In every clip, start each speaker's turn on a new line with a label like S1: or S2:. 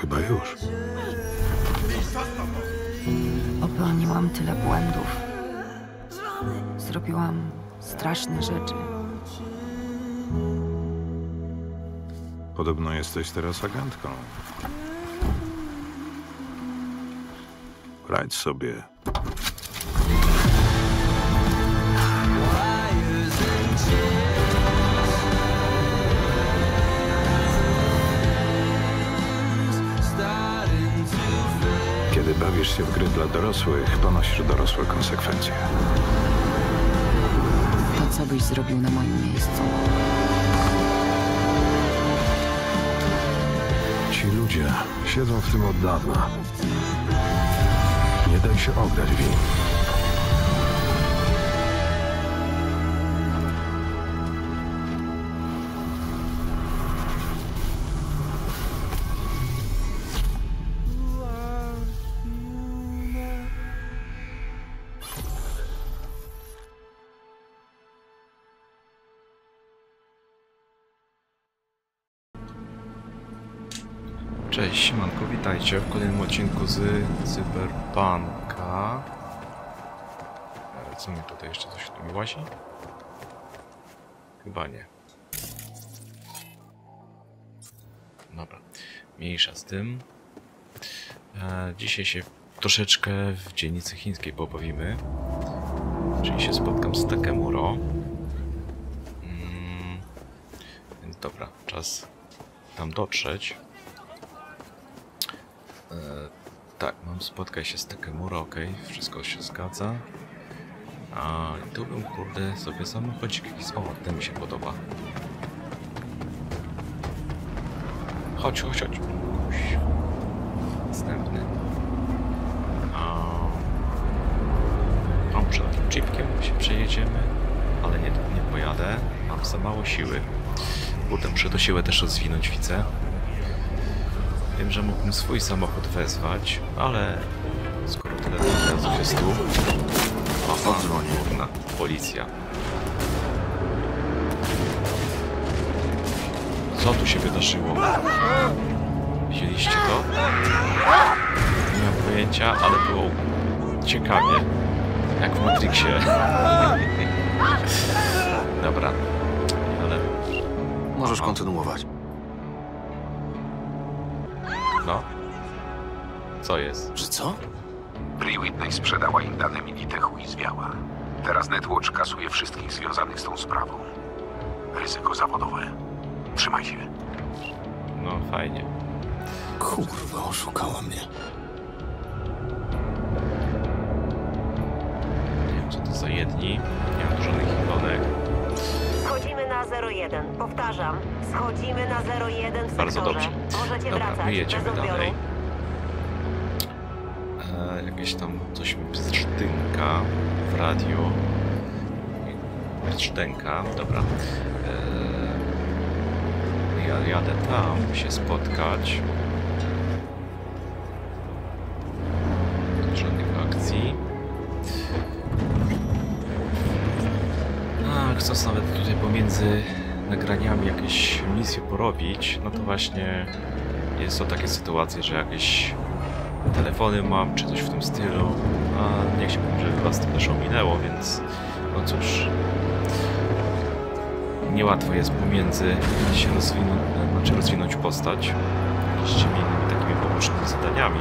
S1: chyba już.
S2: Popełniłam tyle błędów. Zrobiłam straszne rzeczy.
S1: Podobno jesteś teraz agentką. Radź sobie. Bawisz się w gry dla dorosłych, ponosisz dorosłe konsekwencje.
S2: To co byś zrobił na moim miejscu?
S1: Ci ludzie siedzą w tym od dawna. Nie daj się ograć w
S3: odcinku z Cyberpunka. Co mi tutaj jeszcze coś tu mi łazi? Chyba nie. Dobra, mniejsza z tym. E, dzisiaj się troszeczkę w dzielnicy chińskiej pobawimy. Czyli się spotkam z Takemuro. Mm, więc dobra, czas tam dotrzeć. E, tak, mam spotkać się z Takemura, ok, wszystko się zgadza. A tu bym, kurde, sobie samochodzik jakiś... O, ten mi się podoba. Chodź, chodź, chodź. Następny. A... A przed takim jeepkiem się przejedziemy, ale nie, nie pojadę. Mam za mało siły. Kurde, muszę to siłę też rozwinąć, widzę. Wiem, że mógłbym swój samochód wezwać, ale skoro tyle razy jest tu... Aha, kurna, policja. Co tu się wydarzyło? Widzieliście to? Nie mam pojęcia, ale było ciekawie. Jak w Matrixie. Dobra. Ale
S4: Możesz kontynuować.
S3: No. Co jest?
S4: Że co?
S5: Bri Whitney sprzedała im dane Minitechu i zwiała. Teraz Netwatch kasuje wszystkich związanych z tą sprawą. Ryzyko zawodowe. Trzymaj się.
S3: No fajnie.
S4: Kurwa, oszukała mnie.
S3: Nie wiem co to za jedni. Nie mam.
S6: Schodzimy na 01. Powtarzam, schodzimy na 01 w
S3: Bardzo
S6: sektorze.
S3: dobrze.
S6: Możecie
S3: Dobra,
S6: wracać
S3: my jedziemy dalej. E, jakieś tam coś bzdżdynka w radiu. Bzdżdęka, dobra. E, ja jadę tam się spotkać. Pomiędzy nagraniami jakieś misje porobić, no to właśnie jest to takie sytuacje, że jakieś telefony mam, czy coś w tym stylu, a nie chciałbym, żeby was to też ominęło, więc no cóż, niełatwo jest pomiędzy się rozwinąć, znaczy rozwinąć postać z innymi takimi pobocznymi zadaniami.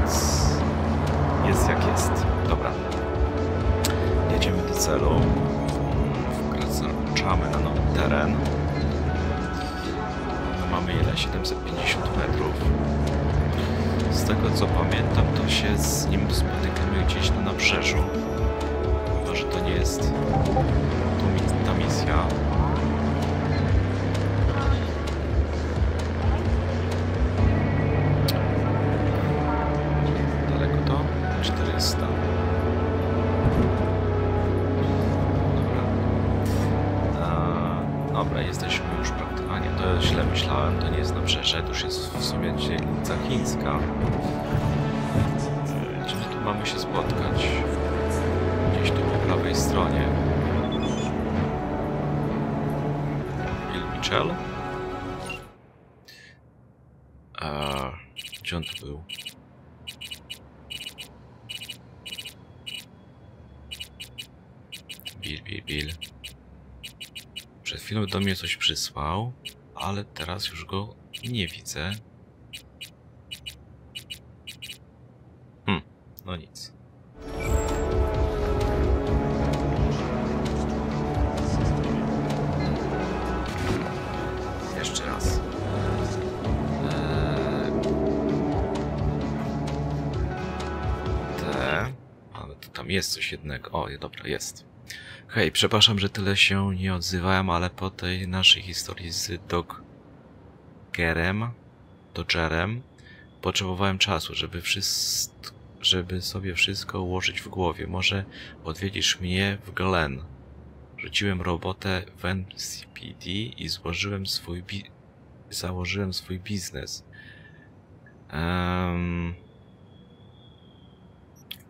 S3: Więc jest jak jest. Celu. Wkraczamy na nowy teren. Mamy ile? 750 metrów. Z tego co pamiętam, to się z nim spotykamy gdzieś na nabrzeżu. Chyba, że to nie jest ta misja. Spotkać? Gdzieś tu po prawej stronie. Bill Mitchell? Eee, gdzie on tu był? Bill, Bill, Bill. Przed chwilą do mnie coś przysłał, ale teraz już go nie widzę. Hmm, no nic. Jest coś jednego. O, dobra, jest. Hej, przepraszam, że tyle się nie odzywałem, ale po tej naszej historii z Doggerem, Dodgerem, potrzebowałem czasu, żeby wszystko, żeby sobie wszystko ułożyć w głowie. Może odwiedzisz mnie w Glen. Rzuciłem robotę w NCPD i złożyłem swój założyłem swój biznes. Em,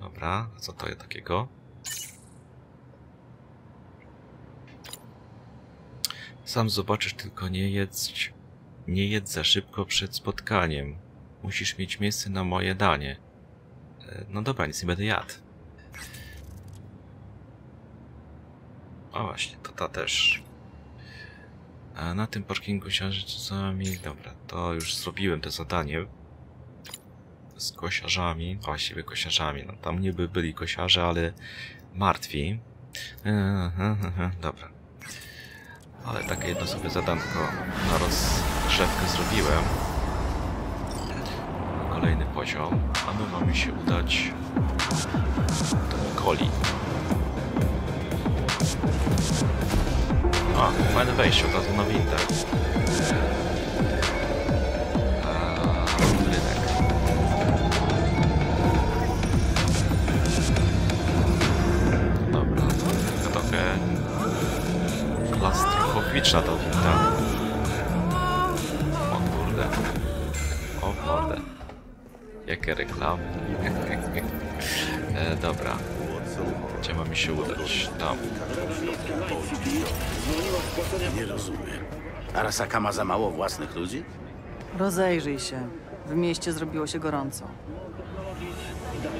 S3: Dobra, co to jest takiego? Sam zobaczysz, tylko nie jedz, nie jedz za szybko przed spotkaniem. Musisz mieć miejsce na moje danie. E, No dobra, nic nie będę jadł. O właśnie, to ta też. A na tym parkingu się rzeczami... Dobra, to już zrobiłem to zadanie. Z kosiarzami, właściwie kosiarzami. No tam niby byli kosiarze, ale martwi. Dobra. Ale takie jedno sobie zadanko na rozgrzewkę zrobiłem. Kolejny poziom, a my mamy się udać do Coli. A, fajne wejście od razu na windę. Klaustrofobiczna ta winda. O kurde. O kurde. Jakie reklamy. e, dobra. Gdzie mamy się udać? Tam.
S4: Nie rozumiem. Arasaka ma za mało własnych ludzi?
S7: Rozejrzyj się. W mieście zrobiło się gorąco.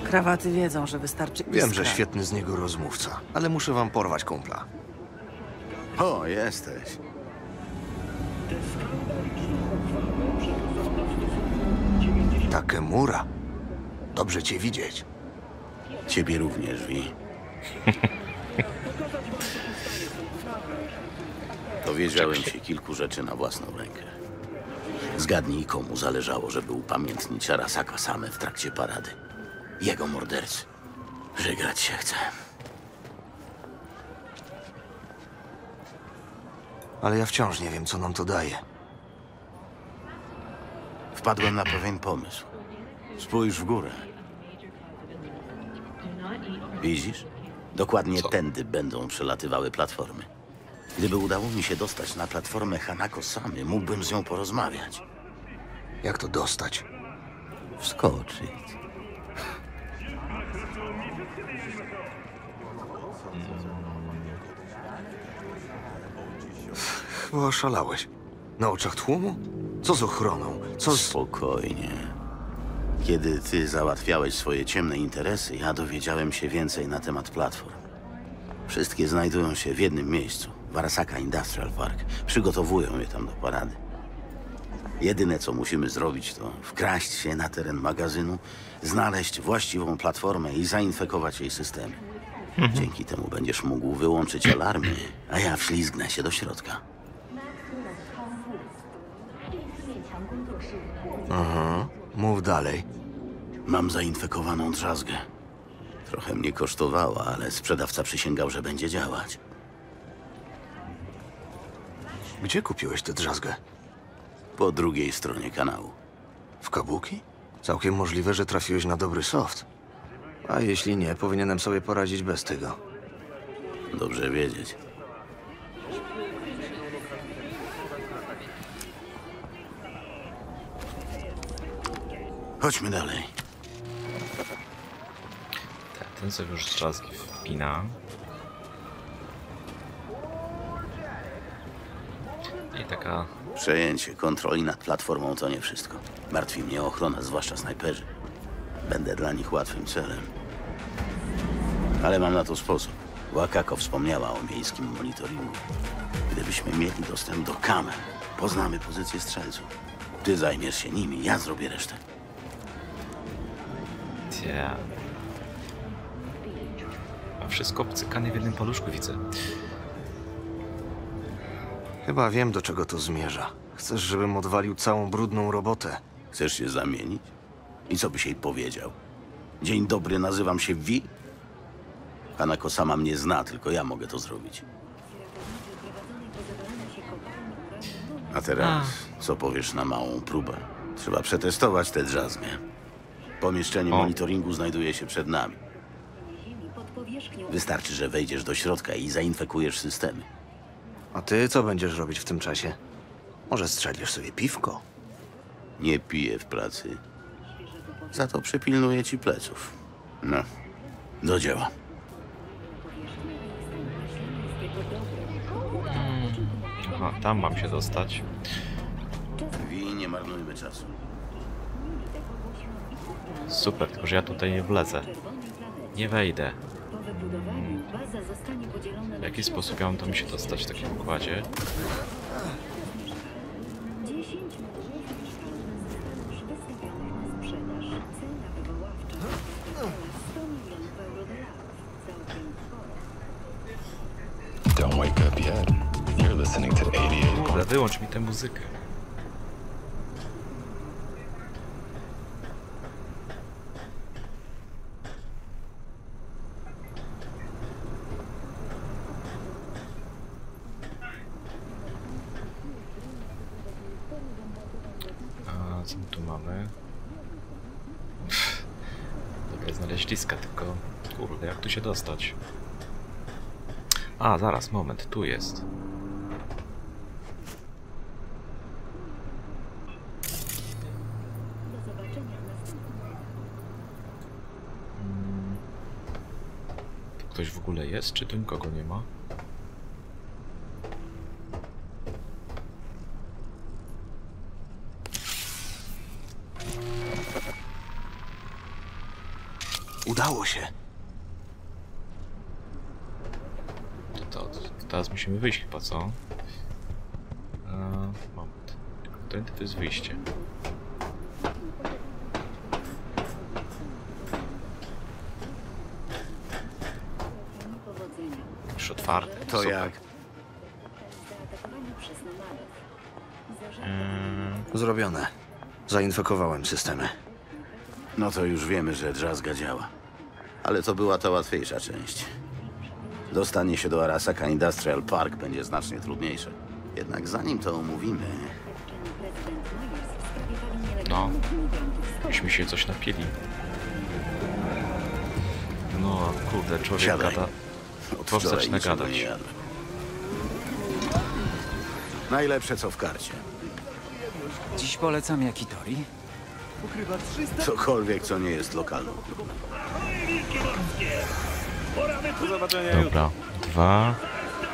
S7: Krawaty wiedzą, że wystarczy
S8: Wiem, że świetny z niego rozmówca, ale muszę wam porwać kumpla.
S4: O, jesteś.
S8: Takemura. Dobrze cię widzieć.
S4: Ciebie również, Wi. Dowiedziałem się kilku rzeczy na własną rękę. Zgadnij, komu zależało, żeby upamiętnić Arasaka same w trakcie parady. Jego mordercy. Żegrać się chce.
S8: Ale ja wciąż nie wiem, co nam to daje.
S4: Wpadłem na pewien pomysł. Spójrz w górę. Widzisz? Dokładnie
S3: Co?
S4: tędy będą przelatywały platformy. Gdyby udało mi się dostać na platformę Hanako Samy, mógłbym z nią porozmawiać.
S8: Jak to dostać?
S4: Wskoczyć.
S8: Chyba oszalałeś. Na oczach tłumu? Co z ochroną? Co z...
S4: Spokojnie. Kiedy ty załatwiałeś swoje ciemne interesy, ja dowiedziałem się więcej na temat platform. Wszystkie znajdują się w jednym miejscu, w Arasaka Industrial Park. Przygotowują je tam do parady. Jedyne, co musimy zrobić, to wkraść się na teren magazynu, znaleźć właściwą platformę i zainfekować jej systemy. Dzięki temu będziesz mógł wyłączyć alarmy, a ja wślizgnę się do środka.
S8: Aha. Mów dalej.
S4: Mam zainfekowaną drzazgę. Trochę mnie kosztowała, ale sprzedawca przysięgał, że będzie działać.
S8: Gdzie kupiłeś tę drzazgę?
S4: Po drugiej stronie kanału.
S8: W Kabuki? Całkiem możliwe, że trafiłeś na dobry soft. A jeśli nie, powinienem sobie poradzić bez tego.
S4: Dobrze wiedzieć. Chodźmy dalej.
S3: Ten sobie już drzazgi wpina. I taka
S4: Przejęcie kontroli nad platformą to nie wszystko. Martwi mnie ochrona, zwłaszcza snajperzy. Będę dla nich łatwym celem. Ale mam na to sposób. Łakako wspomniała o miejskim monitoringu. Gdybyśmy mieli dostęp do kamer, poznamy pozycję strzelców. Ty zajmiesz się nimi, ja zrobię resztę.
S3: Tia. A wszystko obcykane w jednym paluszku widzę.
S8: Chyba wiem, do czego to zmierza. Chcesz, żebym odwalił całą brudną robotę.
S4: Chcesz się zamienić? I co byś jej powiedział? Dzień dobry, nazywam się Vi. Hanako sama mnie zna, tylko ja mogę to zrobić. A teraz, co powiesz na małą próbę? Trzeba przetestować te drzazgę. Pomieszczenie
S3: O.
S4: monitoringu znajduje się przed nami. Wystarczy, że wejdziesz do środka i zainfekujesz systemy.
S8: A ty co będziesz robić w tym czasie? Może strzelisz sobie piwko?
S4: Nie piję w pracy. Za to przypilnuję ci pleców. No, do dzieła.
S3: Aha, tam mam się dostać.
S4: Wi, nie marnujmy czasu.
S3: Super, tylko że ja tutaj nie wlezę. Nie wejdę. W jaki sposób ja mam tam się dostać w takim układzie?
S1: Don't wake up yet. You're listening to 88.
S3: Kurde, wyłącz mi tę muzykę. A co my tu mamy? Pff, Dobre znaleźliska, tylko kurde, jak tu się dostać? A, zaraz, moment, tu jest. Tu ktoś w ogóle jest, czy tu nikogo nie ma?
S8: Udało się.
S3: To, to, to teraz musimy wyjść chyba, co? A, moment. Którędy to jest wyjście? Już otwarte.
S4: To
S3: Super.
S4: jak?
S3: Mm,
S8: Zrobione. Zainfekowałem systemy.
S4: No to już wiemy, że drzazga działa. Ale to była ta łatwiejsza część. Dostanie się do Arasaka Industrial Park będzie znacznie trudniejsze. Jednak zanim to omówimy,
S3: no. Myśmy się coś napili. No, kurde, człowiek
S4: Siadaj.
S3: gada. zacznę
S4: niczego
S3: gadać.
S4: Najlepsze co w karcie.
S9: Dziś polecam Yakitori.
S4: Cokolwiek, co nie jest lokalną.
S3: Dobra, dwa,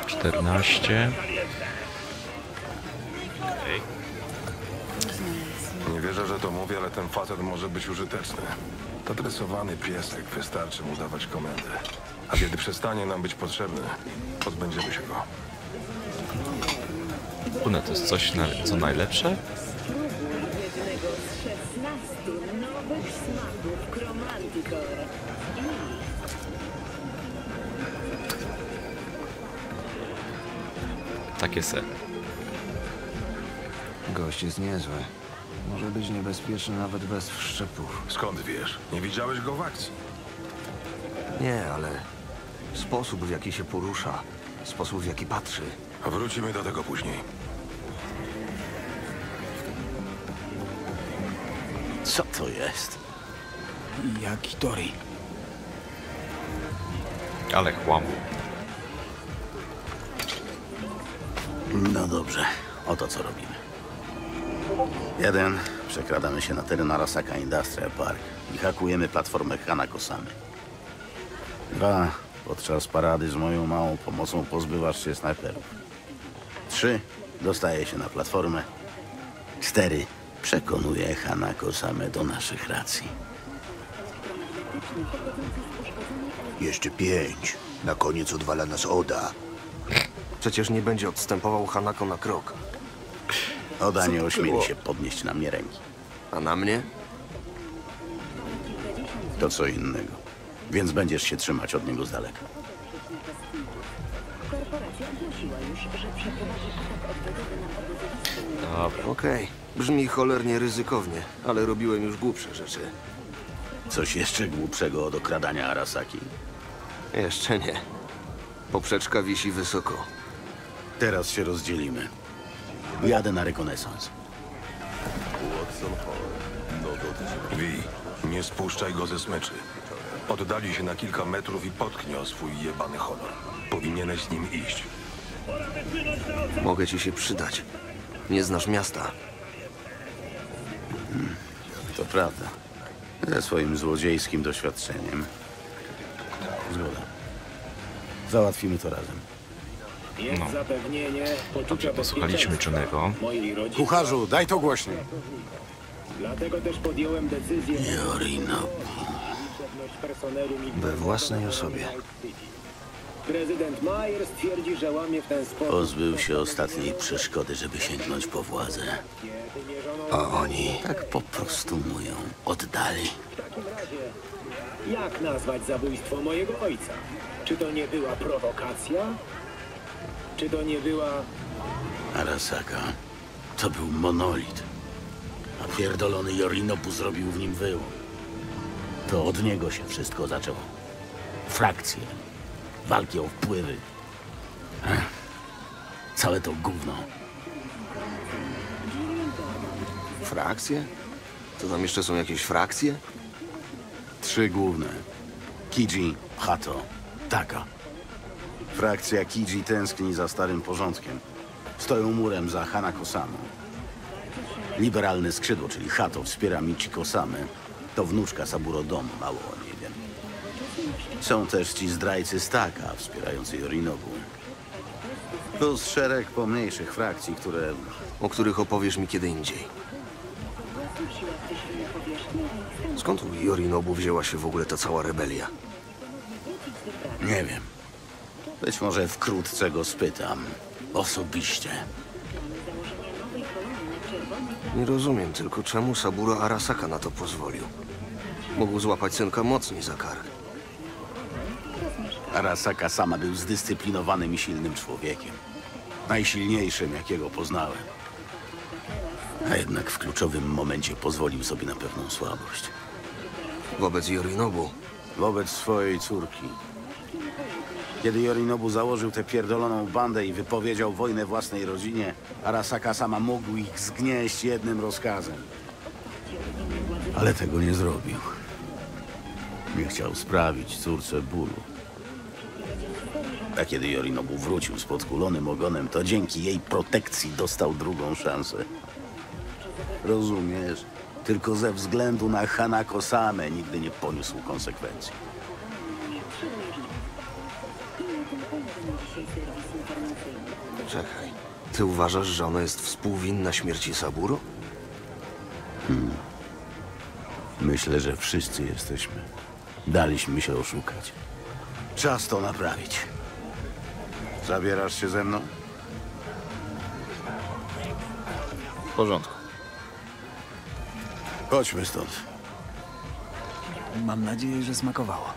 S3: czternaście. Okej.
S10: Nie wierzę, że to mówię, ale ten facet może być użyteczny. To dresowany piesek, wystarczy mu dawać komendę. A kiedy przestanie nam być potrzebny, pozbędziemy się go.
S3: Une to jest coś, na, co najlepsze? Takie se.
S8: Gość jest niezły. Może być niebezpieczny nawet bez wszczepów.
S10: Skąd wiesz? Nie widziałeś go w akcji.
S8: Nie, ale sposób w jaki się porusza, sposób w jaki patrzy.
S10: Wrócimy do tego później.
S4: Co to jest?
S9: Yakitori.
S3: Ale chłam.
S4: No dobrze, oto co robimy. Jeden, przekradamy się na teren Arasaka Industrial Park i hakujemy platformę Hanako-samy. Dwa. Podczas parady z moją małą pomocą pozbywasz się snajperów. Trzy. Dostaje się na platformę. Cztery. Przekonuje Hanako same do naszych racji.
S11: Jeszcze pięć. Na koniec odwala nas Oda.
S8: Przecież nie będzie odstępował Hanako na krok.
S4: Oda nie ośmieli się podnieść na mnie ręki.
S8: A na mnie?
S4: To co innego. Więc będziesz się trzymać od niego z daleka.
S3: Dobra.
S8: Okej. Brzmi cholernie ryzykownie, ale robiłem już głupsze rzeczy.
S4: Coś jeszcze głupszego od okradania Arasaki.
S8: Jeszcze nie. Poprzeczka wisi wysoko.
S4: Teraz się rozdzielimy. Jadę na rekonesans.
S10: Wi, nie spuszczaj go ze smyczy. Oddali się na kilka metrów i potknij o swój jebany honor. Powinieneś z nim iść.
S8: Mogę ci się przydać. Nie znasz miasta.
S4: To prawda. Ze swoim złodziejskim doświadczeniem. Zgoda. Załatwimy to razem.
S3: No. Dobrze, posłuchaliśmy Johnego.
S1: Kucharzu, daj to głośniej.
S12: Dlatego też podjąłem decyzję
S4: Jorino.
S12: personelu mi
S8: We własnej osobie.
S12: Prezydent Mayer stwierdzi, że łamie w ten sposób
S4: Pozbył się ostatniej przeszkody, żeby sięgnąć po władzę.
S8: A oni?
S4: Tak po prostu ją oddali.
S12: w takim razie. Jak nazwać zabójstwo mojego ojca? Czy to nie była prowokacja? Czy to nie była...
S4: Arasaka to był monolit. A pierdolony Yorinobu zrobił w nim wyłom. To od niego się wszystko zaczęło. Frakcje, walki o wpływy. Ech. Całe to gówno.
S8: Frakcje? To tam jeszcze są jakieś frakcje?
S4: Trzy główne. Kiji, Hato, Taka. Frakcja Kiji tęskni za starym porządkiem. Stoją murem za Hanako Samą. Liberalne skrzydło, czyli Hato, wspiera Michiko Samę. To wnuczka Saburo Domu, mało o niej wiem. Są też ci zdrajcy Staka, wspierający Yorinobu. Plus szereg pomniejszych frakcji, które...
S8: O których opowiesz mi kiedy indziej. Skąd u Yorinobu wzięła się w ogóle ta cała rebelia?
S4: Nie wiem. Być może wkrótce go spytam. Osobiście.
S8: Nie rozumiem tylko, czemu Saburo Arasaka na to pozwolił. Mógł złapać synka mocniej za kark.
S4: Arasaka sama był zdyscyplinowanym i silnym człowiekiem. Najsilniejszym, jakiego poznałem. A jednak w kluczowym momencie pozwolił sobie na pewną słabość.
S8: Wobec Yorinobu
S4: Wobec swojej córki. Kiedy Yorinobu założył tę pierdoloną bandę i wypowiedział wojnę własnej rodzinie, Arasaka sama mógł ich zgnieść jednym rozkazem. Ale tego nie zrobił. Nie chciał sprawić córce bólu. A kiedy Yorinobu wrócił z podkulonym ogonem, to dzięki jej protekcji dostał drugą szansę. Rozumiesz? Tylko ze względu na Hanako same nigdy nie poniósł konsekwencji.
S8: Czekaj. Ty uważasz, że ona jest współwinna śmierci Saburo?
S4: Myślę, że wszyscy jesteśmy. Daliśmy się oszukać. Czas to naprawić. Zabierasz się ze mną?
S3: W porządku.
S4: Chodźmy stąd.
S9: Mam nadzieję, że smakowało.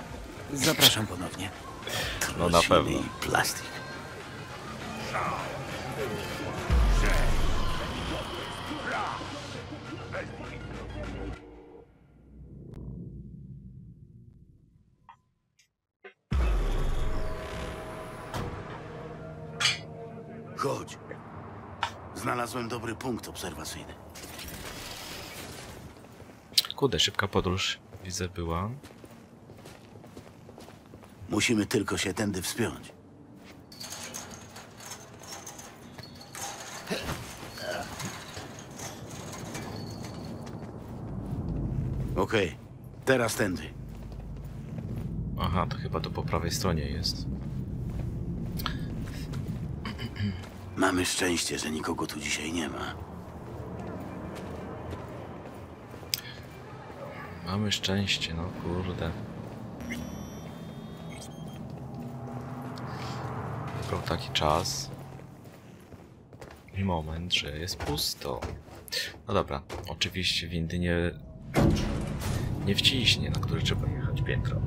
S9: Zapraszam ponownie.
S3: No na pewno.
S4: I plastik. Znalazłem dobry punkt obserwacyjny.
S3: Kurde, szybka podróż. Widzę, była.
S4: Musimy tylko się tędy wspiąć. Okej, teraz tędy.
S3: Aha, to chyba to po prawej stronie jest.
S4: Mamy szczęście, że nikogo tu dzisiaj nie ma.
S3: Mamy szczęście, no kurde. Był taki czas i moment, że jest pusto. No dobra, oczywiście windy nie, nie wciśnie, na który trzeba jechać piętro.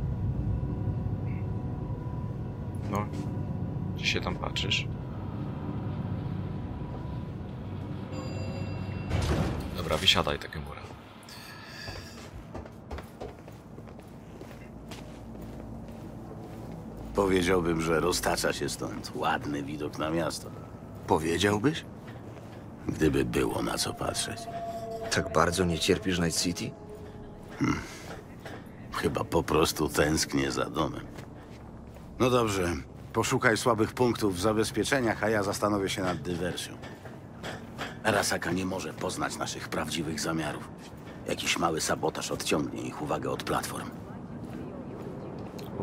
S3: No, gdzie się tam patrzysz? Dobra, wysiadaj takie mura.
S4: Powiedziałbym, że roztacza się stąd ładny widok na miasto.
S8: Powiedziałbyś?
S4: Gdyby było na co patrzeć.
S8: Tak bardzo nie cierpisz Night City?
S4: Chyba po prostu tęsknię za domem. No dobrze, poszukaj słabych punktów w zabezpieczeniach, a ja zastanowię się nad dywersją. Arasaka nie może poznać naszych prawdziwych zamiarów. Jakiś mały sabotaż odciągnie ich uwagę od platform.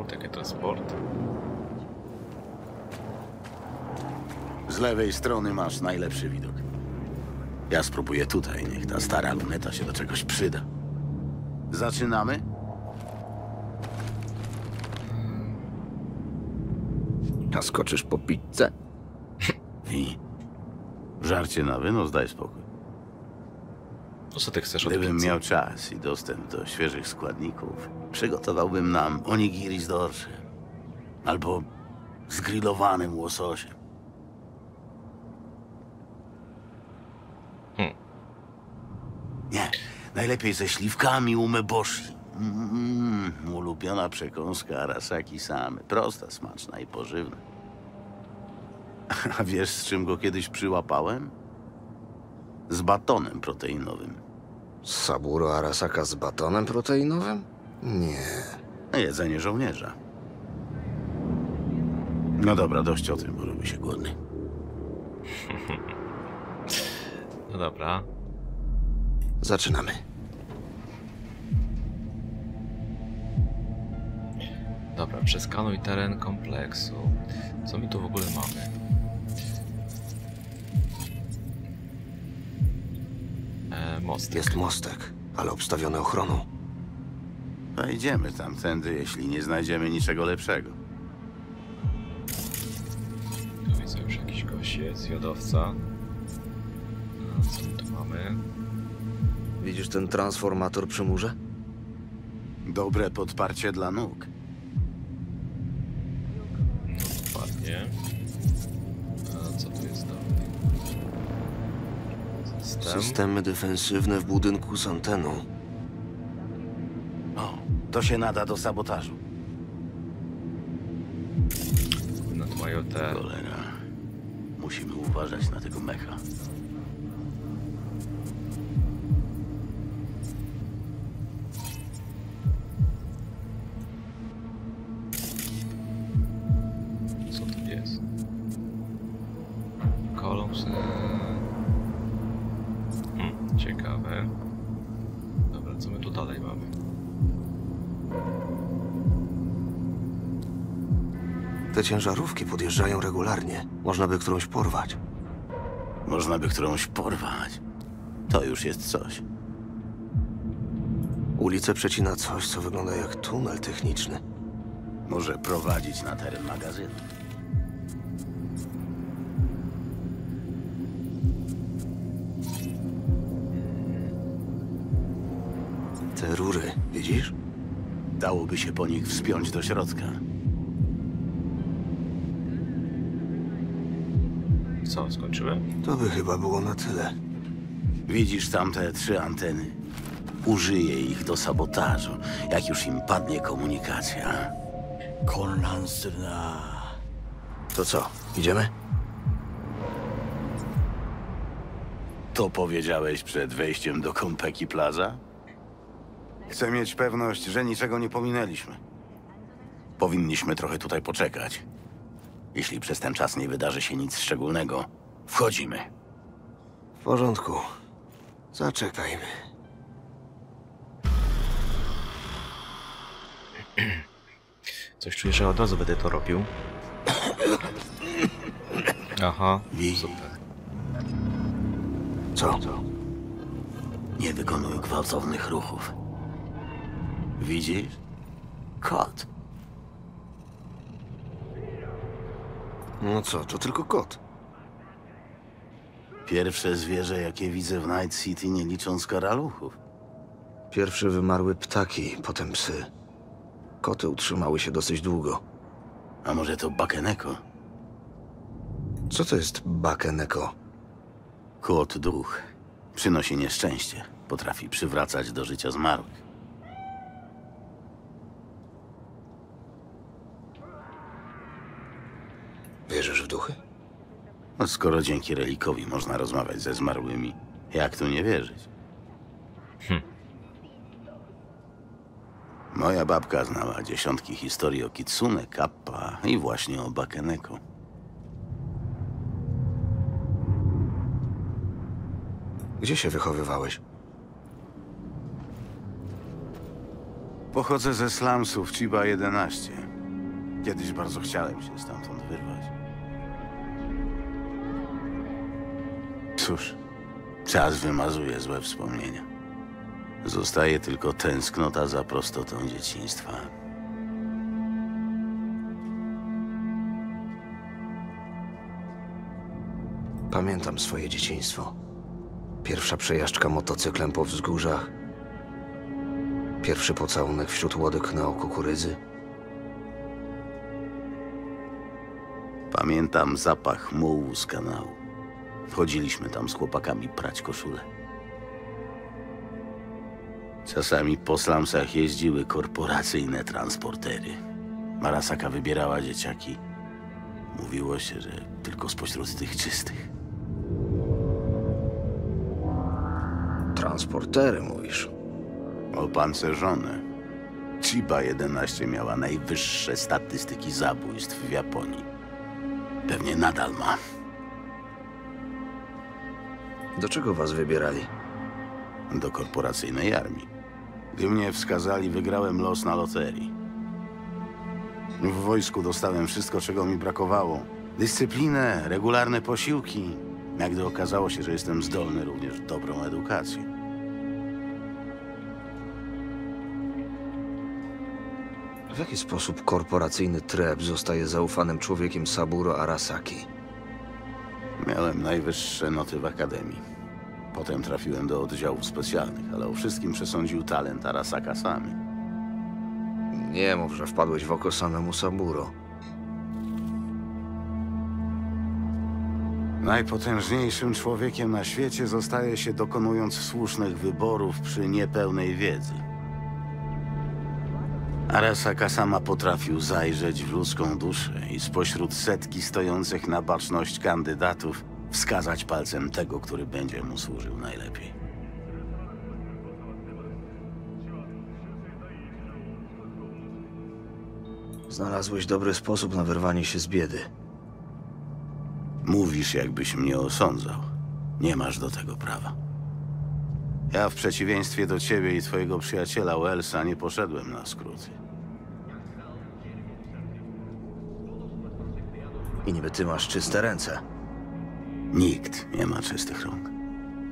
S3: Takie transport.
S4: Z lewej strony masz najlepszy widok. Ja spróbuję tutaj, niech ta stara luneta się do czegoś przyda. Zaczynamy?
S8: A skoczysz po pizzę?
S4: I żarcie na wynos, daj spokój.
S3: No co ty chcesz od
S4: Gdybym
S3: pizzy?
S4: miał czas i dostęp do świeżych składników, przygotowałbym nam onigiri z dorszem. Albo z grillowanym łososiem.
S3: Hmm.
S4: Nie, najlepiej ze śliwkami umeboshi. Mm, ulubiona przekąska Arasaki samy. Prosta, smaczna i pożywna. A wiesz, z czym go kiedyś przyłapałem? Z batonem proteinowym.
S8: Saburo Arasaka z batonem proteinowym? Nie.
S4: Jedzenie żołnierza. No dobra, dość o tym, bo robi się głodny.
S3: No dobra.
S8: Zaczynamy.
S3: Dobra, przeskanuj teren kompleksu. Co my tu w ogóle mamy? E, most.
S8: Jest mostek, ale obstawiony ochroną.
S4: Wejdziemy tamtędy, jeśli nie znajdziemy niczego lepszego.
S3: Tu widzę już jakiś gość jest, jodowca. A, co my tu mamy?
S8: Widzisz ten transformator przy murze?
S4: Dobre podparcie dla nóg.
S3: No dokładnie. System.
S8: Systemy defensywne w budynku z anteną.
S4: O, to się nada do sabotażu.
S3: No to mają te...
S4: Cholera. Musimy uważać na tego mecha.
S8: Ciężarówki podjeżdżają regularnie. Można by którąś porwać.
S4: Można by którąś porwać. To już jest coś.
S8: Ulicę przecina coś, co wygląda jak tunel techniczny.
S4: Może prowadzić na teren magazynu.
S8: Te rury, widzisz?
S4: Dałoby się po nich wspiąć do środka.
S3: Co, skończyłem?
S8: To by chyba było na tyle.
S4: Widzisz tamte trzy anteny? Użyję ich do sabotażu, jak już im padnie komunikacja.
S11: Konlansna.
S8: To co, idziemy?
S4: To powiedziałeś przed wejściem do Kompeki Plaza? Chcę mieć pewność, że niczego nie pominęliśmy. Powinniśmy trochę tutaj poczekać. Jeśli przez ten czas nie wydarzy się nic szczególnego, wchodzimy.
S8: W porządku. Zaczekajmy.
S3: Coś czuję, że od razu będę to robił. Aha, super.
S4: Co? Nie wykonuj gwałtownych ruchów. Widzisz? Kot.
S8: No co, to tylko kot.
S4: Pierwsze zwierzę, jakie widzę w Night City, nie licząc karaluchów.
S8: Pierwsze wymarły ptaki, potem psy. Koty utrzymały się dosyć długo.
S4: A może to Bakeneko?
S8: Co to jest Bakeneko?
S4: Kot duch. Przynosi nieszczęście. Potrafi przywracać do życia zmarłych.
S8: Wierzysz w duchy?
S4: No, skoro dzięki relikowi można rozmawiać ze zmarłymi, jak tu nie wierzyć?
S3: Hm.
S4: Moja babka znała dziesiątki historii o Kitsune, Kappa i właśnie o Bakeneko.
S8: Gdzie się wychowywałeś?
S4: Pochodzę ze slumsów Chiba 11. Kiedyś bardzo chciałem się stamtąd wyrwać. Cóż, czas wymazuje złe wspomnienia. Zostaje tylko tęsknota za prostotą dzieciństwa.
S8: Pamiętam swoje dzieciństwo. Pierwsza przejażdżka motocyklem po wzgórzach. Pierwszy pocałunek wśród łodek na kukurydzy.
S4: Pamiętam zapach mułu z kanału. Wchodziliśmy tam z chłopakami prać koszule. Czasami po slumsach jeździły korporacyjne transportery. Marasaka wybierała dzieciaki. Mówiło się, że tylko spośród tych czystych.
S8: Transportery, mówisz?
S4: Opancerzone. Chiba 11 miała najwyższe statystyki zabójstw w Japonii. Pewnie nadal ma.
S8: Do czego was wybierali?
S4: Do korporacyjnej armii. Gdy mnie wskazali, wygrałem los na loterii. W wojsku dostałem wszystko, czego mi brakowało. Dyscyplinę, regularne posiłki. Jak gdy okazało się, że jestem zdolny, również dobrą edukację.
S8: W jaki sposób korporacyjny treb zostaje zaufanym człowiekiem Saburo Arasaki?
S4: Miałem najwyższe noty w akademii. Potem trafiłem do oddziałów specjalnych, ale o wszystkim przesądził talent Arasaka sami.
S8: Nie mów, że wpadłeś w oko samemu Saburo.
S4: Najpotężniejszym człowiekiem na świecie zostaje się dokonując słusznych wyborów przy niepełnej wiedzy. Arasaka sama potrafił zajrzeć w ludzką duszę i spośród setki stojących na baczność kandydatów wskazać palcem tego, który będzie mu służył najlepiej.
S8: Znalazłeś dobry sposób na wyrwanie się z biedy.
S4: Mówisz, jakbyś mnie osądzał. Nie masz do tego prawa. Ja, w przeciwieństwie do ciebie i twojego przyjaciela Wellsa, nie poszedłem na skróty.
S8: I niby ty masz czyste ręce.
S4: Nikt nie ma czystych rąk.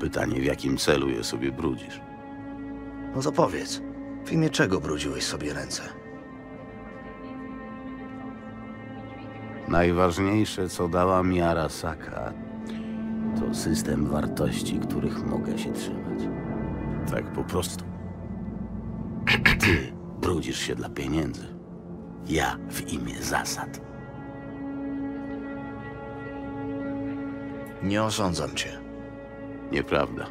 S4: Pytanie, w jakim celu je sobie brudzisz?
S8: No to powiedz, w imię czego brudziłeś sobie ręce?
S4: Najważniejsze, co dała mi Arasaka, to system wartości, których mogę się trzymać. Tak po prostu. Ty brudzisz się dla pieniędzy. Ja w imię zasad.
S8: Nie osądzam cię.
S4: Nieprawda.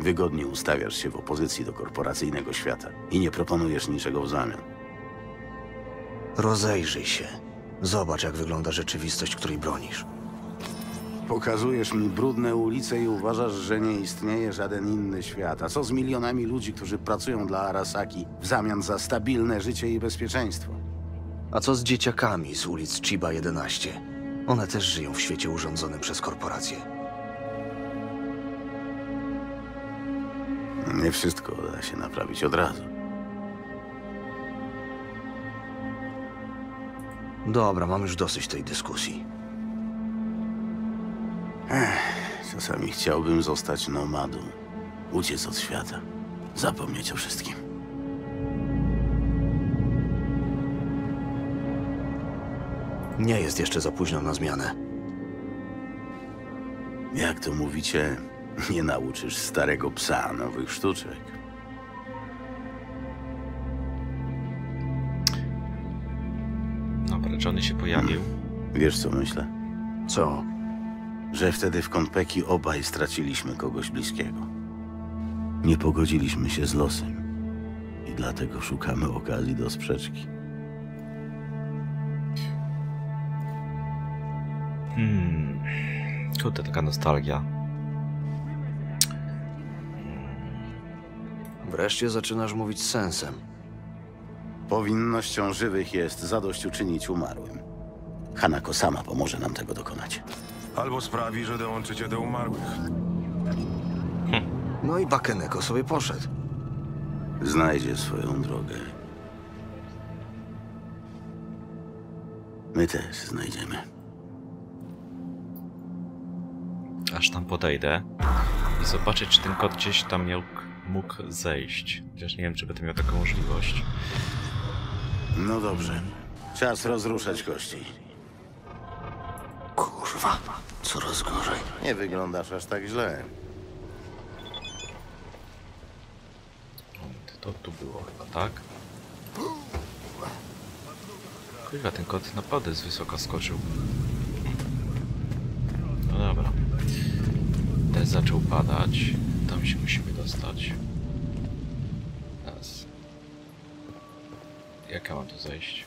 S4: Wygodnie ustawiasz się w opozycji do korporacyjnego świata i nie proponujesz niczego w zamian.
S8: Rozejrzyj się. Zobacz, jak wygląda rzeczywistość, której bronisz.
S4: Pokazujesz mi brudne ulice i uważasz, że nie istnieje żaden inny świat. A co z milionami ludzi, którzy pracują dla Arasaki w zamian za stabilne życie i bezpieczeństwo?
S8: A co z dzieciakami z ulic Chiba 11? One też żyją w świecie urządzonym przez korporacje.
S4: Nie wszystko da się naprawić od razu.
S8: Dobra, mam już dosyć tej dyskusji.
S4: Czasami chciałbym zostać nomadą. Uciec od świata. Zapomnieć o wszystkim.
S8: Nie jest jeszcze za późno na zmianę.
S4: Jak to mówicie, nie nauczysz starego psa nowych sztuczek.
S3: Dobra, Johnny się pojawił.
S4: Wiesz co myślę?
S8: Co?
S4: Że wtedy w Konpeki obaj straciliśmy kogoś bliskiego. Nie pogodziliśmy się z losem. I dlatego szukamy okazji do sprzeczki.
S3: Hmm. Kurde, taka nostalgia.
S8: Wreszcie zaczynasz mówić z sensem.
S4: Powinnością żywych jest zadośćuczynić umarłym. Hanako sama pomoże nam tego dokonać.
S10: Albo sprawi, że dołączycie do umarłych.
S8: No i Bakeneko sobie poszedł.
S4: Znajdzie swoją drogę. My też znajdziemy.
S3: Aż tam podejdę i zobaczyć, czy ten kot gdzieś tam miał, mógł zejść. Chociaż nie wiem, czy będę miał taką możliwość.
S4: No dobrze. Czas rozruszać kości.
S8: Kurwa, coraz gorzej.
S4: Nie wyglądasz aż tak źle.
S3: To tu było chyba, tak? Kurwa, ten kot naprawdę z wysoka skoczył. No dobra. Deszcz zaczął padać. Tam się musimy dostać. Teraz. Jak ja mam tu zejść?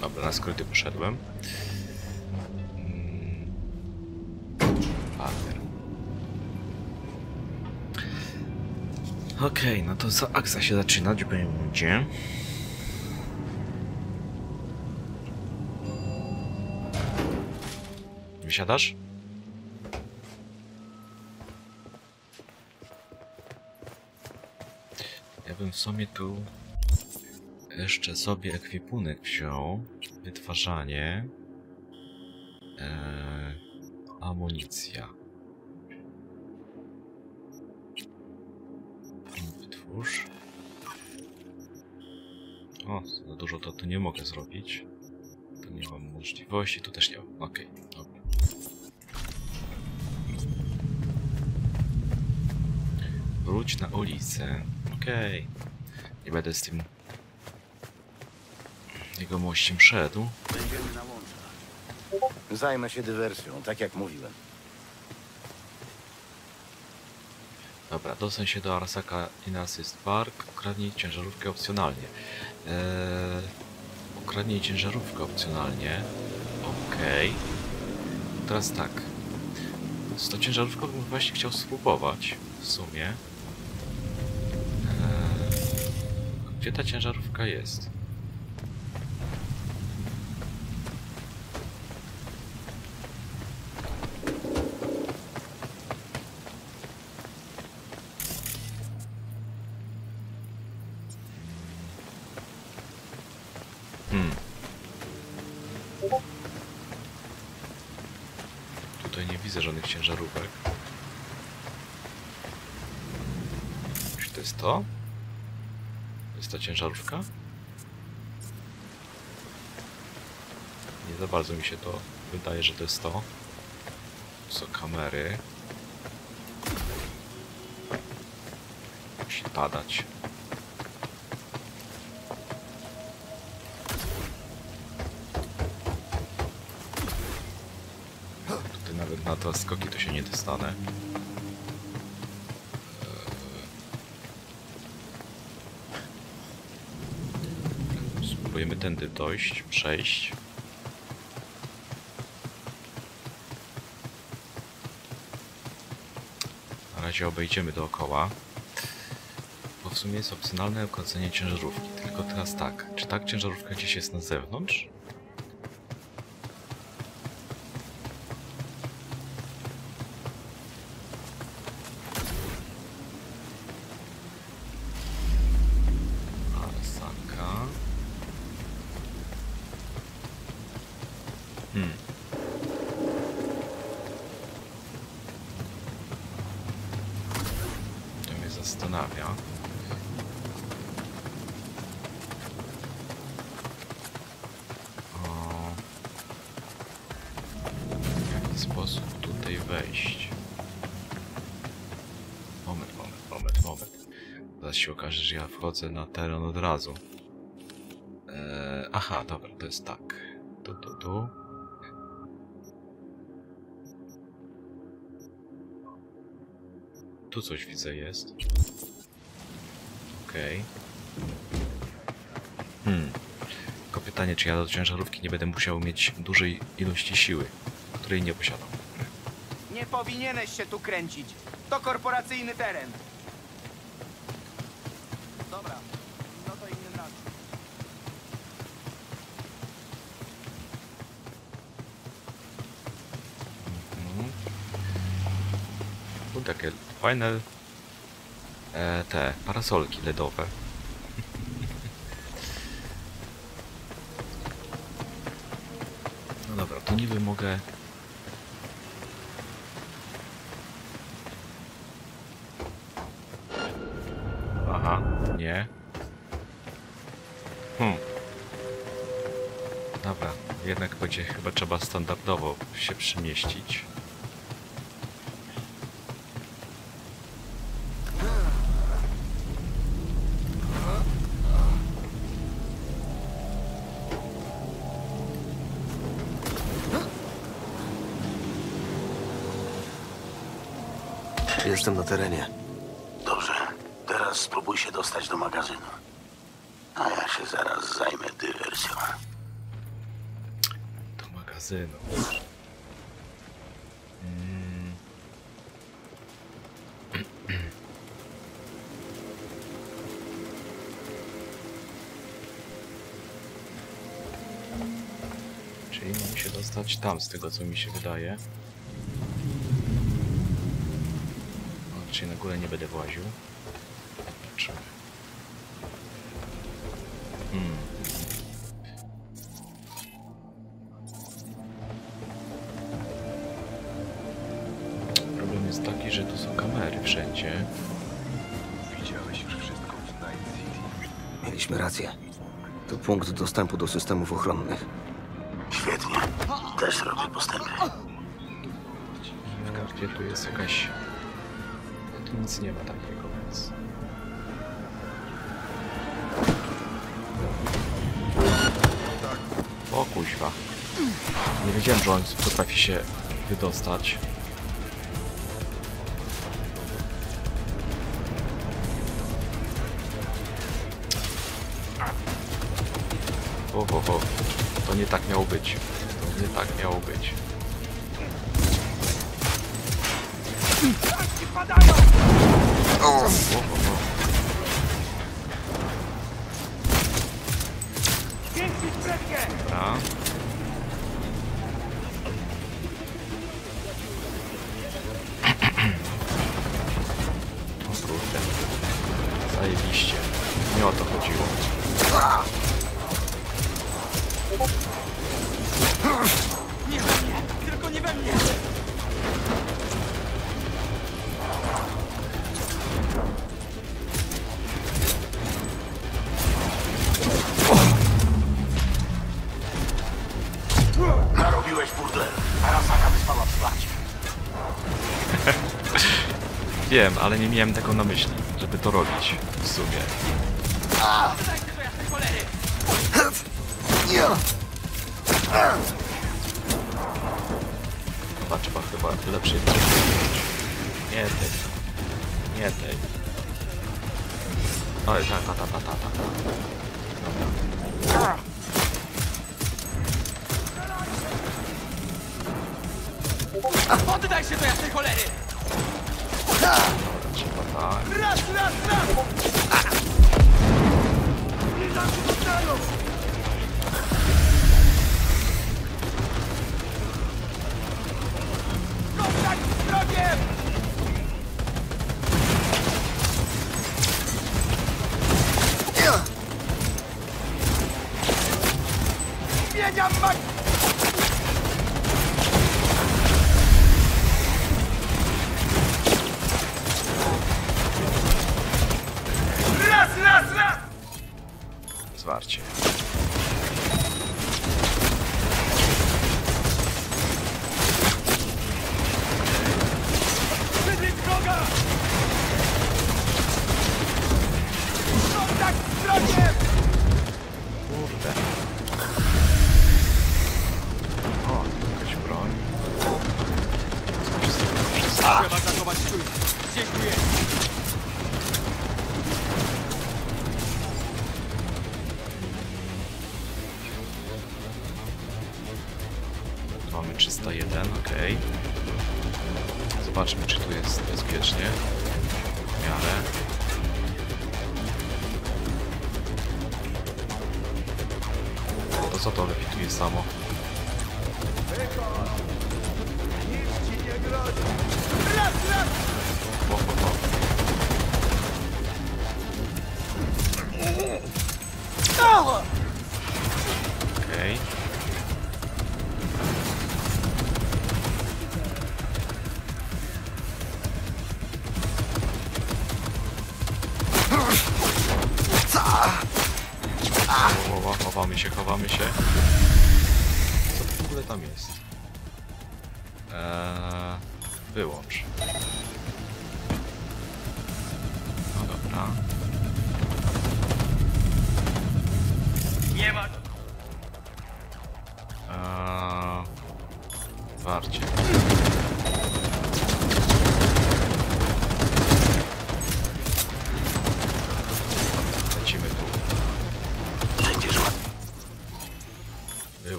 S3: Dobra, na skróty poszedłem. Mm. Pater. Okej, no to za akcja się zaczynać będzie. Wysiadasz? Ja bym w sumie tu jeszcze sobie ekwipunek wziął. Wytwarzanie. Eee, amunicja. Wytwórz. O, za dużo to tu nie mogę zrobić. Tu nie mam możliwości, tu też nie mam. Okej, dobra. Wróć na ulicę. Okej. Nie będę z tym jego mościem szedł.
S4: Będziemy na łączach. Zajmę się dywersją, tak jak mówiłem.
S3: Dobra, dostań się do Arasaka Inassist Park, ukradnij ciężarówkę opcjonalnie. Eee, ukradnij ciężarówkę opcjonalnie. Okej. Teraz tak. Z tą ciężarówką bym właśnie chciał spróbować, w sumie. Eee, gdzie ta ciężarówka jest? Hmm. Tutaj nie widzę żadnych ciężarówek. Czy to jest to? Ciężarówka? Nie za bardzo mi się to wydaje, że to jest to. Tu są kamery. Musi padać. Tutaj nawet na to skoki to się nie dostanę. Eee. Spróbujemy tędy dojść, przejść. Na razie obejdziemy dookoła. Bo w sumie jest opcjonalne ukończenie ciężarówki. Tylko teraz tak, czy tak ciężarówka gdzieś jest na zewnątrz? zastanawia. O... W jaki sposób tutaj wejść? Moment, moment, moment, moment. Zaraz się okaże, że ja wchodzę na teren od razu. Eee, aha, dobra, to jest tak. Tu, tu, tu. Tu coś widzę jest. Okej. Hmm. Tylko pytanie, czy ja do ciężarówki nie będę musiał mieć dużej ilości siły, której nie posiadam.
S13: Nie powinieneś się tu kręcić. To korporacyjny teren.
S3: Tu fajne e, te parasolki LEDowe. No dobra, to niby mogę Aha, nie. Hmm. Dobra, jednak będzie chyba trzeba standardowo się przemieścić.
S8: Terenie.
S4: Dobrze. Teraz spróbuj się dostać do magazynu. A ja się zaraz zajmę dywersją.
S3: Do magazynu. Mm. Czyli mam się dostać tam, z tego co mi się wydaje. Czyli na górę nie będę właził. Zobaczymy. Hmm. Problem jest taki, że tu są kamery wszędzie.
S10: Widziałeś już wszystko w Night City.
S8: Mieliśmy rację. To punkt dostępu do systemów ochronnych.
S4: Świetnie. Też robię postępy.
S3: Gdzie tu jest jakaś... Nic nie ma takiego, więc... O kuźwa. Nie wiedziałem, że on potrafi się wydostać. O, o, o. To nie tak miało być. To nie tak miało być. O, o, o. Dobra. Wiem, ale nie miałem tego na myśli, żeby to robić w sumie.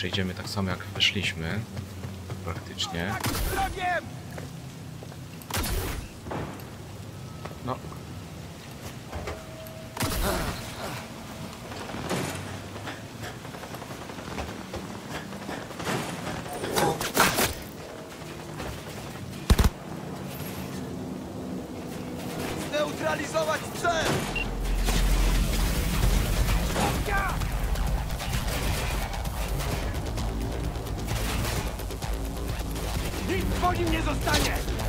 S14: przejdziemy tak samo jak wyszliśmy. Praktycznie. No.
S3: Zneutralizować cel! po nim nie zostanie!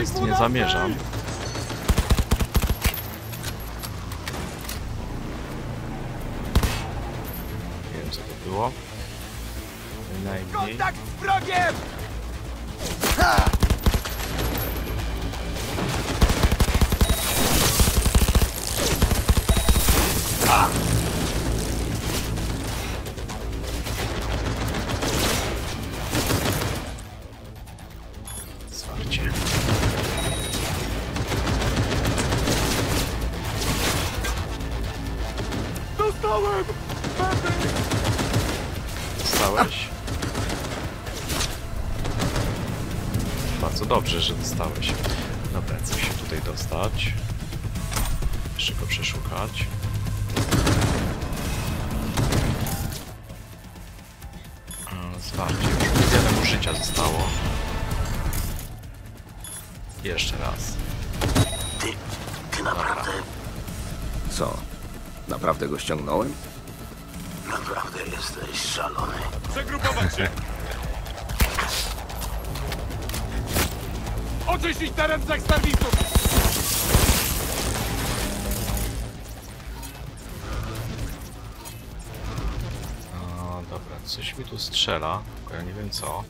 S3: Jest nie zamierzam. Dobrze, że dostałeś. Dobra, chcę się tutaj dostać. Jeszcze go przeszukać. Zwarcie, już wiele mu życia zostało. Jeszcze raz.
S4: Ty, ty naprawdę,
S8: Co? Naprawdę go ściągnąłem?
S4: naprawdę jesteś szalony.
S13: Przegrupować się! Oczyścić teren z
S3: coś mi tu strzela, tylko ja nie wiem co.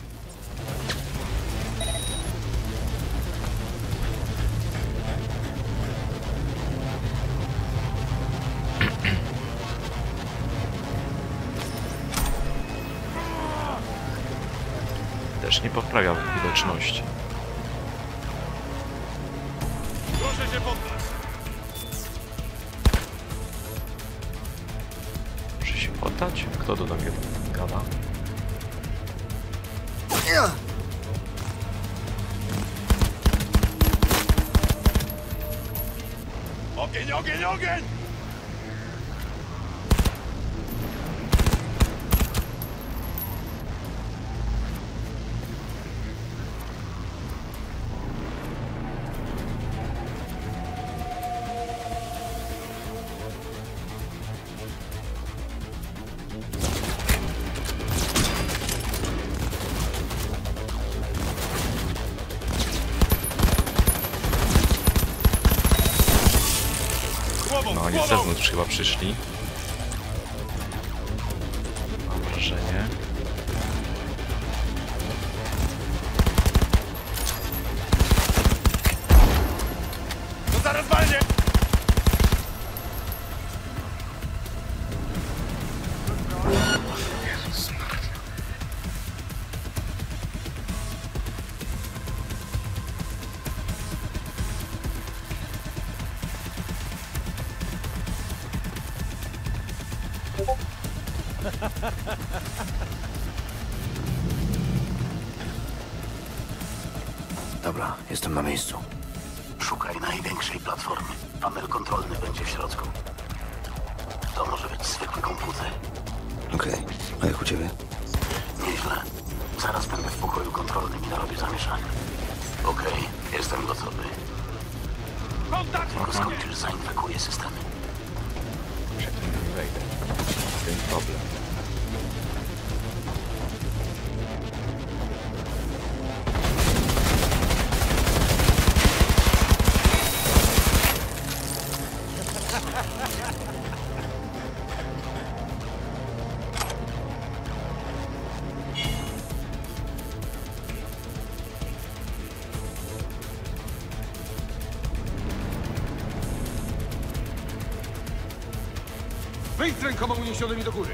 S3: Też nie poprawia widoczności. Zewnątrz chyba przyszli.
S13: Wyjdź z rękoma uniesionymi do góry!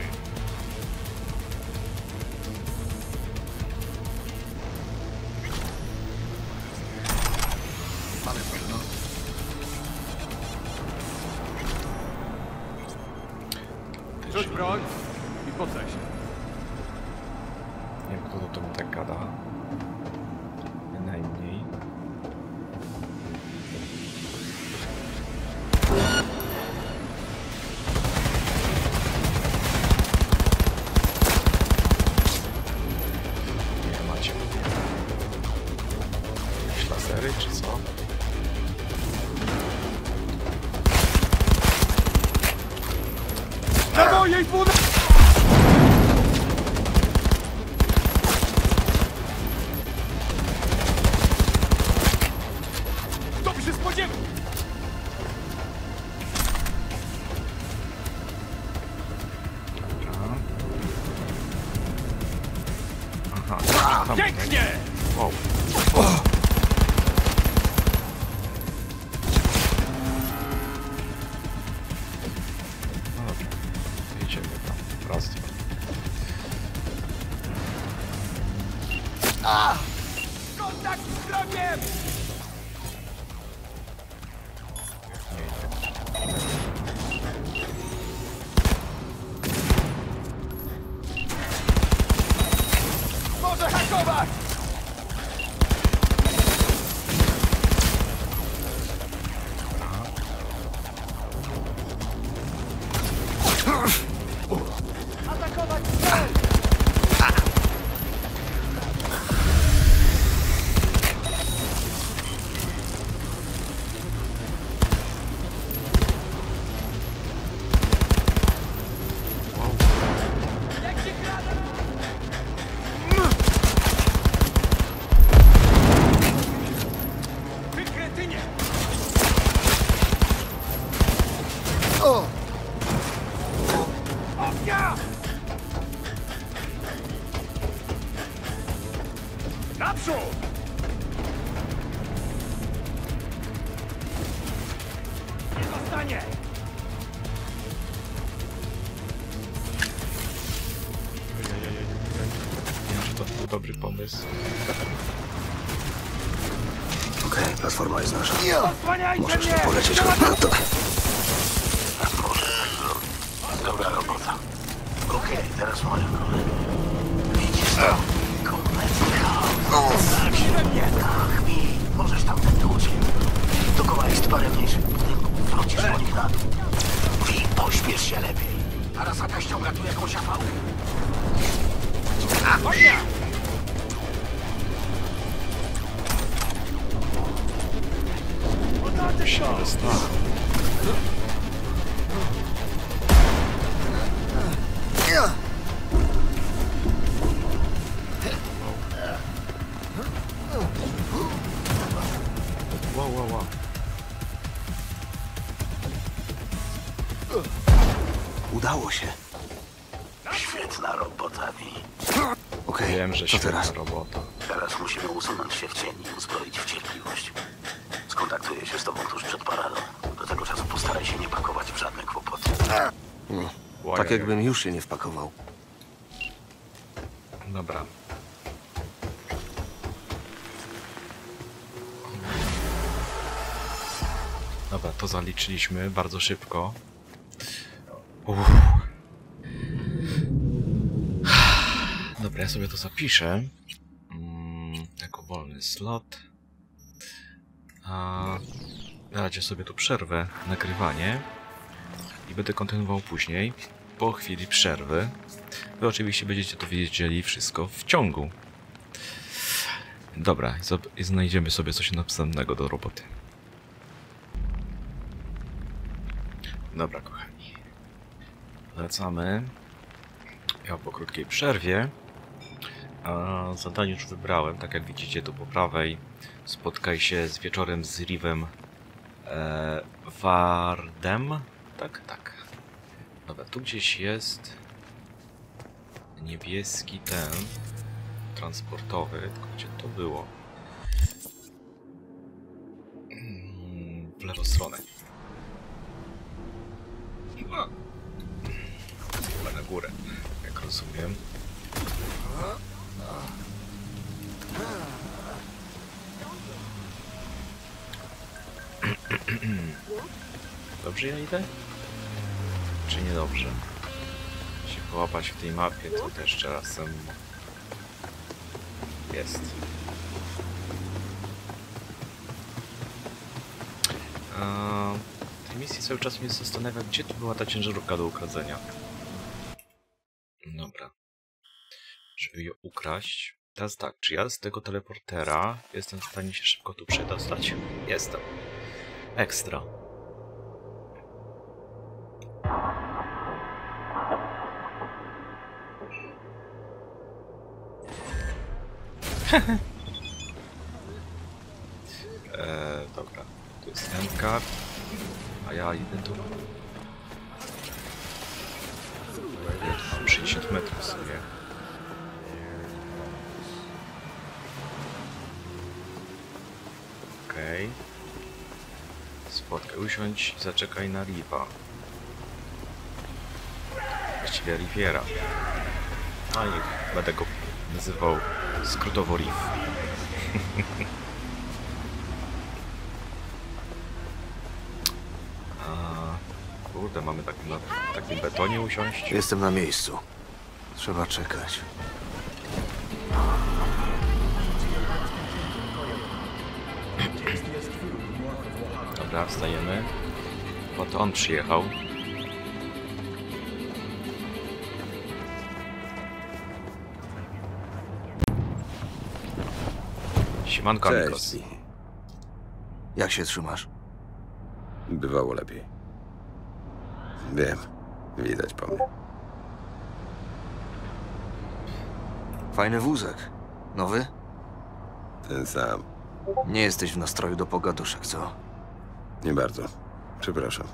S13: Можешь.
S3: Wow, wow, wow.
S8: Udało się.
S4: Świetna robota, Wi.
S8: Okej,
S3: Wiem, że
S8: co
S3: świetna
S8: teraz?
S3: robota.
S4: Teraz musimy usunąć się w cieni i uzbroić w cierpliwość. Skontaktuję się z tobą tuż przed paradą. Do tego czasu postaraj się nie pakować w żadne kłopoty.
S8: Hmm.
S3: Łajaj.
S8: Tak jakbym już się nie wpakował.
S3: Dobra. Dobra, to zaliczyliśmy bardzo szybko. Uff. Dobra, ja sobie to zapiszę. Mm, jako wolny slot. A sobie tu przerwę nagrywanie i będę kontynuował później, po chwili przerwy. Wy oczywiście będziecie to wiedzieli wszystko w ciągu. Dobra, znajdziemy sobie coś następnego do roboty. Dobra, kochani. Wracamy. Ja po krótkiej przerwie. A zadanie już wybrałem, tak jak widzicie tu po prawej. Spotkaj się z wieczorem z Rivem e, Wardem. Tak, tak. Dobra, tu gdzieś jest niebieski ten transportowy, tylko gdzie to było? Mm, W lewą stronę. A. Chyba na górę, jak rozumiem. Dobrze ja idę? Czy niedobrze? Się połapać w tej mapie, to też czasem jest. Eee, tej misji cały czas mnie zastanawia, gdzie tu była ta ciężarówka do ukradzenia. Dobra. Żeby ją ukraść. Teraz tak, czy ja z tego teleportera jestem w stanie się szybko tu przedostać? Jestem. Ekstra. Eee, dobra. Tu jest endcard. A ja idę tu. Mam 60 metrów sobie. Okej. Spotkaj, usiądź i zaczekaj na Riva. Właściwie Riviera. A niech będę go nazywał skrótowo Riv. Kurde, mamy tak na takim betonie usiąść?
S8: Jestem na miejscu. Trzeba czekać.
S3: Dobra, wstajemy. Bo to on przyjechał. Siemanko,
S15: Cześć,
S3: Amigos.
S8: Jak się trzymasz?
S15: Bywało lepiej. Wiem, widać po mnie.
S8: Fajny wózek. Nowy?
S15: Ten sam.
S8: Nie jesteś w nastroju do pogaduszek, co?
S15: Nie bardzo. Przepraszam.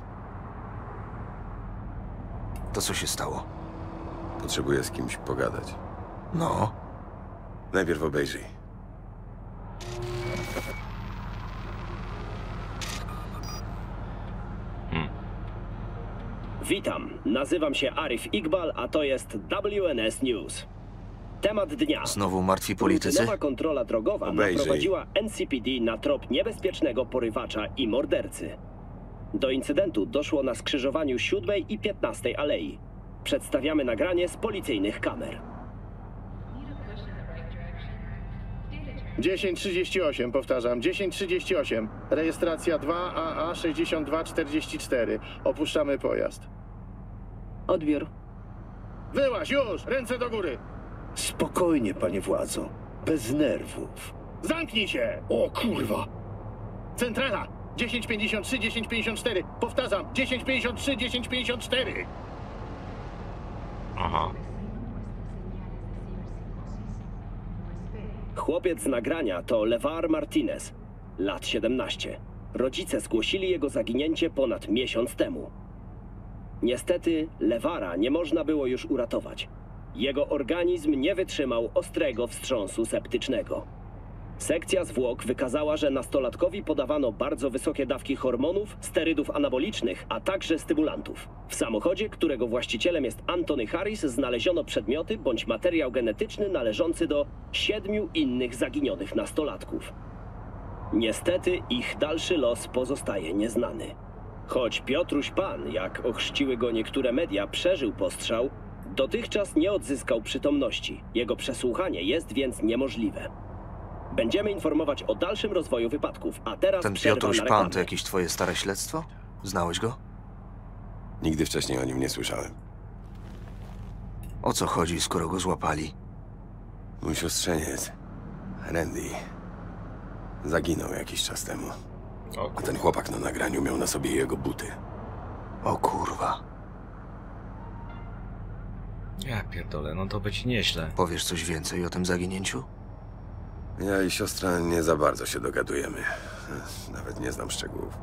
S8: To co się stało?
S15: Potrzebuję z kimś pogadać.
S8: No,
S15: Najpierw obejrzyj.
S12: Witam, nazywam się Arif Iqbal, a to jest WNS News. Temat dnia.
S8: znowu martwi politycy?
S12: Nowa kontrola drogowa
S15: Obejrzyj.
S12: naprowadziła NCPD na trop niebezpiecznego porywacza i mordercy. Do incydentu doszło na skrzyżowaniu 7 i 15 alei. Przedstawiamy nagranie z policyjnych kamer.
S16: 1038, powtarzam, 1038. Rejestracja 2AA 6244. Opuszczamy pojazd.
S12: Odbiór.
S16: Wyłaź już! Ręce do góry!
S11: Spokojnie, panie władzo. Bez nerwów.
S16: Zamknij się! O kurwa! Centrala! 1053, 1054. Powtarzam, 1053, 1054.
S3: Aha.
S12: Chłopiec z nagrania to Levar Martinez, lat 17. Rodzice zgłosili jego zaginięcie ponad miesiąc temu. Niestety, Lewara nie można było już uratować. Jego organizm nie wytrzymał ostrego wstrząsu septycznego. Sekcja zwłok wykazała, że nastolatkowi podawano bardzo wysokie dawki hormonów, sterydów anabolicznych, a także stymulantów. W samochodzie, którego właścicielem jest Anthony Harris, znaleziono przedmioty bądź materiał genetyczny należący do siedmiu innych zaginionych nastolatków. Niestety ich dalszy los pozostaje nieznany. Choć Piotruś Pan, jak ochrzciły go niektóre media, przeżył postrzał, dotychczas nie odzyskał przytomności. Jego przesłuchanie jest więc niemożliwe. Będziemy informować o dalszym rozwoju wypadków, a teraz
S8: Ten
S12: przerwa
S8: Piotruś
S12: na
S8: Pan
S12: reklamę.
S8: to jakieś twoje stare śledztwo? Znałeś go?
S15: Nigdy wcześniej o nim nie słyszałem.
S8: O co chodzi, skoro go złapali?
S15: Mój siostrzeniec, Randy, zaginął jakiś czas temu. A ten chłopak na nagraniu miał na sobie jego buty.
S8: O kurwa.
S3: Ja pierdolę, no to być nieźle.
S8: Powiesz coś więcej o tym zaginięciu?
S15: Ja i siostra nie za bardzo się dogadujemy. Nawet nie znam szczegółów.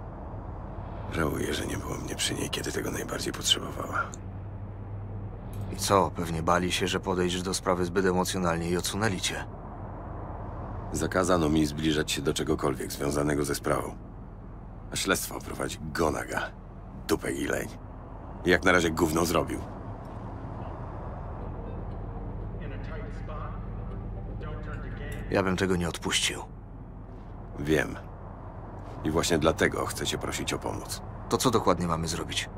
S15: Żałuję, że nie było mnie przy niej, kiedy tego najbardziej potrzebowała.
S8: I co, pewnie bali się, że podejdziesz do sprawy zbyt emocjonalnie i odsunęli cię.
S15: Zakazano mi zbliżać się do czegokolwiek związanego ze sprawą. A śledztwo prowadzi Gonaga. Dupek i leń. Jak na razie gówno zrobił.
S8: Ja bym tego nie odpuścił.
S15: Wiem. I właśnie dlatego chcę cię prosić o pomoc.
S8: To co dokładnie mamy zrobić?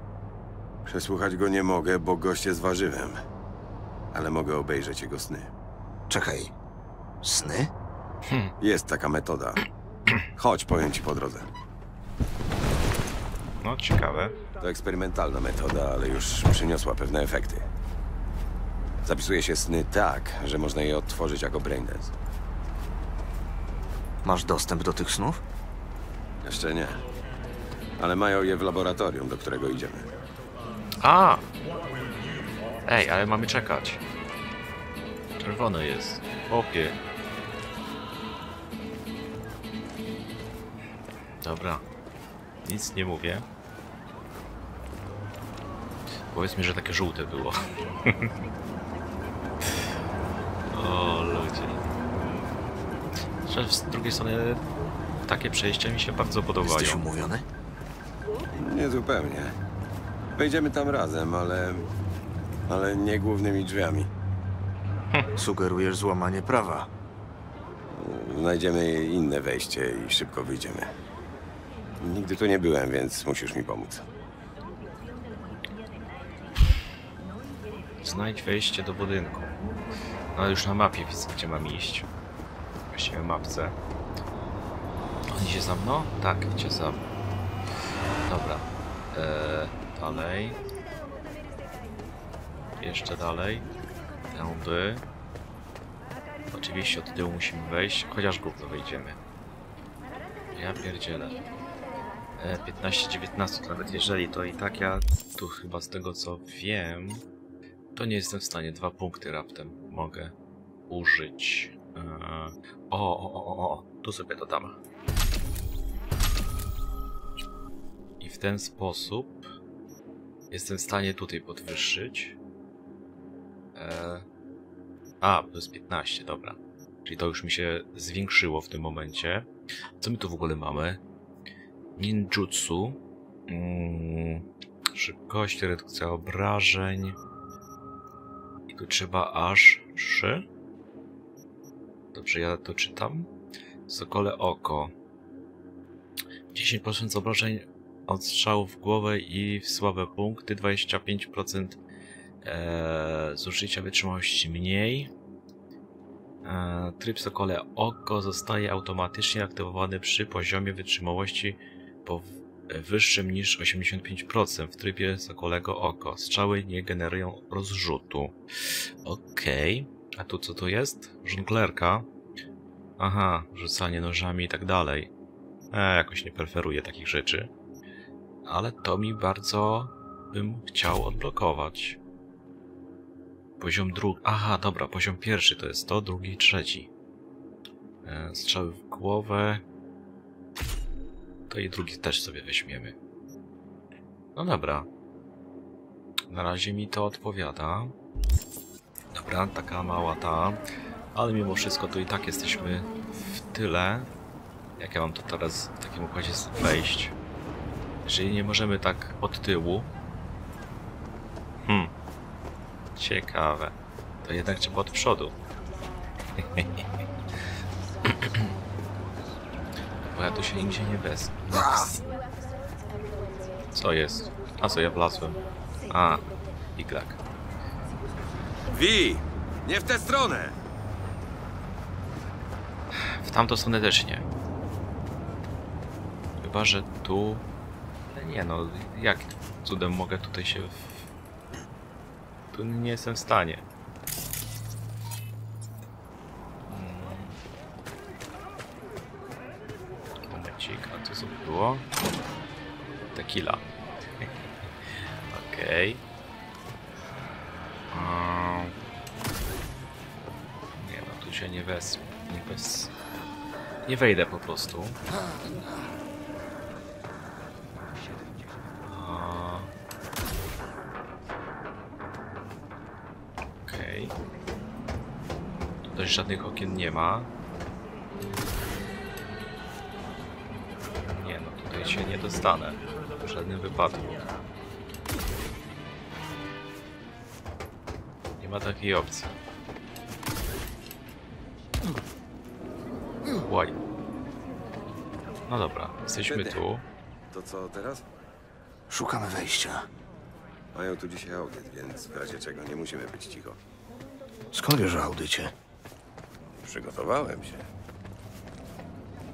S15: Przesłuchać go nie mogę, bo gość jest warzywem. Ale mogę obejrzeć jego sny.
S8: Czekaj. Sny?
S15: Jest taka metoda. Chodź, powiem ci po drodze.
S3: No, ciekawe.
S15: To eksperymentalna metoda, ale już przyniosła pewne efekty. Zapisuje się sny tak, że można je odtworzyć jako braindance.
S8: Masz dostęp do tych snów?
S15: Jeszcze nie. Ale mają je w laboratorium, do którego idziemy.
S3: A! Ej, ale mamy czekać. Czerwony jest. Opie. Dobra. Nic nie mówię. Powiedz mi, że takie żółte było. o ludzie. Że z drugiej strony takie przejścia mi się bardzo podobają.
S8: Jesteś umówiony?
S15: Nie zupełnie. Wejdziemy tam razem, ale... ale nie głównymi drzwiami.
S8: Sugerujesz złamanie prawa.
S15: Znajdziemy inne wejście i szybko wyjdziemy. Nigdy tu nie byłem, więc musisz mi pomóc.
S3: Znajdź wejście do budynku. No już na mapie widzę, gdzie mam iść. Właściwie mapce. On idzie za mną? Tak, idzie za mną. Dobra. Eee, dalej. Jeszcze dalej. Tędy. Oczywiście od tyłu musimy wejść, chociaż gówno wejdziemy. Ja pierdzielę. E, 15-19 nawet jeżeli, to i tak ja tu chyba z tego co wiem, to nie jestem w stanie. Dwa punkty raptem mogę użyć. O, o, o, o, o, tu sobie dodam. I w ten sposób jestem w stanie tutaj podwyższyć. E, a, plus 15, dobra. Czyli to już mi się zwiększyło w tym momencie. Co my tu w ogóle mamy? Ninjutsu. Mm, szybkość, redukcja obrażeń. I tu trzeba aż 3. Dobrze, ja to czytam. Sokole oko. 10% obrażeń od strzału w głowę i w słabe punkty. 25% e, zużycia wytrzymałości mniej. E, tryb Sokole Oko zostaje automatycznie aktywowany przy poziomie wytrzymałości wyższym niż 85% w trybie Sokolego Oko. Strzały nie generują rozrzutu. Okej. Okay. A tu co to jest? Żonglerka. Aha, rzucanie nożami i tak dalej. E, jakoś nie preferuję takich rzeczy. Ale to mi bardzo bym chciał odblokować. Poziom drugi. Aha, dobra, poziom pierwszy to jest to, drugi, trzeci. E, strzały w głowę. To i drugi też sobie weźmiemy. No dobra. Na razie mi to odpowiada. Dobra, taka mała ta. Ale mimo wszystko to i tak jesteśmy w tyle. Jak ja mam to teraz w takim układzie wejść? Jeżeli nie możemy tak od tyłu. Hmm. Ciekawe. To jednak trzeba od przodu. Bo ja tu się nigdzie nie wezmę. Co jest? A co, ja wlazłem. A, iglak.
S15: Wi! Nie w tę stronę!
S3: W tamtą stronę też nie. Chyba, że tu... Nie no, jak cudem mogę tutaj się... Tu nie jestem w stanie. Momencik, a co było? Tequila. Okej. Okay. Się nie. Nie wez... Nie wejdę po prostu. Okej. Okay. Tutaj żadnych okien nie ma. Nie no, tutaj się nie dostanę. W żadnym wypadku. Nie ma takiej opcji. Łaj. No dobra, jesteśmy tu.
S15: To co teraz?
S8: Szukamy wejścia.
S15: Mają tu dzisiaj audyt, więc w razie czego nie musimy być cicho.
S8: Skąd wiesz o audycie?
S15: Przygotowałem się.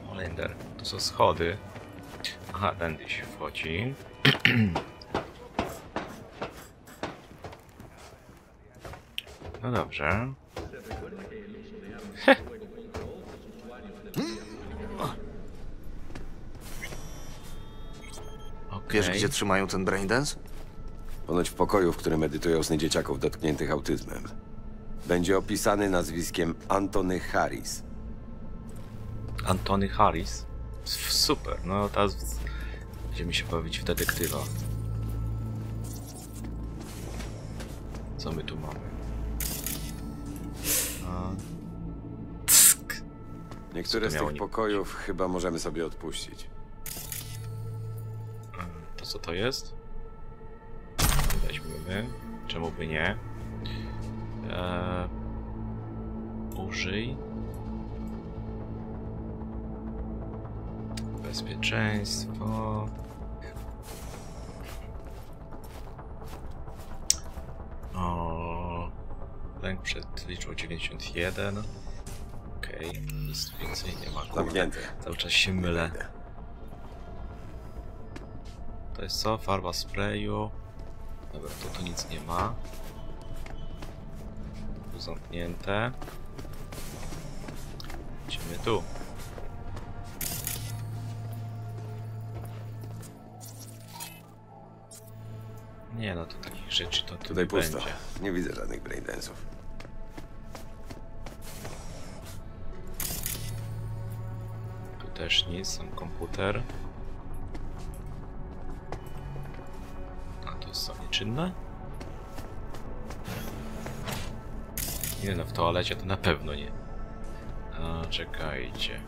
S3: Holender, tu są schody. Aha, tędy się wchodzi. No dobrze.
S8: Wiesz, gdzie trzymają ten braindance?
S15: Ponoć w pokoju, w którym medytują sny dzieciaków dotkniętych autyzmem. Będzie opisany nazwiskiem Antony Harris.
S3: Antony Harris? Super, no teraz będziemy się bawić w detektywa. Co my tu mamy? A... Tsk.
S15: Niektóre z tych
S3: nie
S15: pokojów chyba możemy sobie odpuścić.
S3: Co to jest? Weźmiemy. Czemu by nie? Eee, użyj. Bezpieczeństwo. O, lęk przed liczbą 91. Okej, nic więcej nie ma. Cały czas się mylę. To jest co? Farba sprayu. Dobra, to tu nic nie ma. Tu zamknięte. Idziemy tu. Nie no, to takich rzeczy to tu
S15: Tutaj pusto.
S3: będzie.
S15: Nie widzę żadnych braindensów.
S3: Tu też nic, sam komputer. Nieczynne? Nie no, w toalecie to na pewno nie. A, czekajcie.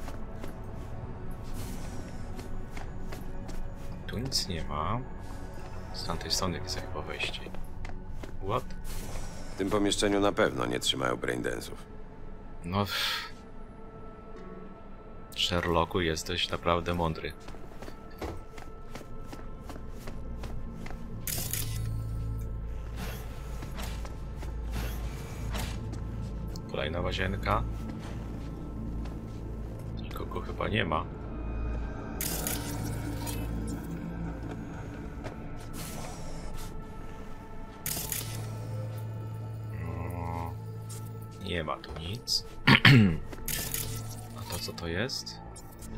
S3: Tu nic nie ma. Z tamtej strony jest chyba wejście. What?
S15: W tym pomieszczeniu na pewno nie trzymają braindensów.
S3: No... Sherlocku, jesteś naprawdę mądry. Kolejna łazienka. Nikogo chyba nie ma. Nie ma tu nic. A to co to jest?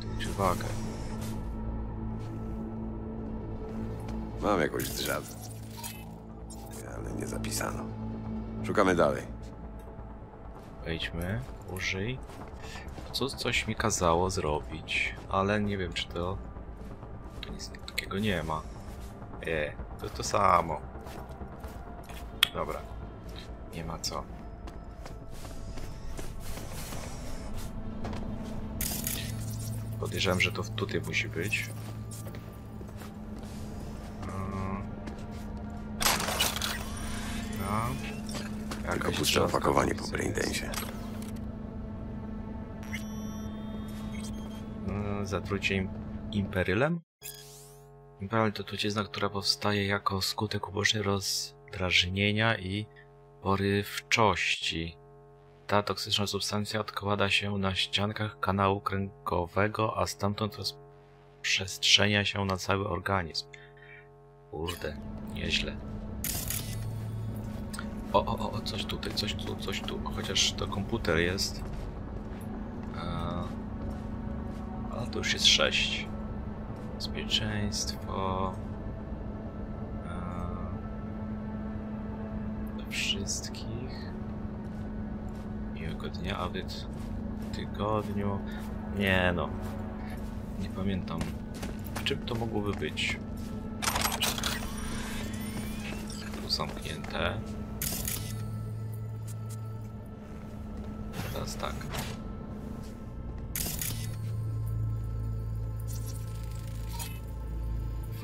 S3: Zwróć uwagę.
S15: Mam jakąś drzazę. Ale nie zapisano. Szukamy dalej.
S3: Wejdźmy, użyj. Co, coś mi kazało zrobić, ale nie wiem czy to... Tu nic takiego nie ma. E, to to samo. Dobra. Nie ma co. Podejrzewam, że to tutaj musi być. Drzazga
S15: opakowanie po braindensie.
S3: Mm, Zatrucie im imperylem? Imperyl to trucizna, która powstaje jako skutek uboczny rozdrażnienia i porywczości. Ta toksyczna substancja odkłada się na ściankach kanału kręgowego, a stamtąd rozprzestrzenia się na cały organizm. Kurde, nieźle. O, o, o, coś tutaj, coś tu, coś tu. Chociaż to komputer jest. Ale to już jest 6. Bezpieczeństwo. Eee, do wszystkich. Miłego dnia, audyt w tygodniu. Nie no. Nie pamiętam. Czym to mogłoby być? Tu zamknięte.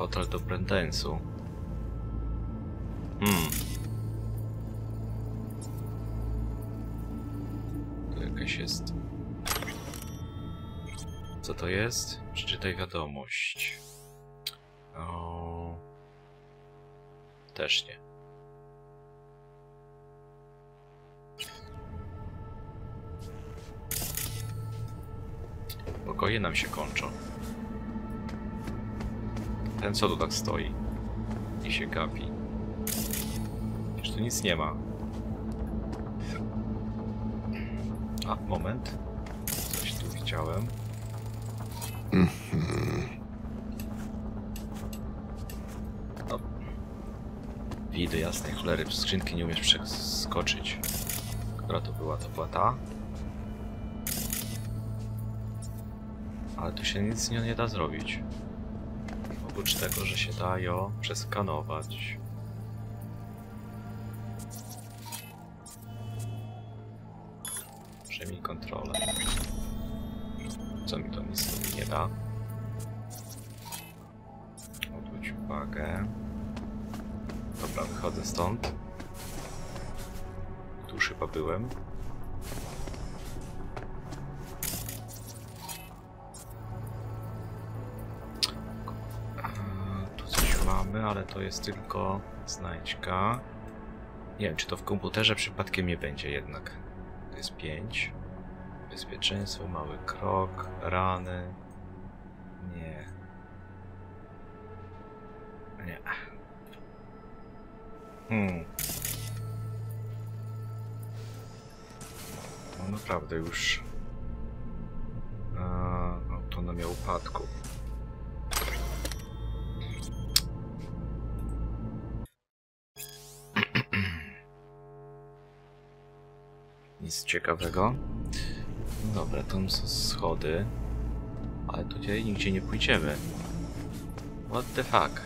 S3: Fotel do Brendensu. Hmm. Tu jakaś jest... Co to jest? Przeczytaj wiadomość. O... Też nie. Pokoje nam się kończą. Ten co tu tak stoi? I się gapi. Tu nic nie ma. A, moment. Coś tu widziałem. No. Widy jasnej cholery, w skrzynki nie umiesz przeskoczyć. Która to była? To była ta? Ale tu się nic nie, nie da zrobić. Oprócz tego, że się da ją przeskanować. Przejmij kontrolę. co mi to nic nie da. Odwróć uwagę. Dobra, wychodzę stąd. Tu już chyba byłem. To jest tylko znajdźka. Nie wiem, czy to w komputerze przypadkiem nie będzie jednak. To jest 5. Bezpieczeństwo, mały krok, rany. Nie. Nie. Hmm. No naprawdę już. A, autonomia upadku. Nic ciekawego. Dobra, tam są schody. Ale tutaj nigdzie nie pójdziemy. What the fuck?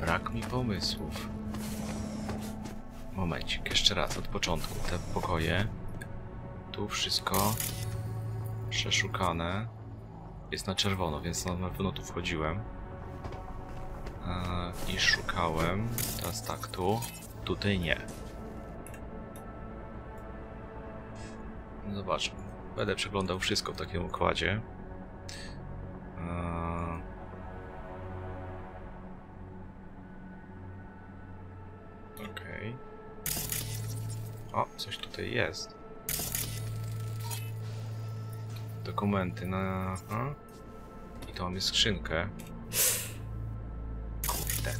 S3: Brak mi pomysłów. Momencik, jeszcze raz od początku. Te pokoje. Tu wszystko przeszukane. Jest na czerwono, więc na pewno tu wchodziłem. I szukałem. Teraz tak, tu. Tutaj nie. Zobaczmy. Będę przeglądał wszystko w takim układzie. Tutaj jest. Dokumenty na... Aha. I to mamy skrzynkę. Kurde.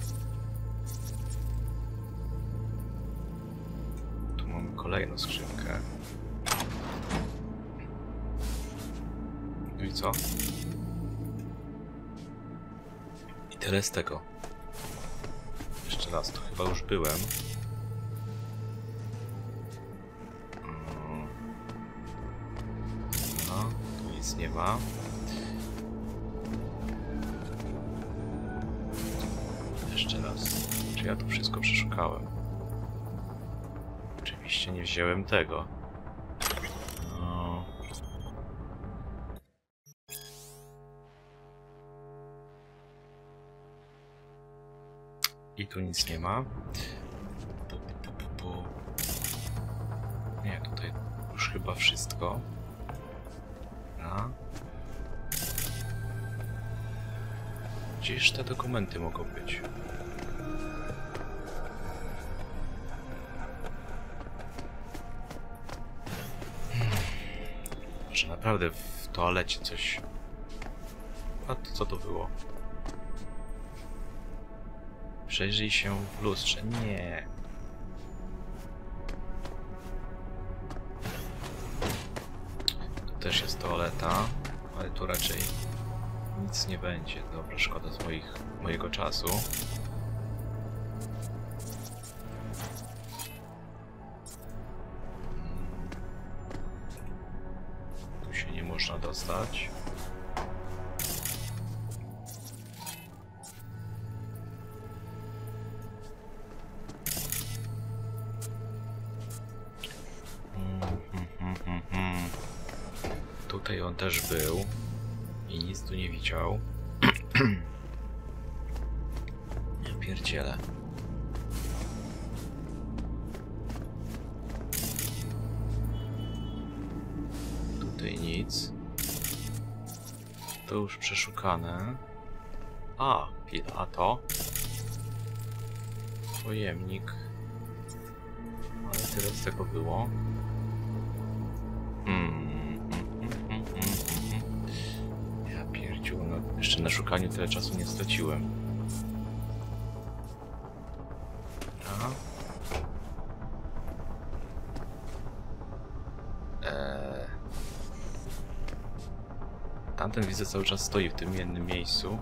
S3: Tu mamy kolejną skrzynkę. No i co? I tyle z tego. Jeszcze raz, to chyba już byłem. Ma. Jeszcze raz. Czy ja tu wszystko przeszukałem? Oczywiście nie wziąłem tego. No. I tu nic nie ma. Nie, tutaj już chyba wszystko. Gdzież te dokumenty mogą być? Może naprawdę w toalecie coś... A to co to było? Przejrzyj się w lustrze. Nie. Tu też jest toaleta, ale tu raczej nic nie będzie. Dobra, szkoda z moich, mojego czasu. Pojemnik Ale tyle z tego było. Mm, mm, mm, mm, mm, mm. Ja pierdziu, no, jeszcze na szukaniu tyle czasu nie straciłem. Dobra. Eee. Tamten widzę cały czas stoi w tym jednym miejscu.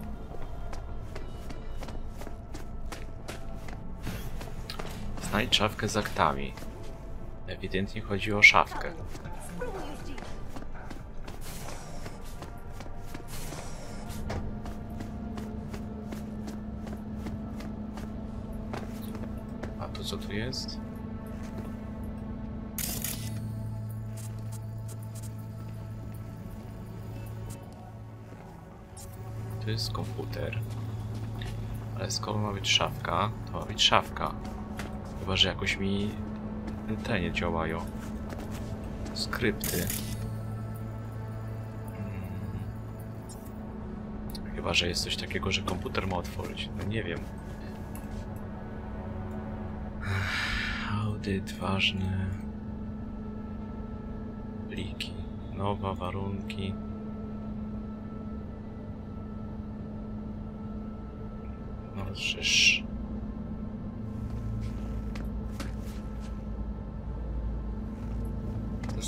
S3: Znajdź szafkę z aktami. Ewidentnie chodzi o szafkę. A to co tu jest? To jest komputer. Ale skoro ma być szafka, to ma być szafka. Chyba, że jakoś mi te nie działają. Skrypty. Hmm. Chyba, że jest coś takiego, że komputer ma otworzyć. No nie wiem. Audyt ważny. Pliki. Nowa warunki. No.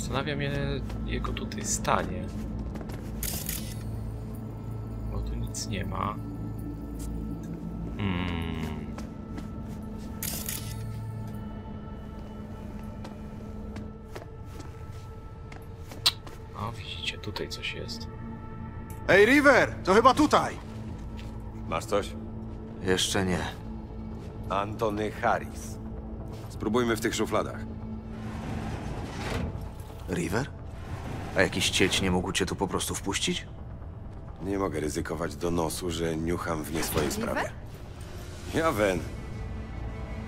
S3: Zastanawia mnie jego tutaj stanie. Bo tu nic nie ma. Hmm. O, widzicie, tutaj coś jest.
S11: Ej, River, to chyba tutaj.
S15: Masz coś?
S8: Jeszcze nie.
S15: Antony Harris. Spróbujmy w tych szufladach.
S8: River? A jakiś cieć nie mógł cię tu po prostu wpuścić?
S15: Nie mogę ryzykować do nosu, że niucham w nie swojej sprawie. Ja, Wen.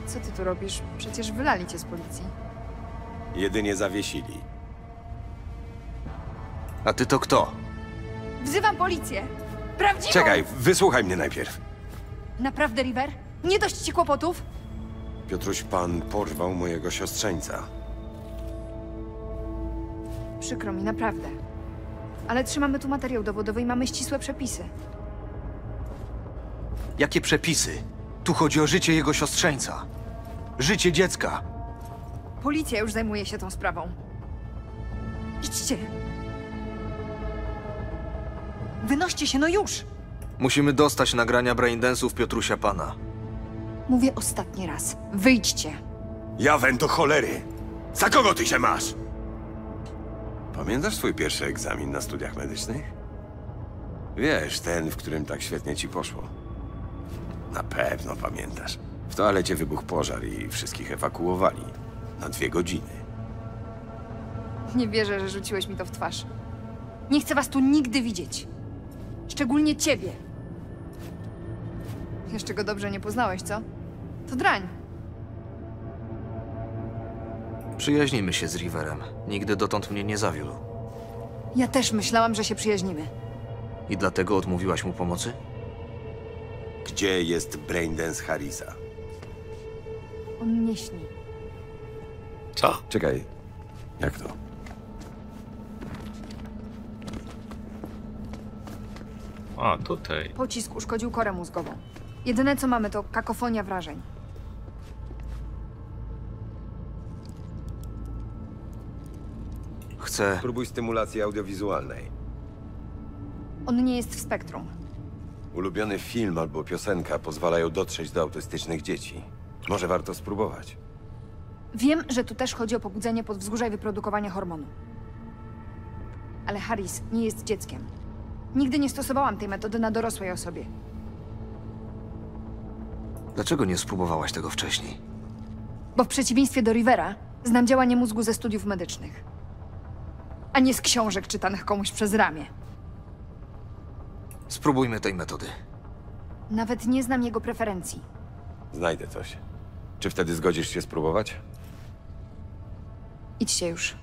S17: Co ty tu robisz? Przecież wylali cię z policji.
S15: Jedynie zawiesili.
S8: A ty to kto?
S17: Wzywam policję! Prawdziwą!
S15: Czekaj, wysłuchaj mnie najpierw.
S17: Naprawdę, River? Nie dość ci kłopotów?
S15: Piotruś, pan porwał mojego siostrzeńca.
S17: Przykro mi, naprawdę. Ale trzymamy tu materiał dowodowy i mamy ścisłe przepisy.
S8: Jakie przepisy? Tu chodzi o życie jego siostrzeńca. Życie dziecka.
S17: Policja już zajmuje się tą sprawą. Idźcie! Wynoście się, no już!
S8: Musimy dostać nagrania braindensów Piotrusia Pana.
S17: Mówię ostatni raz. Wyjdźcie!
S15: Jawen do cholery! Za kogo ty się masz? Pamiętasz swój pierwszy egzamin na studiach medycznych? Wiesz, ten, w którym tak świetnie ci poszło. Na pewno pamiętasz. W toalecie wybuchł pożar i wszystkich ewakuowali. Na dwie godziny.
S17: Nie wierzę, że rzuciłeś mi to w twarz. Nie chcę was tu nigdy widzieć. Szczególnie ciebie. Jeszcze go dobrze nie poznałeś, co? To drań.
S8: Przyjaźnimy się z Riverem. Nigdy dotąd mnie nie zawiódł.
S17: Ja też myślałam, że się przyjaźnimy.
S8: I dlatego odmówiłaś mu pomocy?
S15: Gdzie jest Braindance Harrisa?
S17: On nie śni.
S15: Co? Czekaj. Jak to?
S3: A, tutaj.
S17: Pocisk uszkodził korę mózgową. Jedyne co mamy to kakofonia wrażeń.
S8: Chcę...
S15: Spróbuj stymulacji audiowizualnej.
S17: On nie jest w spektrum.
S15: Ulubiony film albo piosenka pozwalają dotrzeć do autystycznych dzieci. Może warto spróbować.
S17: Wiem, że tu też chodzi o pobudzenie podwzgórza i wyprodukowanie hormonu. Ale Harris nie jest dzieckiem. Nigdy nie stosowałam tej metody na dorosłej osobie.
S8: Dlaczego nie spróbowałaś tego wcześniej?
S17: Bo w przeciwieństwie do Rivera, znam działanie mózgu ze studiów medycznych. A nie z książek czytanych komuś przez ramię.
S8: Spróbujmy tej metody.
S17: Nawet nie znam jego preferencji.
S15: Znajdę coś. Czy wtedy zgodzisz się spróbować?
S17: Idźcie już.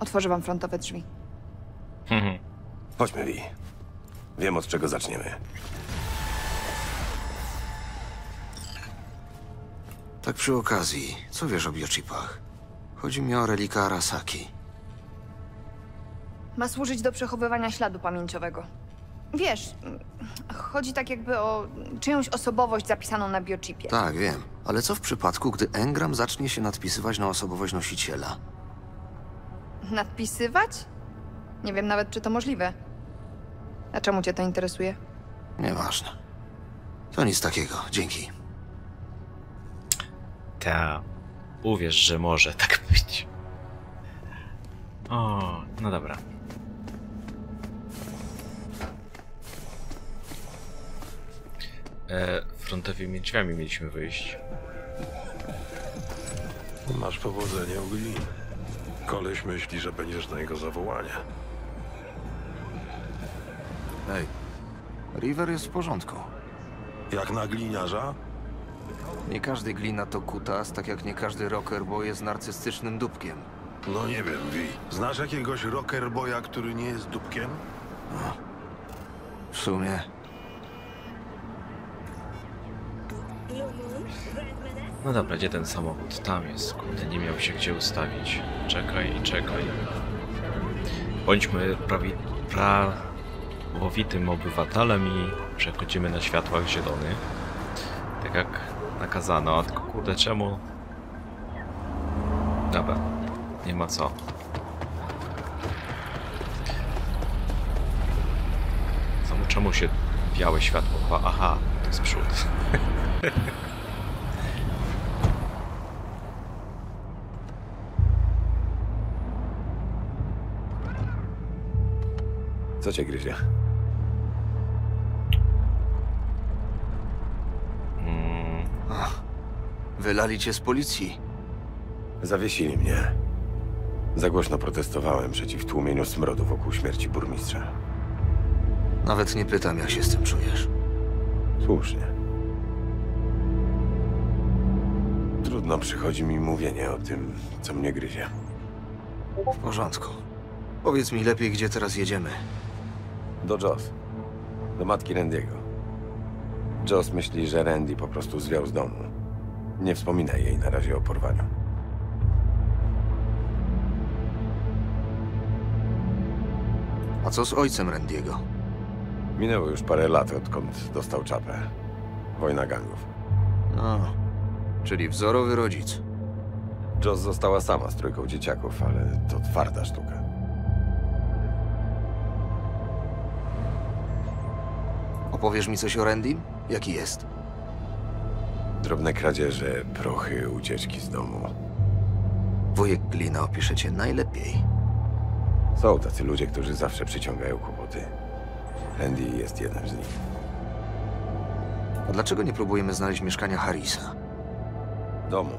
S17: Otworzę wam frontowe drzwi.
S15: Chodźmy, Vi. Wiem, od czego zaczniemy.
S8: Tak przy okazji, co wiesz o biochipach? Chodzi mi o relika Arasaki.
S17: Ma służyć do przechowywania śladu pamięciowego. Wiesz, chodzi tak jakby o czyjąś osobowość zapisaną na biochipie.
S8: Tak, wiem. Ale co w przypadku, gdy engram zacznie się nadpisywać na osobowość nosiciela?
S17: Nadpisywać? Nie wiem nawet, czy to możliwe. A czemu cię to interesuje?
S8: Nieważne. To nic takiego. Dzięki.
S3: Ta. Uwierz, że może tak być. O, no dobra. E, frontowymi drzwiami mieliśmy wyjść.
S10: Masz powodzenie u Glin. Koleś myśli, że będziesz na jego zawołanie.
S8: Hej. River jest w porządku.
S10: Jak na gliniarza?
S8: Nie każdy glina to kutas, tak jak nie każdy rockerboy jest narcystycznym dupkiem.
S10: No nie wiem, Wi. Znasz jakiegoś rockerboya, który nie jest dupkiem?
S8: W sumie.
S3: No dobra, gdzie ten samochód? Tam jest. Kurde, nie miał się gdzie ustawić. Czekaj, czekaj. Bądźmy prawi... prawowitym obywatelem i przechodzimy na światłach zielonych. Tak jak nakazano. A Tylko kurde, czemu... Dobra, nie ma co. Czemu się białe światło? Aha, to jest przód.
S15: Co cię gryzie?
S8: Ach, wylali cię z policji.
S15: Zawiesili mnie. Za głośno protestowałem przeciw tłumieniu smrodu wokół śmierci burmistrza.
S8: Nawet nie pytam, jak się z tym czujesz.
S15: Słusznie. Trudno przychodzi mi mówienie o tym, co mnie gryzie.
S8: W porządku. Powiedz mi lepiej, gdzie teraz jedziemy.
S15: Do Joss. Do matki Randy'ego. Joss myśli, że Randy po prostu zwiał z domu. Nie wspominaj jej na razie o porwaniu.
S8: A co z ojcem Randiego?
S15: Minęło już parę lat, odkąd dostał czapę. Wojna gangów.
S8: No, czyli wzorowy rodzic.
S15: Joss została sama z trójką dzieciaków, ale to twarda sztuka.
S8: Opowiesz mi coś o Randym? Jaki jest?
S15: Drobne kradzieże, prochy, ucieczki z domu.
S8: Wujek Glina opisze cię najlepiej.
S15: Są tacy ludzie, którzy zawsze przyciągają kłopoty. Randy jest jednym z nich.
S8: A dlaczego nie próbujemy znaleźć mieszkania Harrisa?
S15: Domu.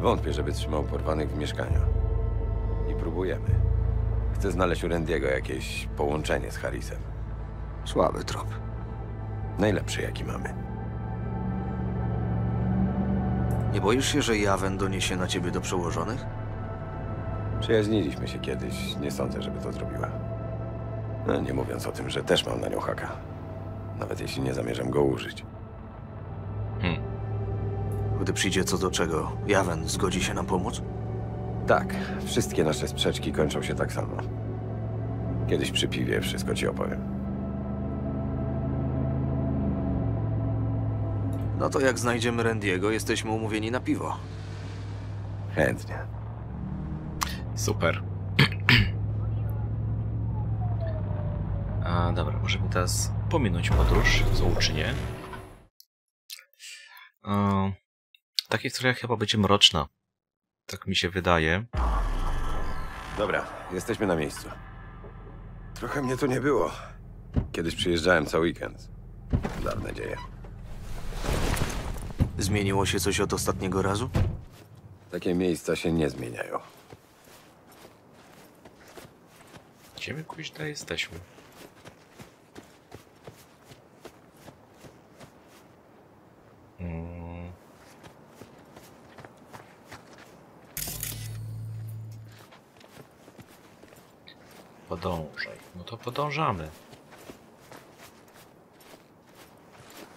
S15: Wątpię, żeby trzymał porwanych w mieszkaniu. I próbujemy. Chcę znaleźć u Randy'ego jakieś połączenie z Harrisem.
S8: Słaby trop.
S15: Najlepszy, jaki mamy.
S8: Nie boisz się, że Jawen doniesie na ciebie do przełożonych?
S15: Przyjaźniliśmy się kiedyś. Nie sądzę, żeby to zrobiła. No, nie mówiąc o tym, że też mam na nią haka. Nawet jeśli nie zamierzam go użyć.
S8: Gdy przyjdzie co do czego, Jawen zgodzi się nam pomóc?
S15: Tak, wszystkie nasze sprzeczki kończą się tak samo. Kiedyś przy piwie wszystko ci opowiem.
S8: No to jak znajdziemy Randiego, jesteśmy umówieni na piwo.
S15: Chętnie.
S3: Super. A dobra, możemy teraz pominąć podróż, co uczynię. E, Taka historia chyba będzie mroczna. Tak mi się wydaje.
S15: Dobra, jesteśmy na miejscu. Trochę mnie tu nie było. Kiedyś przyjeżdżałem cały weekend. Dawne dzieje.
S8: Zmieniło się coś od ostatniego razu?
S15: Takie miejsca się nie zmieniają.
S3: Gdzie my kuźda jesteśmy? Mm. Podążaj. No to podążamy.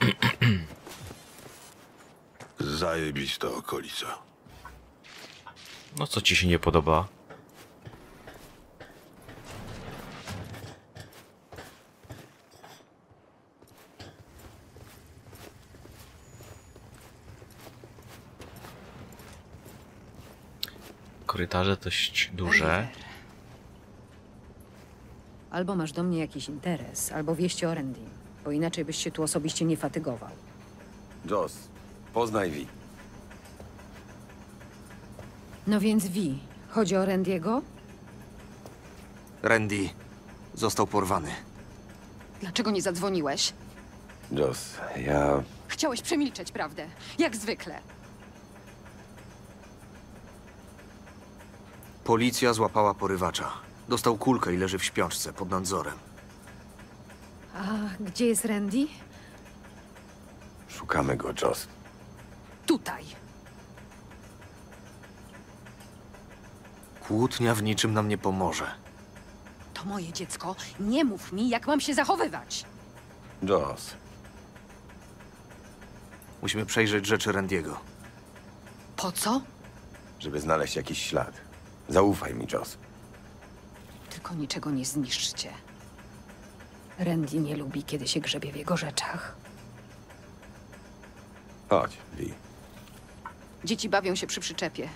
S10: Zajebista okolica.
S3: No co ci się nie podoba? Korytarze dość duże.
S18: Albo masz do mnie jakiś interes, albo wieści o Randy, bo inaczej byś się tu osobiście nie fatygował.
S15: Joss, poznaj Vi.
S18: No więc Wi, chodzi o Randiego?
S8: Randy został porwany.
S17: Dlaczego nie zadzwoniłeś?
S15: Joss, ja...
S17: Chciałeś przemilczeć prawdę. Jak zwykle.
S8: Policja złapała porywacza. Dostał kulkę i leży w śpiączce pod nadzorem.
S18: A gdzie jest Randy?
S15: Szukamy go, Joss.
S17: Tutaj.
S8: Kłótnia w niczym nam nie pomoże.
S17: To moje dziecko. Nie mów mi, jak mam się zachowywać.
S15: Joss.
S8: Musimy przejrzeć rzeczy Randiego.
S17: Po co?
S15: Żeby znaleźć jakiś ślad. Zaufaj mi, Joss.
S17: Tylko niczego nie zniszczcie.
S18: Randy nie lubi, kiedy się grzebie w jego rzeczach.
S15: Chodź, Vi.
S17: Dzieci bawią się przy przyczepie.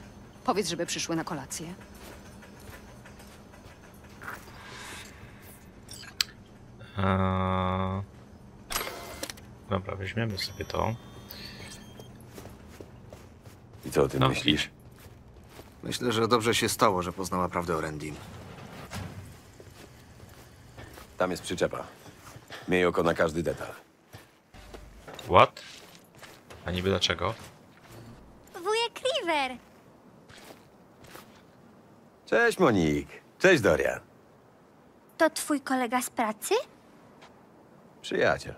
S17: Powiedz, żeby przyszły na kolację.
S3: Eee... Dobra, weźmiemy sobie to.
S15: I co o tym
S3: No,
S15: myślisz?
S8: Myślę, że dobrze się stało, że poznała prawdę o Randym.
S15: Tam jest przyczepa. Miej oko na każdy detal.
S3: What? A niby dlaczego?
S19: River!
S15: Cześć, Monik. Cześć, Dorian.
S19: To twój kolega z pracy?
S15: Przyjaciel.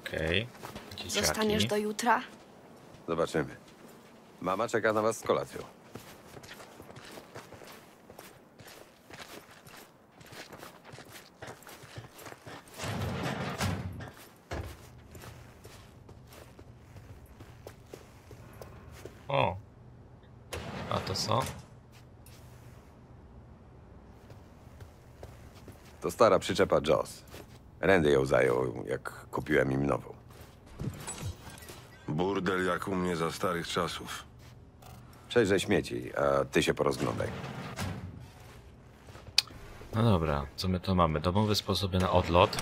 S3: Okej. Dzieciaki.
S19: Zostaniesz do jutra?
S15: Zobaczymy. Mama czeka na was z kolacją.
S3: O. A to co?
S15: To stara przyczepa Joss. Randy ją zajął, jak kupiłem im nową.
S10: Burdel jak u mnie za starych czasów.
S15: Przejrzę śmieci, a ty się porozglądaj.
S3: No dobra, co my to mamy? Domowe sposoby na odlot.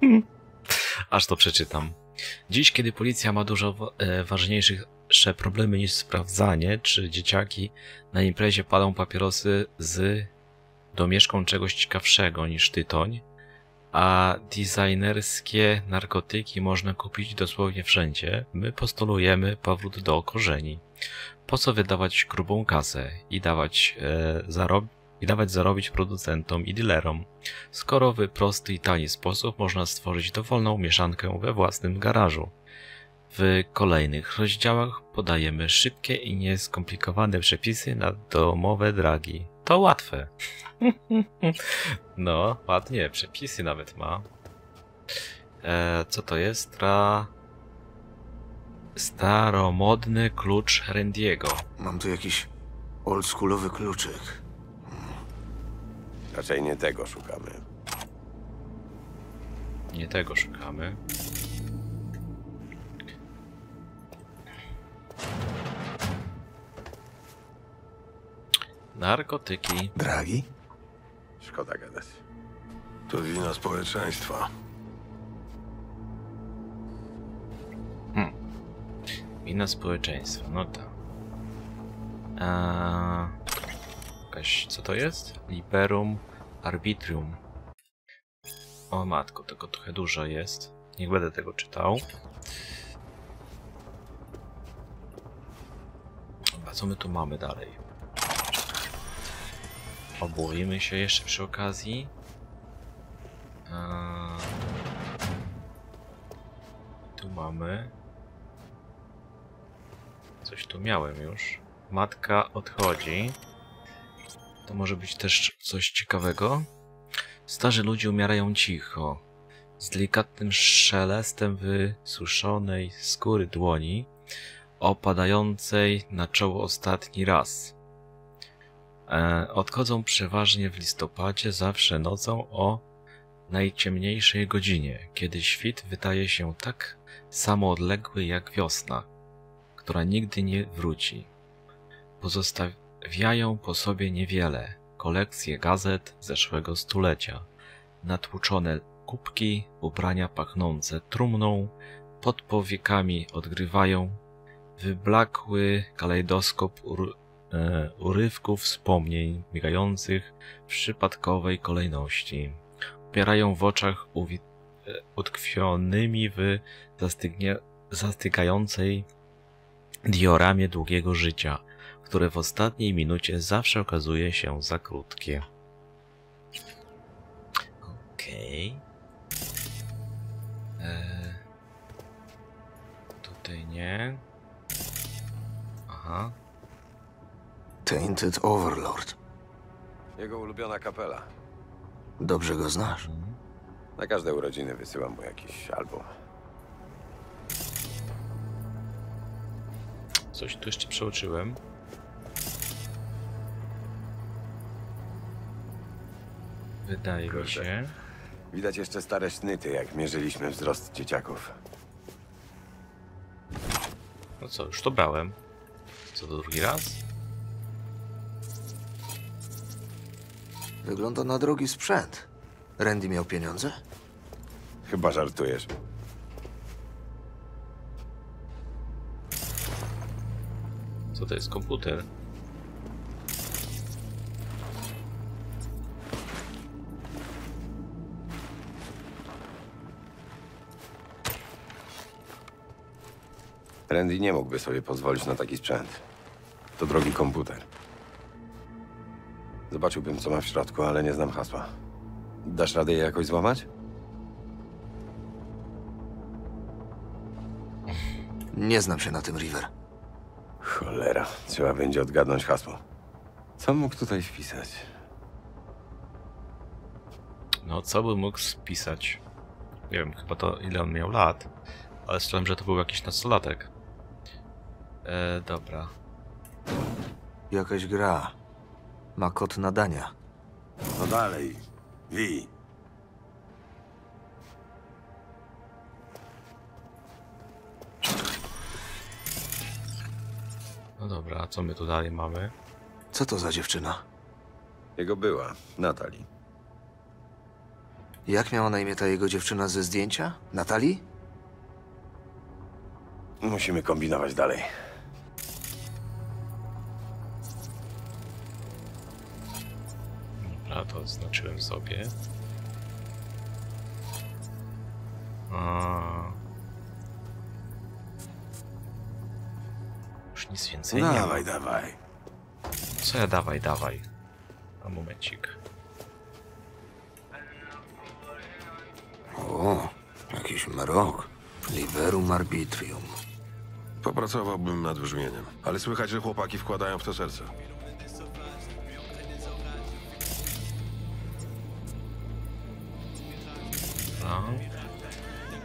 S3: Aż to przeczytam. Dziś, kiedy policja ma dużo wa- e, ważniejsze problemy niż sprawdzanie, czy dzieciaki na imprezie palą papierosy z domieszką czegoś ciekawszego niż tytoń, a designerskie narkotyki można kupić dosłownie wszędzie, my postulujemy powrót do korzeni. Po co wydawać grubą kasę i dawać, e, zarob i dawać zarobić producentom i dealerom, skoro w prosty i tani sposób można stworzyć dowolną mieszankę we własnym garażu. W kolejnych rozdziałach podajemy szybkie i nieskomplikowane przepisy na domowe dragi. To łatwe. no, ładnie, przepisy nawet ma. E, co to jest? Tra... Staromodny klucz Randiego.
S8: Mam tu jakiś oldschoolowy kluczyk.
S15: Raczej nie tego szukamy.
S3: Nie tego szukamy. Narkotyki.
S8: Dragi?
S15: Szkoda gadać.
S10: To wina społeczeństwa.
S3: Wina społeczeństwa, no tak. Eee, jakaś, co to jest? Liberum Arbitrium. O matko, tego trochę dużo jest. Niech będę tego czytał. A co my tu mamy dalej? Obłoimy się jeszcze przy okazji. Eee, tu mamy. Coś tu miałem już. Matka odchodzi. To może być też coś ciekawego. Starzy ludzie umierają cicho. z delikatnym szelestem wysuszonej skóry dłoni, opadającej na czoło ostatni raz. E, odchodzą przeważnie w listopadzie, zawsze nocą o najciemniejszej godzinie, kiedy świt wydaje się tak samo odległy jak wiosna, która nigdy nie wróci. Pozostawiają po sobie niewiele, kolekcje gazet zeszłego stulecia, natłuczone kubki, ubrania pachnące trumną, pod powiekami odgrywają wyblakły kalejdoskop e, urywków wspomnień migających w przypadkowej kolejności. Upierają w oczach uwi, e, utkwionymi w zastygnie, zastygającej dioramie długiego życia, które w ostatniej minucie zawsze okazuje się za krótkie. Okej. Eee, tutaj nie. Aha.
S8: Tainted Overlord.
S15: Jego ulubiona kapela.
S8: Dobrze go znasz?
S15: Na każde urodziny wysyłam mu jakiś album.
S3: Coś tu jeszcze przeoczyłem. Wydaje mi się.
S15: Widać jeszcze stare sznyty, jak mierzyliśmy wzrost dzieciaków.
S3: No co, już to brałem. Co to drugi raz?
S8: Wygląda na drogi sprzęt. Randy miał pieniądze?
S15: Chyba żartujesz.
S3: Co to jest komputer?
S15: Randy nie mógłby sobie pozwolić na taki sprzęt. To drogi komputer. Zobaczyłbym, co ma w środku, ale nie znam hasła. Dasz radę je jakoś złamać?
S8: Nie znam się na tym, River.
S15: Cholera, trzeba będzie odgadnąć hasło. Co mógł tutaj wpisać?
S3: No, co by mógł spisać? Nie wiem, chyba to ile on miał lat, ale strzelam, że to był jakiś nastolatek. E, dobra.
S8: Jakaś gra. Ma kod nadania.
S15: No dalej. Wi.
S3: No dobra, a co my tu dalej mamy?
S8: Co to za dziewczyna?
S15: Jego była, Natalie.
S8: Jak miała na imię ta jego dziewczyna ze zdjęcia? Natalii?
S15: Musimy kombinować dalej.
S3: To oznaczyłem sobie. A... Już nic więcej nie ma.
S15: Dawaj, dawaj.
S3: Co ja dawaj, dawaj. A momencik.
S8: O, jakiś mrok. Liberum arbitrium.
S10: Popracowałbym nad brzmieniem, ale słychać, że chłopaki wkładają w to serce.
S3: No.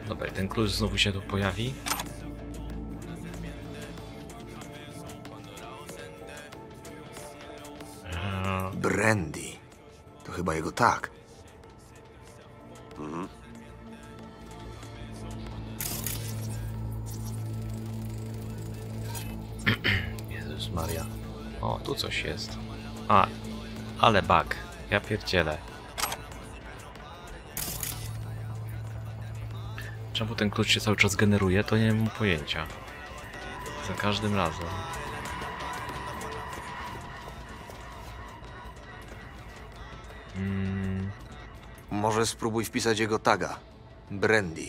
S3: Dobra, ten klucz znowu się tu pojawi.
S8: Brandy. To chyba jego tak.
S15: Mhm.
S3: Jezus Maria. O, tu coś jest. A, ale bug. Ja pierdzielę. Czemu ten klucz się cały czas generuje, to nie mam pojęcia. Za każdym razem. Mm,
S8: Może spróbuj wpisać jego taga. Brandy.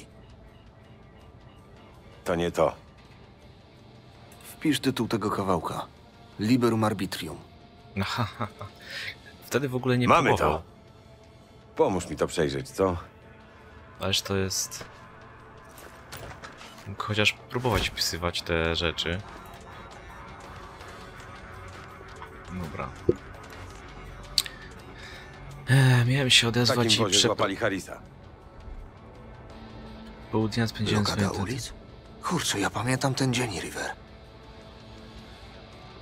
S15: To nie to.
S8: Wpisz tytuł tego kawałka. Liberum arbitrium.
S3: Wtedy w ogóle nie
S15: Mamy
S3: próbował.
S15: to. Pomóż mi to przejrzeć, co?
S3: Ależ to jest... Mógł chociaż próbować wpisywać te rzeczy. Dobra. Eee, miałem się
S15: W
S3: odezwać
S15: takim
S3: i
S15: wozie
S3: przep...
S15: złapali Harrisa.
S3: Pół dnia spędziłem
S8: Blokada ulic? Kurczę, ja pamiętam ten dzień, River.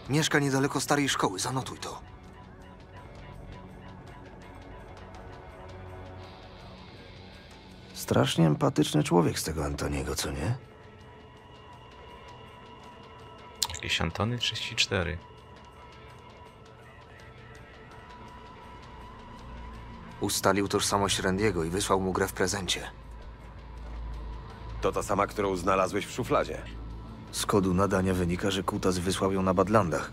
S8: Mieszka niedaleko starej szkoły, zanotuj to. Strasznie empatyczny człowiek z tego Antoniego, co nie?
S3: Jakieś Antony 34.
S8: Ustalił tożsamość Randiego i wysłał mu grę w prezencie.
S15: To ta sama, którą znalazłeś w szufladzie.
S8: Z kodu nadania wynika, że Kutas wysłał ją na Badlandach.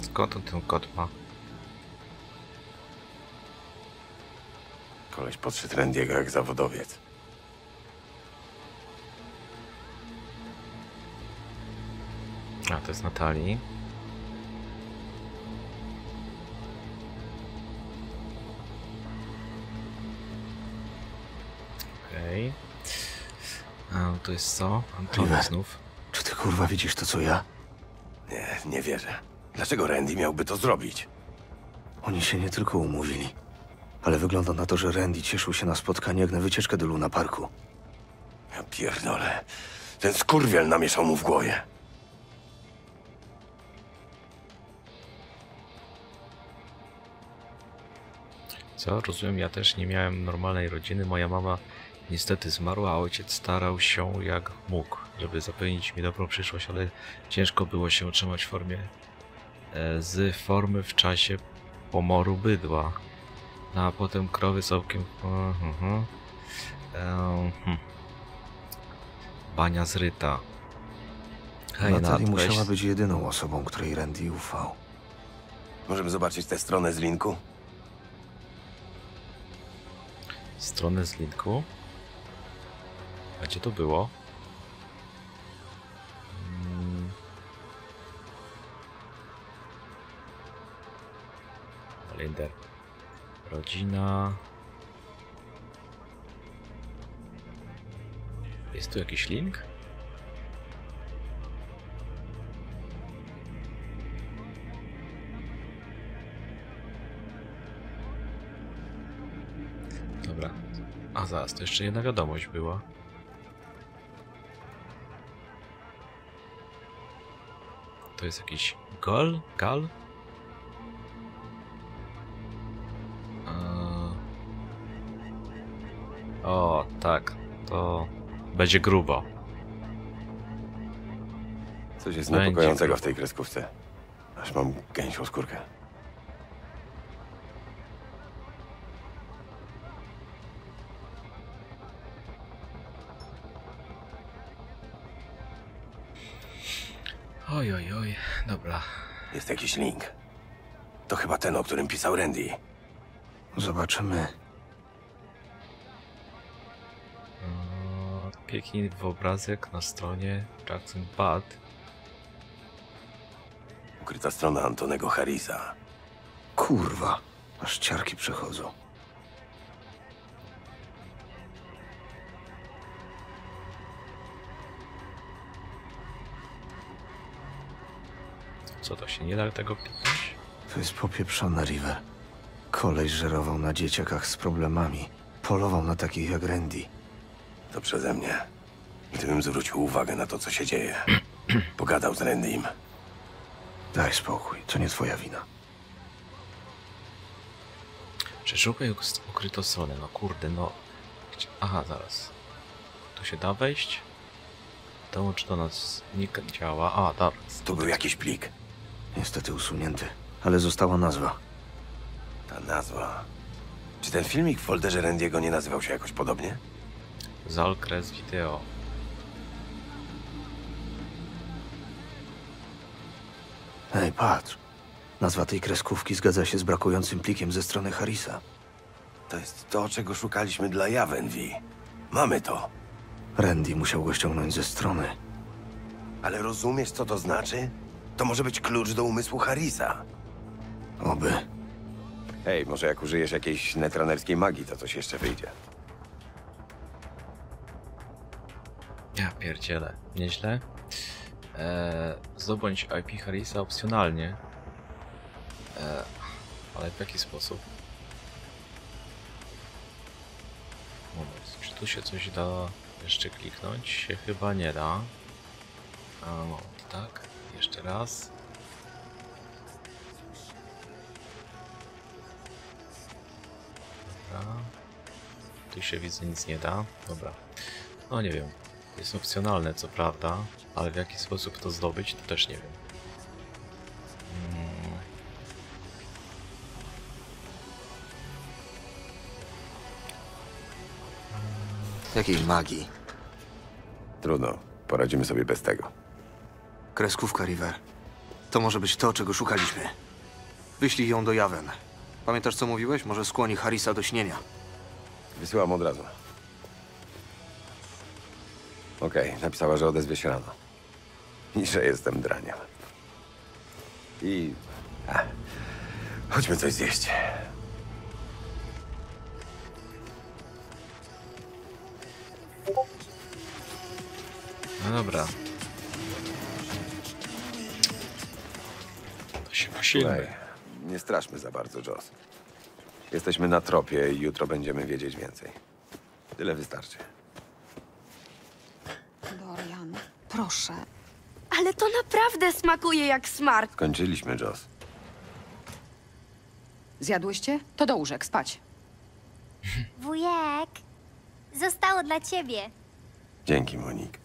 S3: Skąd on ten kod ma?
S15: Koleś podszedł Randiego jak zawodowiec.
S3: A, to jest Natalii. Okej. A, to jest co? Antony znów.
S8: Czy ty kurwa widzisz to, co ja?
S15: Nie, nie wierzę. Dlaczego Randy miałby to zrobić?
S8: Oni się nie tylko umówili, ale wygląda na to, że Randy cieszył się na spotkanie jak na wycieczkę do Luna Parku.
S15: Ja pierdolę. Ten skurwiel namieszał mu w głowie.
S3: Co? Rozumiem, ja też nie miałem normalnej rodziny. Moja mama niestety zmarła, a ojciec starał się jak mógł, żeby zapewnić mi dobrą przyszłość, ale ciężko było się utrzymać w formie e, z formy w czasie pomoru bydła. No, a potem krowy całkiem... Em, hm. Bania zryta. Hej,
S8: Natalie musiała być jedyną osobą, której Randy ufał.
S15: Możemy zobaczyć tę stronę z linku?
S3: Stronę z linku. A gdzie to było? Mm. Kalender. Rodzina. Jest tu jakiś link? A zaraz, to jeszcze jedna wiadomość była. To jest jakiś gol? Gal? O, tak. To będzie grubo.
S15: Coś jest
S3: Będzie
S15: niepokojącego w tej kreskówce. Aż mam gęsią skórkę.
S3: Oj, oj, oj. Dobra.
S15: Jest jakiś link. To chyba ten, o którym pisał Randy.
S8: Zobaczymy.
S3: Eee, Kliknij w obrazek na stronie Jackson Bad.
S15: Ukryta strona Antonego Harrisa.
S8: Kurwa, aż ciarki przechodzą.
S3: Co to się nie da tego kliknąć?
S8: To jest popieprzone, River. Koleś żerował na dzieciakach z problemami. Polował na takich jak Randy.
S15: To przeze mnie. Gdybym zwrócił uwagę na to, co się dzieje. Pogadał z Randym.
S8: Daj spokój, to nie twoja wina.
S3: Przeszukaj uk- ukrytą stronę. No kurde, no. Aha, zaraz. Tu się da wejść? Dołącz do nas. Nie działa. A, dobra.
S15: Tu był jakiś plik.
S8: Niestety usunięty, ale została nazwa.
S15: Ta nazwa. Czy ten filmik w folderze Randiego nie nazywał się jakoś podobnie?
S3: Zalkres Video.
S8: Ej, patrz. Nazwa tej kreskówki zgadza się z brakującym plikiem ze strony Harrisa.
S15: To jest to, czego szukaliśmy dla Javenvi. Mamy to.
S8: Randy musiał go ściągnąć ze strony.
S15: Ale rozumiesz, co to znaczy? To może być klucz do umysłu Harrisa.
S8: Oby.
S15: Hej, może jak użyjesz jakiejś netranerskiej magii, to coś jeszcze wyjdzie.
S3: Ja pierdzielę. Nieźle. Eee, zdobądź IP Harrisa opcjonalnie. Eee, ale w jaki sposób? tu się coś da jeszcze kliknąć? Się chyba nie da. A, no, tak. Jeszcze raz. Dobra. Tu się widzę nic nie da. Dobra. No nie wiem. Jest opcjonalne co prawda, ale w jaki sposób to zdobyć to też nie wiem. Mm.
S8: Jakiej magii?
S15: Trudno. Poradzimy sobie bez tego.
S8: Kreskówka, River. To może być to, czego szukaliśmy. Wyślij ją do Jawen. Pamiętasz, co mówiłeś? Może skłoni Harisa do śnienia.
S15: Wysyłam od razu. Okej, napisała, że odezwie się rano. I że jestem draniem. I... A, chodźmy coś zjeść.
S3: No dobra.
S15: Słuchaj, nie straszmy za bardzo, Joss. Jesteśmy na tropie i jutro będziemy wiedzieć więcej. Tyle wystarczy.
S17: Dorian, proszę.
S19: Ale to naprawdę smakuje jak smart.
S15: Skończyliśmy, Joss.
S18: Zjadłyście? To do łóżek, spać.
S19: Wujek, zostało dla ciebie.
S15: Dzięki, Monik.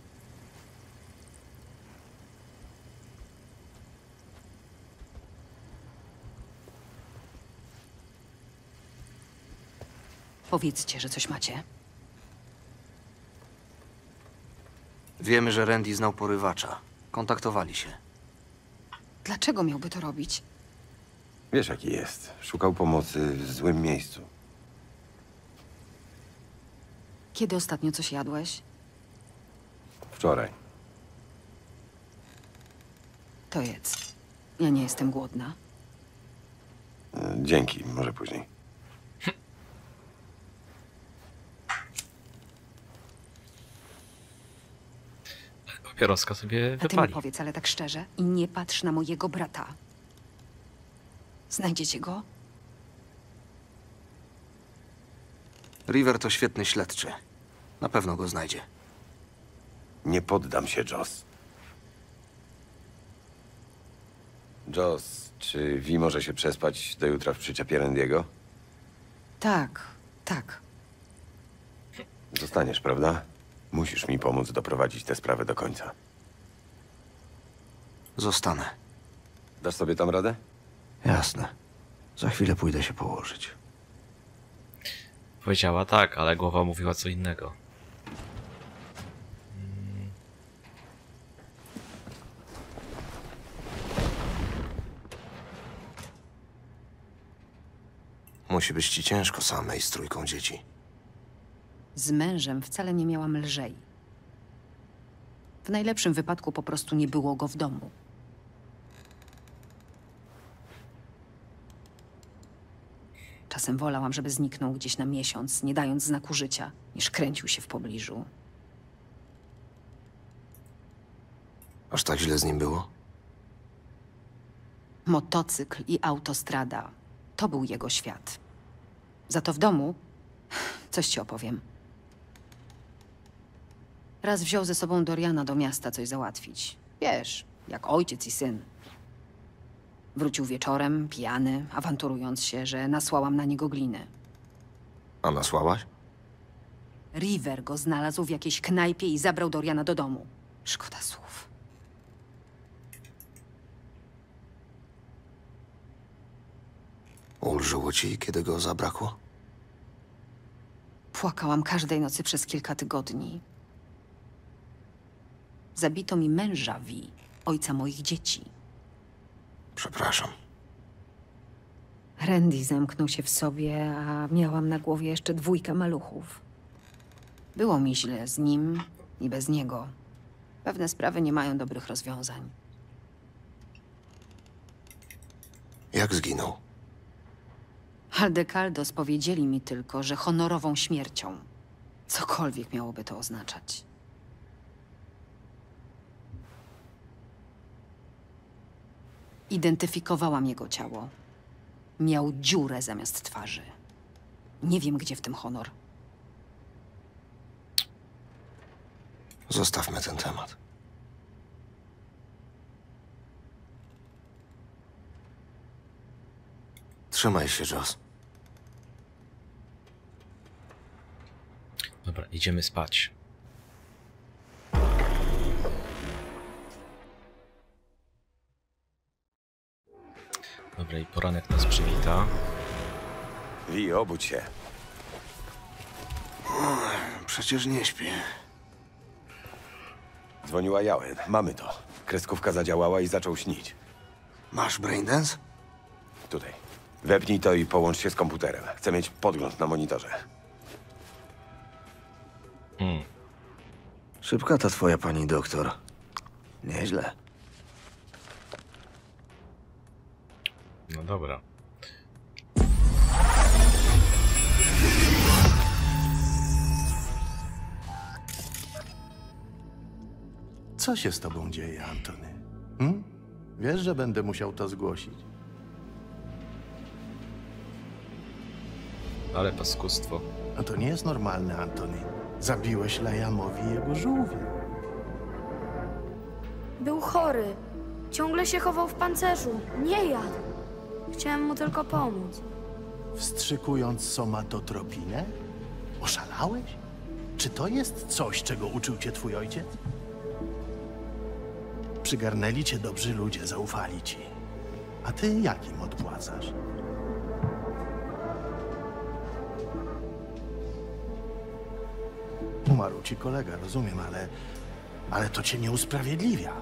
S18: Powiedzcie, że coś macie.
S8: Wiemy, że Randy znał porywacza. Kontaktowali się.
S18: Dlaczego miałby to robić?
S15: Wiesz, jaki jest. Szukał pomocy w złym miejscu.
S18: Kiedy ostatnio coś jadłeś?
S15: Wczoraj.
S18: To jedz. Ja nie jestem głodna.
S15: E, Dzięki, może później.
S3: Papieroska sobie
S18: A ty mi
S3: wypali.
S18: powiedz, ale tak szczerze, i nie patrz na mojego brata. Znajdziecie go?
S8: River to świetny śledczy. Na pewno go znajdzie.
S15: Nie poddam się, Joss. Joss, czy Vi może się przespać do jutra w przyczepie Randiego?
S18: Tak, tak.
S15: Zostaniesz, prawda? Musisz mi pomóc doprowadzić tę sprawę do końca.
S8: Zostanę.
S15: Dasz sobie tam radę?
S8: Jasne. Za chwilę pójdę się położyć.
S3: Powiedziała tak, ale głowa mówiła co innego.
S8: Musi być ci ciężko samej z trójką dzieci.
S18: Z mężem wcale nie miałam lżej. W najlepszym wypadku po prostu nie było go w domu. Czasem wolałam, żeby zniknął gdzieś na miesiąc, nie dając znaku życia, niż kręcił się w pobliżu.
S8: Aż tak źle z nim było?
S18: Motocykl i autostrada to był jego świat. Za to w domu coś ci opowiem. Raz wziął ze sobą Doriana do miasta coś załatwić. Wiesz, jak ojciec i syn. Wrócił wieczorem, pijany, awanturując się, że nasłałam na niego gliny.
S8: A nasłałaś?
S18: River go znalazł w jakiejś knajpie i zabrał Doriana do domu. Szkoda słów.
S8: Ulżyło ci, kiedy go zabrakło?
S18: Płakałam każdej nocy przez kilka tygodni. Zabito mi męża Wi, ojca moich dzieci.
S8: Przepraszam.
S18: Randy zamknął się w sobie, a miałam na głowie jeszcze dwójkę maluchów. Było mi źle z nim i bez niego. Pewne sprawy nie mają dobrych rozwiązań.
S8: Jak zginął?
S18: Aldekaldos powiedzieli mi tylko, że honorową śmiercią. Cokolwiek miałoby to oznaczać. Identyfikowałam jego ciało. Miał dziurę zamiast twarzy. Nie wiem, gdzie w tym honor.
S8: Zostawmy ten temat. Trzymaj się, Joss.
S3: Dobra, idziemy spać. Dobra, i poranek nas przywita.
S15: Wi, obudź się.
S8: Przecież nie śpię.
S15: Dzwoniła Jałem. Mamy to. Kreskówka zadziałała i zaczął śnić.
S8: Masz braindance?
S15: Tutaj. Wepnij to i połącz się z komputerem. Chcę mieć podgląd na monitorze.
S3: Hmm.
S8: Szybka ta twoja pani doktor. Nieźle.
S3: No dobra.
S20: Co się z tobą dzieje, Antony? Hm? Wiesz, że będę musiał to zgłosić.
S3: Ale paskustwo.
S20: No to nie jest normalne, Antony. Zabiłeś Lajamowi jego żółwie.
S17: Był chory. Ciągle się chował w pancerzu. Nie jadł. Chciałem mu tylko pomóc.
S20: Wstrzykując somatotropinę? Oszalałeś? Czy to jest coś, czego uczył cię twój ojciec? Przygarnęli cię dobrzy ludzie, zaufali ci. A ty jakim odpłacasz? Umarł ci kolega, rozumiem, ale... Ale to cię nie usprawiedliwia.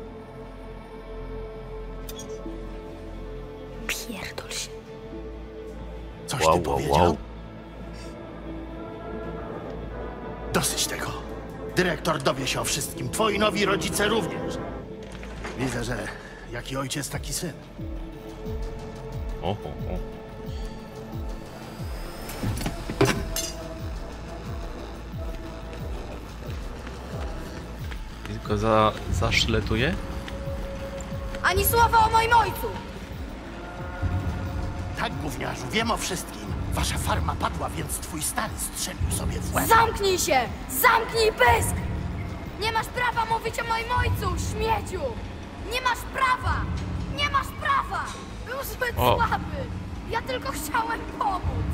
S3: Wow,
S20: ty
S3: wow,
S20: powiedział?
S3: wow.
S20: Dosyć tego. Dyrektor dowie się o wszystkim. Twoi nowi rodzice również. Widzę, że jaki ojciec, taki syn.
S3: O, o, o. Tylko za, zaszletuje?
S17: Ani słowa o moim ojcu!
S20: Tak, gówniarzu, wiem o wszystkim. Wasza farma padła, więc twój stary strzelił sobie w łeb.
S17: Zamknij się! Zamknij pysk! Nie masz prawa mówić o moim ojcu, śmieciu! Nie masz prawa! Nie masz prawa! Był zbyt
S3: O.
S17: słaby! Ja tylko chciałem pomóc!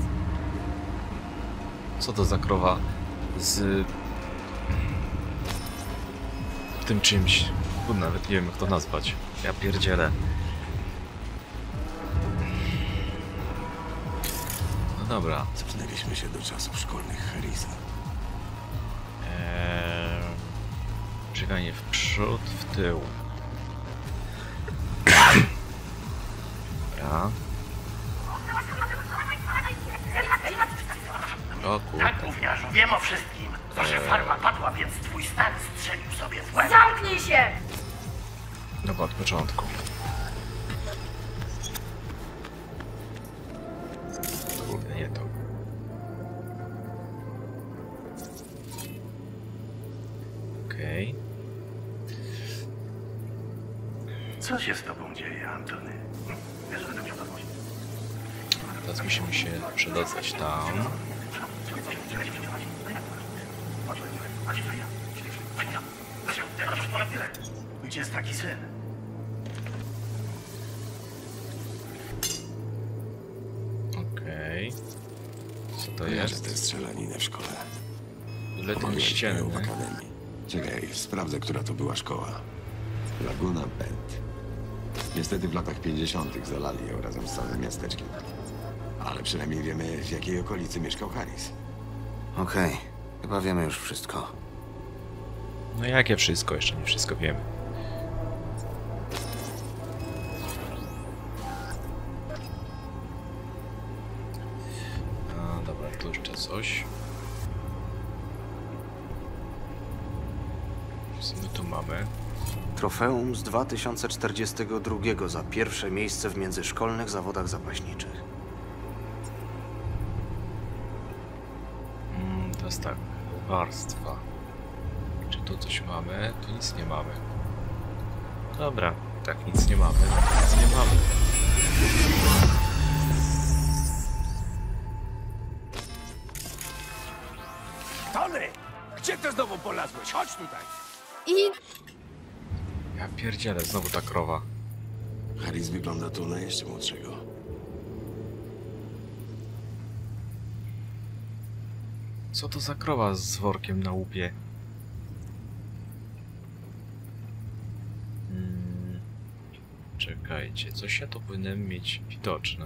S3: Co to za krowa z tym czymś? Kurde, nawet nie wiem jak to nazwać. Ja pierdzielę. Dobra.
S21: Cofnęliśmy się do czasów szkolnych Harrisa.
S3: Eee, bieganie w przód, w tył.
S21: 50. zalali ją razem z całym miasteczkiem. Ale przynajmniej wiemy, w jakiej okolicy mieszkał Harris.
S8: Okej, chyba wiemy już wszystko.
S3: No jakie wszystko? Jeszcze nie wszystko wiemy.
S8: Trofeum z 2042 za pierwsze miejsce w międzyszkolnych zawodach zapaśniczych.
S3: Mm, to jest tak, warstwa. Czy tu coś mamy? Tu nic nie mamy. Dobra, tak nic nie mamy, to nic nie mamy.
S22: Tony! Gdzie ty znowu polazłeś? Chodź tutaj!
S17: I
S3: Ja pierdzielę, znowu ta krowa.
S15: Harris wygląda tu na jeszcze młodszego.
S3: Co to za krowa z workiem na łupie? Hmm. Czekajcie, coś ja tu powinienem mieć widoczne.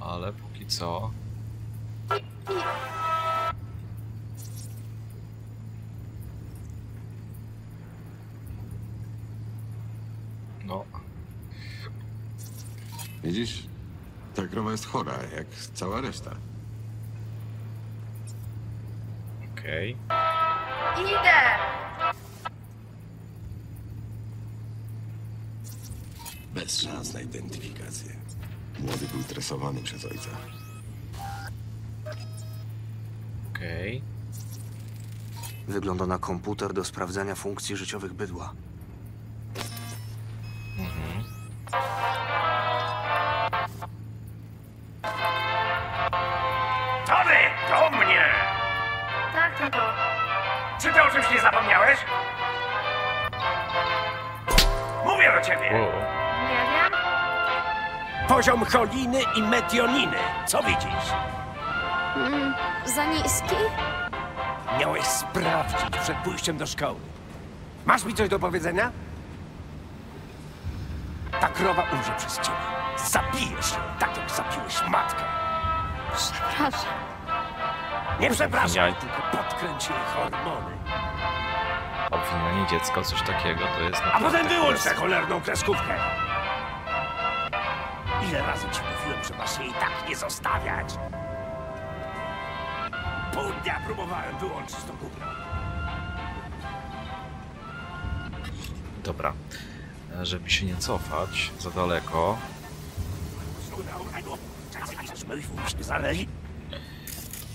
S3: Ale póki co... No,
S15: Widzisz? Ta krowa jest chora, jak cała reszta.
S3: okej.
S17: idę!
S15: Bez szans na identyfikację. Młody był tresowany przez ojca.
S3: Okej.
S8: Wygląda na komputer do sprawdzania funkcji życiowych bydła.
S22: Poziom choliny i metioniny. Co widzisz?
S17: Mm, za niski?
S22: Miałeś sprawdzić przed pójściem do szkoły. Masz mi coś do powiedzenia? Ta krowa umrze przez ciebie. Zabijesz ją, tak jak zabiłeś matkę.
S17: Przepraszam.
S22: Nie przepraszam, tylko podkręć jej hormony.
S3: Obwinianie dziecka coś takiego to jest
S22: A potem wyłącz tę cholerną kreskówkę. Ile razy ci mówiłem, że masz jej tak nie zostawiać? Pół dnia próbowałem wyłączyć to gówno.
S3: Dobra. Żeby się nie cofać za daleko.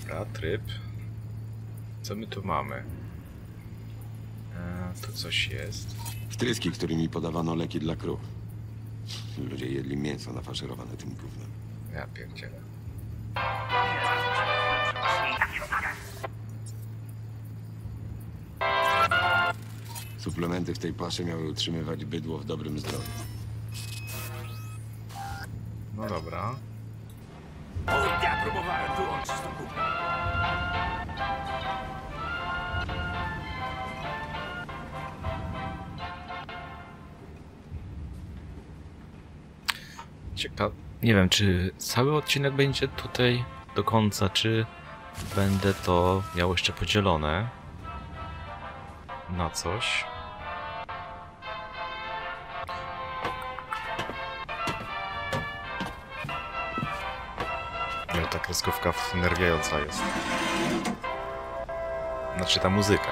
S3: Dobra, tryb. Co my tu mamy? E, tu coś jest.
S15: Wtryski, którymi podawano leki dla krów. Ludzie jedli mięso nafaszerowane tym gównem.
S3: Ja pierdzielę.
S15: Suplementy w tej paszy miały utrzymywać bydło w dobrym zdrowiu.
S3: No dobra. Ciekawe. Nie wiem, czy cały odcinek będzie tutaj do końca, czy będę to miał jeszcze podzielone na coś. No, ta kreskówka wnerwiająca jest. Znaczy ta muzyka.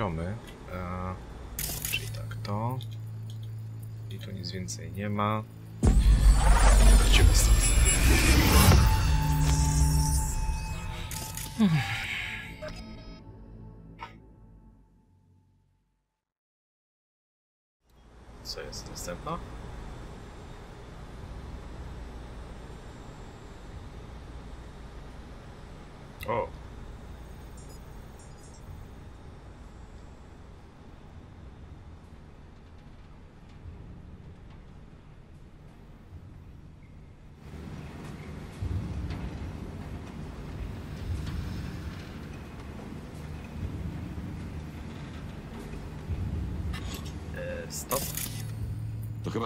S3: Poziomy. E, czyli tak, to. I tu nic więcej nie ma.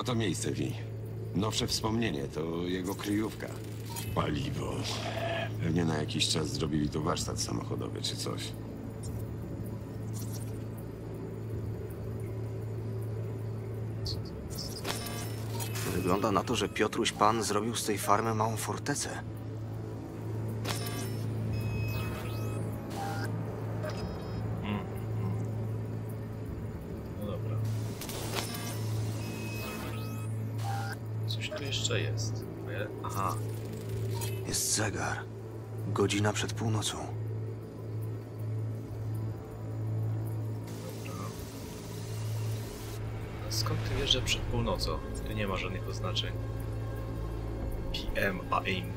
S15: To miejsce, Wi. Nowsze wspomnienie, to jego kryjówka. Paliwo. Pewnie na jakiś czas zrobili tu warsztat samochodowy czy coś.
S8: Wygląda na to, że Piotruś Pan zrobił z tej farmy małą fortecę. Godzina przed północą.
S3: Skąd ty wiesz, że przed północą? Tu nie ma żadnych oznaczeń. PM, AM.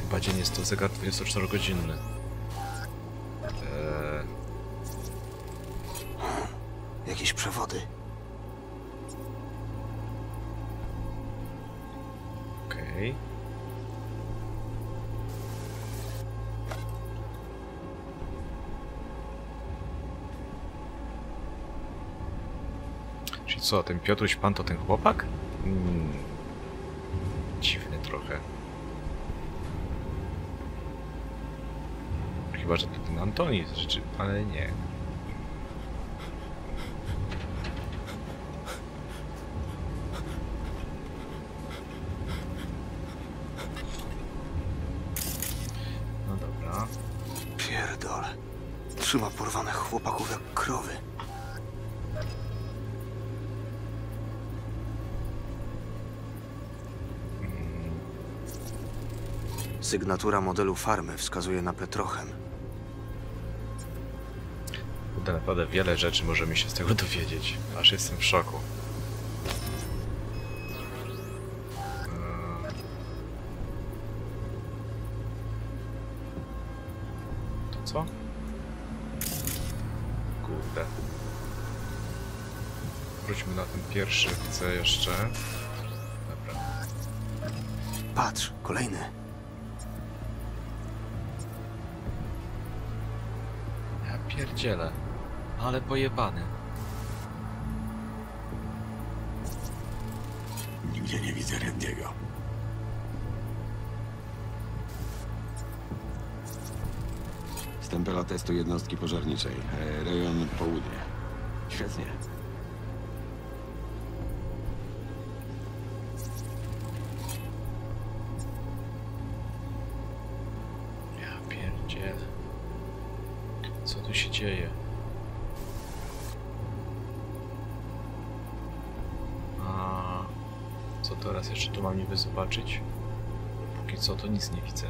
S3: Chyba dzień jest to zegar 24-godzinny. Eee,
S8: Jakieś przewody.
S3: Okej. Co, ten Piotruś Pan to ten chłopak? Hmm. Dziwny trochę. Chyba, że to ten Antoni rzeczy, ale nie.
S8: Sygnatura modelu farmy wskazuje na Petrochem.
S3: Kurde, naprawdę wiele rzeczy możemy się z tego dowiedzieć. Aż jestem w szoku. Eee. To co? Kurde. Wróćmy na ten pierwszy, chcę jeszcze. Dobra.
S8: Patrz, kolejny.
S3: Ja pierdzielę. Ale pojebany.
S11: Nigdzie nie widzę Randiego. Stempela testu jednostki pożarniczej. E, Rejon południe. Świetnie.
S3: To nic nie widzę.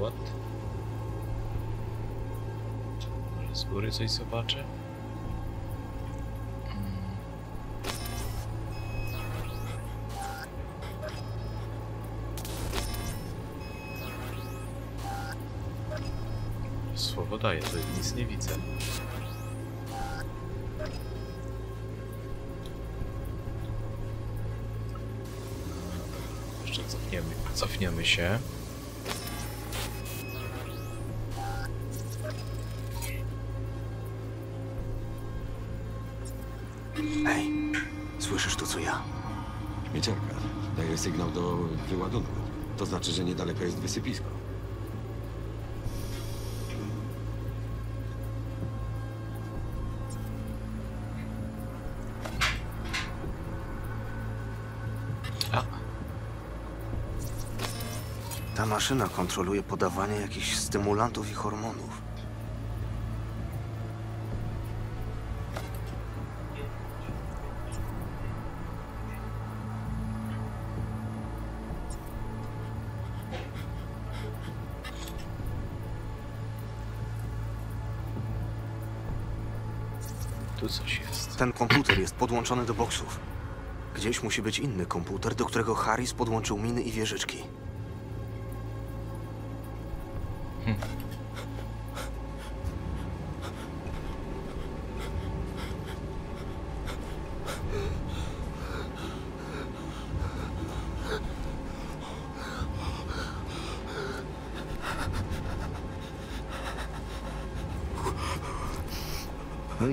S3: What? Może z góry coś zobaczę? Daję, to nic nie widzę. Jeszcze cofniemy, cofniemy się.
S8: Ej, słyszysz to co ja?
S11: Śmieciarka. Daje sygnał do wyładunku. To znaczy, że niedaleko jest wysypisko.
S8: Maszyna kontroluje podawanie jakichś stymulantów i hormonów.
S3: Tu coś jest.
S8: Ten komputer jest podłączony do boksów. Gdzieś musi być inny komputer, do którego Harris podłączył miny i wieżyczki.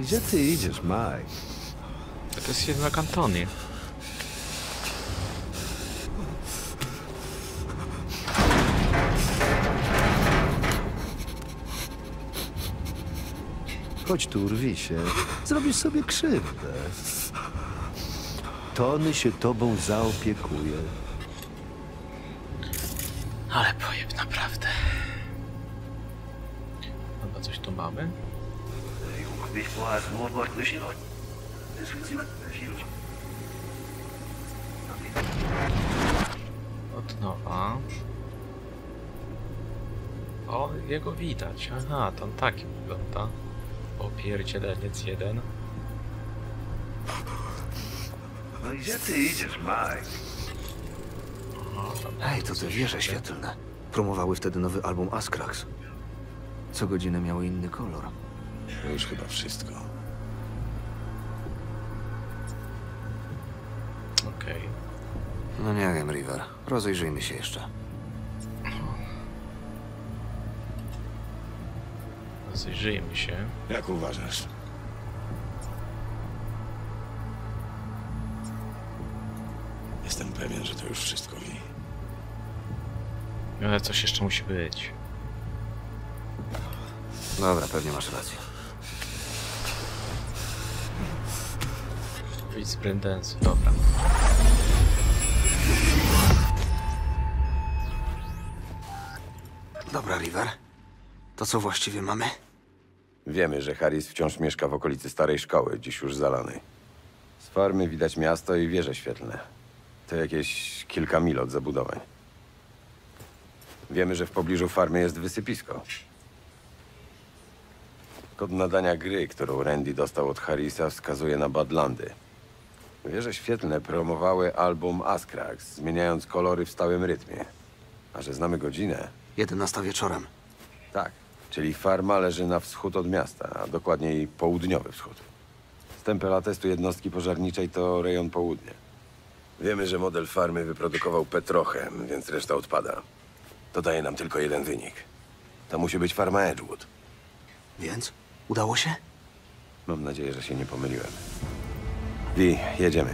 S23: Gdzie ty idziesz, Mike?
S3: To jest jednak Antony.
S23: Chodź tu, urwij się. Zrobisz sobie krzywdę. Tony się tobą zaopiekuje.
S3: Od nowa. O, jego widać. Aha, to on taki wygląda. Opierdzieleniec jeden.
S8: No i gdzie ty idziesz, Mike? Ej, to te wieże świetlne. Promowały wtedy nowy album Askrax. Co godzinę miały inny kolor.
S11: To już chyba wszystko.
S3: Okej.
S8: No nie wiem, River. Rozejrzyjmy się jeszcze.
S3: Zajrzyjmy się.
S11: Jak uważasz? Jestem pewien, że to już wszystko wi.
S3: Ale coś jeszcze musi być.
S8: Dobra, pewnie masz rację.
S3: Wyjdź z dobra.
S8: Dobra, River. To co właściwie mamy?
S15: Wiemy, że Harris wciąż mieszka w okolicy starej szkoły, dziś już zalanej. Z farmy widać miasto i wieże świetlne. To jakieś kilka mil od zabudowań. Wiemy, że w pobliżu farmy jest wysypisko. Kod nadania gry, którą Randy dostał od Harrisa, wskazuje na Badlandy. Wieże świetlne promowały album Askrax, zmieniając kolory w stałym rytmie. A że znamy godzinę,
S8: 11 wieczorem.
S15: tak, czyli farma leży na wschód od miasta, a dokładniej południowy wschód. Stempel atestu jednostki pożarniczej to rejon południe. Wiemy, że model farmy wyprodukował petrochem, więc reszta odpada. To daje nam tylko jeden wynik. To musi być farma Edgewood.
S8: Więc? Udało się?
S15: Mam nadzieję, że się nie pomyliłem. Wi, jedziemy.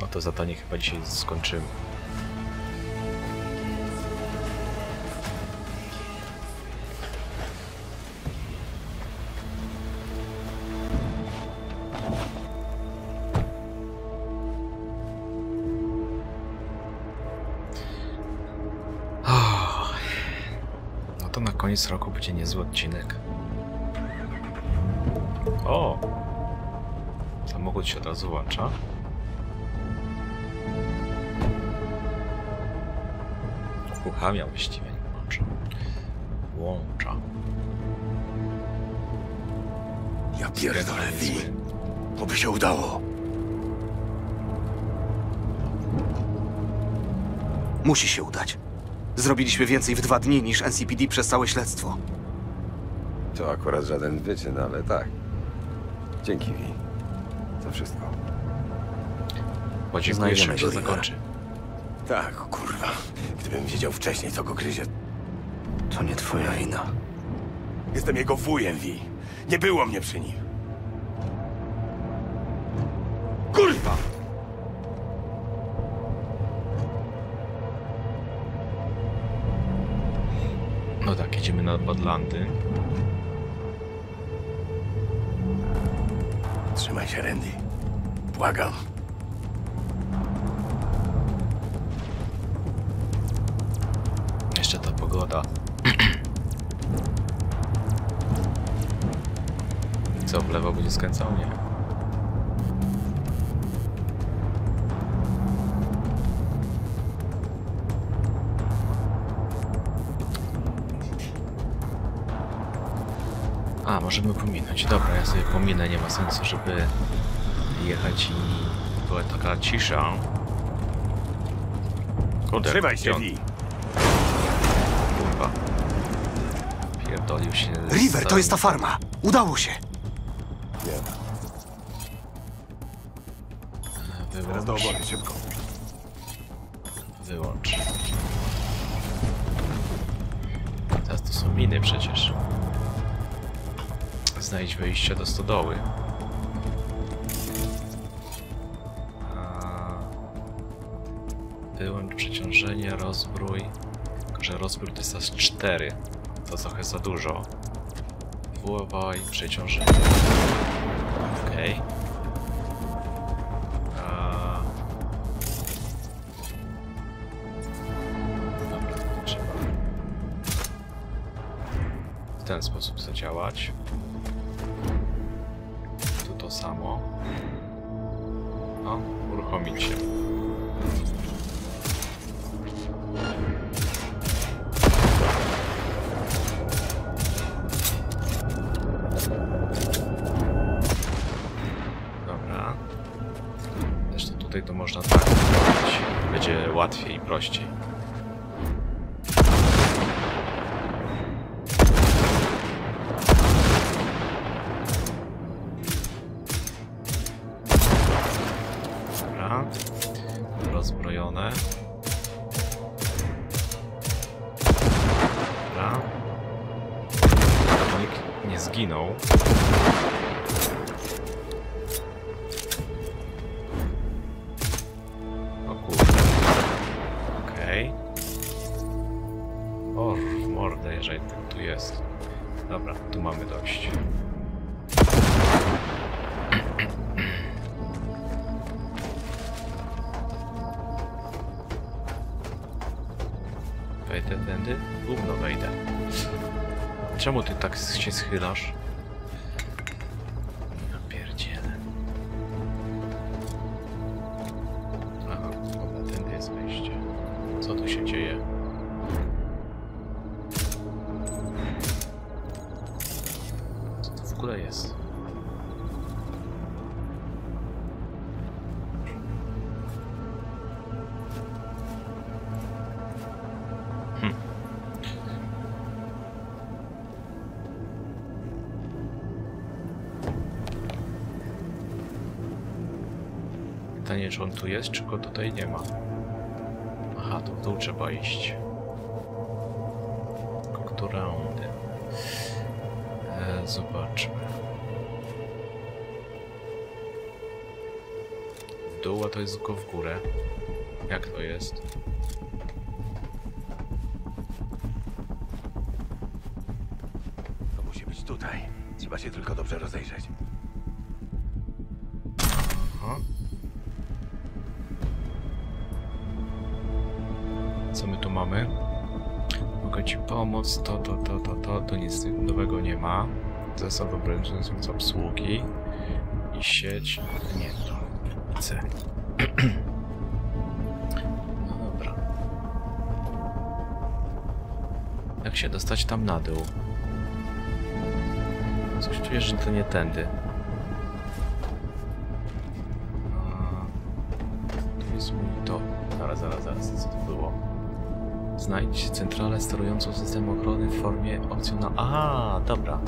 S3: No to zadanie chyba dzisiaj skończymy. No koniec roku będzie niezły odcinek. O! Samochód się od razu włącza. Uruchamia właściwie, nie włącza. Włącza.
S20: Ja pierdolę, Wi. Oby się udało.
S8: Musi się udać. Zrobiliśmy więcej w dwa dni niż NCPD przez całe śledztwo.
S15: To akurat żaden wyczyn, ale tak. Dzięki, Wi. To wszystko.
S3: Podziękuję, że się zakończy.
S11: Tak, kurwa. Gdybym wiedział wcześniej, co go gryzie.
S8: To nie twoja wina.
S11: Jestem jego wujem, Wi. Nie było mnie przy nim. Kurwa!
S3: No tak, jedziemy na Badlandy.
S11: Trzymaj się, Randy. Błagam.
S3: Jeszcze ta pogoda. Co, w lewo będzie skręcał? Nie. Możemy pominąć. Dobra, ja sobie pominę, nie ma sensu, żeby jechać i była taka cisza. Kurde,
S11: Trzymaj się, Wi.
S3: Kurwa. Pierdolił się.
S8: River, to jest ta farma. Udało się.
S3: stodoły. Wyłącz przeciążenie, rozbrój. Tylko, że rozbrój to jest aż 4. To trochę za dużo. Wywołaj przeciążenie. Okej. W ten sposób zadziałać. Samo. No, uruchomić się. Dobra. Zresztą tutaj to można tak zrobić. Będzie łatwiej i prościej. Tak czy on tu jest, czy go tutaj nie ma. Aha, to w dół trzeba iść. Którędy? E, zobaczmy. W dół, a to jest tylko w górę. Jak to jest?
S22: To musi być tutaj. Trzeba się tylko dobrze rozejrzeć.
S3: To, to, to, to, to, to nic nowego nie ma. Zasady obowiązujące obsługi i sieć. Nie, to C. No dobra. Jak się dostać tam na dół? Coś czuję, że to nie tędy. Ochrony w formie opcjonalnej. A, dobra.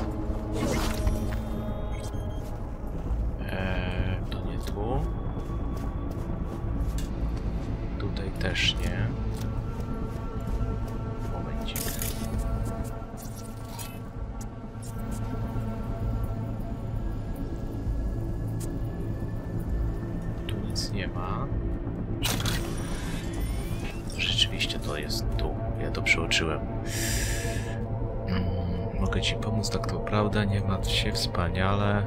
S3: Się, wspaniale.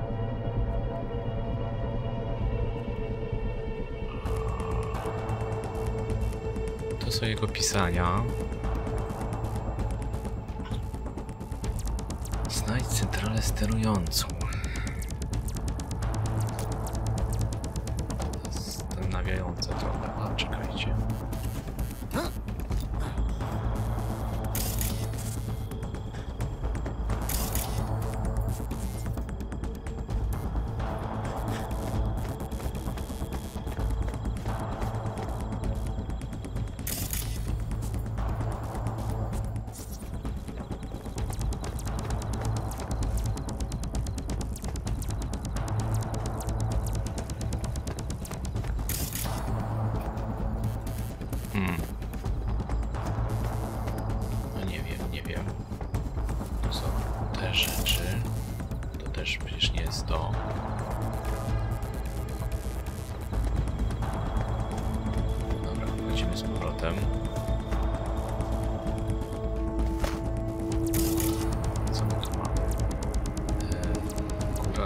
S3: To są jego pisania. Znajdź centralę sterującą.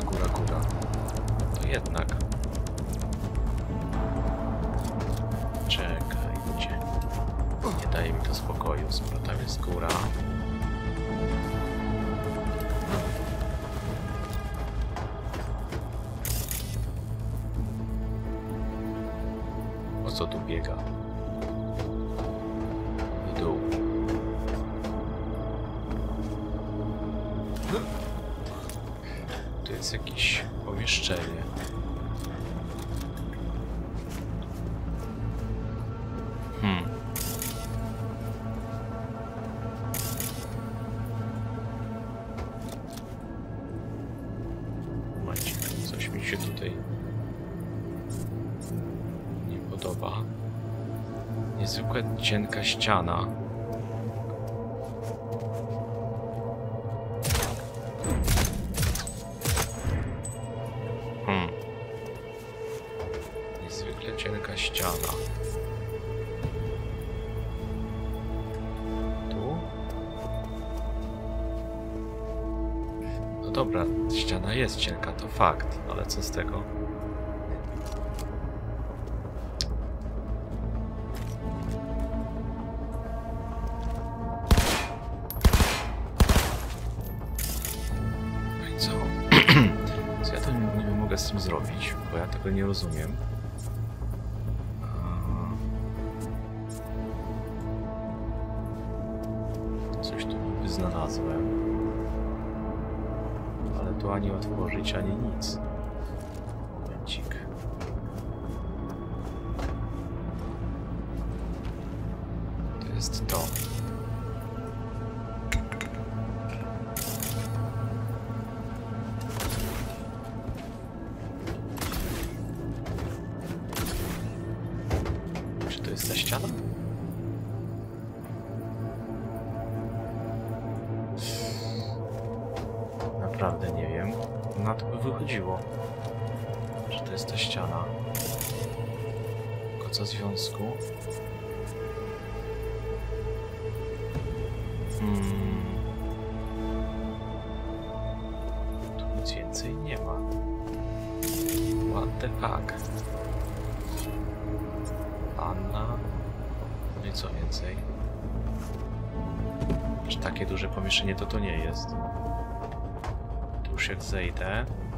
S3: góra, góra. To jednak. Czekajcie. Nie daje mi to spokoju, skoro tam jest góra. O co tu biega? Jest jakieś pomieszczenie. Hmm. Coś mi się tutaj nie podoba. Niezwykle cienka ściana. Fakt, ale co z tego? No i co? Co ja to nie, nie mogę z tym zrobić, bo ja tego nie rozumiem. Ani otworzyć, ani nic. Tu już jak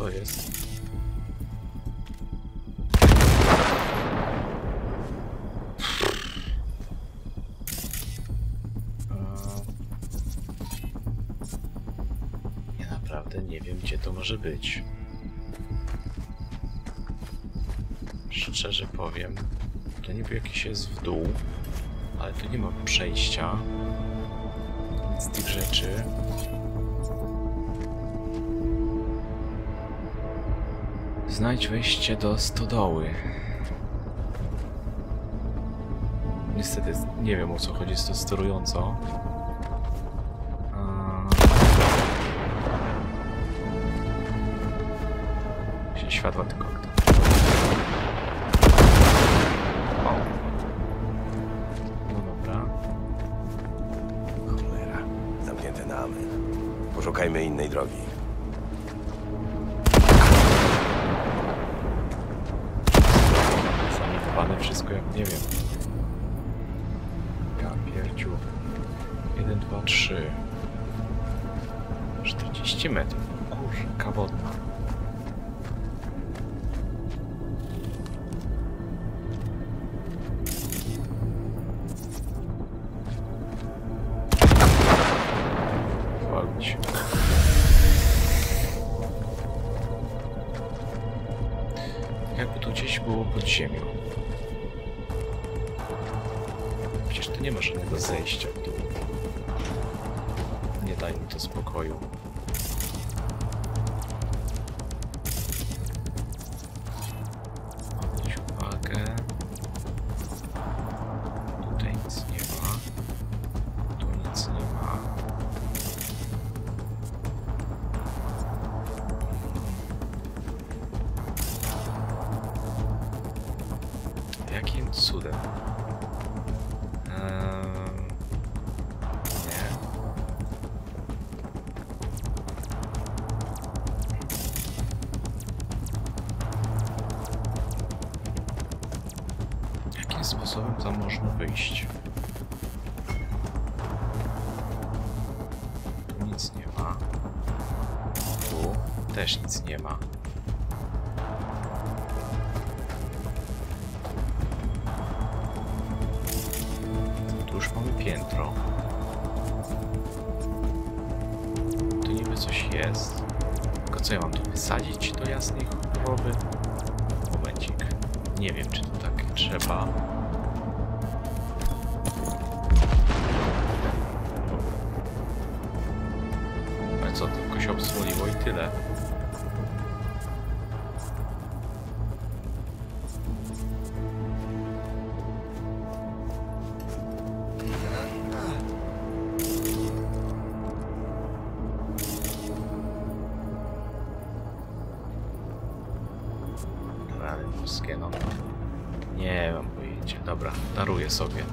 S3: co jest? Ja naprawdę nie wiem, gdzie to może być. Szczerze powiem, to niby jakiś jest w dół, ale tu nie ma przejścia. Z tych rzeczy. Znajdź wejście do stodoły. Niestety nie wiem o co chodzi z to sterująco. A... Się światła tylko Zaminowane wszystko jak nie wiem. Ja pierdziu. 1, 2, 3. 40 metrów. Kurka wodna. Sobie.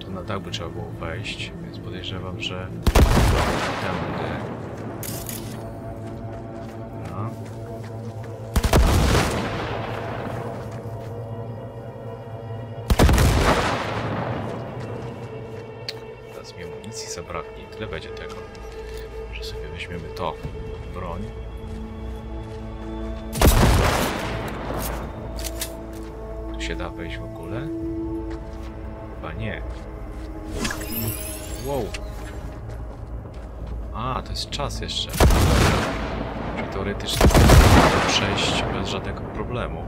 S3: Tu na dach by trzeba było wejść, więc podejrzewam, że tędy. No. Teraz mi amunicji zabraknie tyle będzie weźmiemy to. Broń. Tu się da wejść w ogóle? Chyba nie. Wow. A, to jest czas jeszcze. Teoretycznie to przejść bez żadnego problemu.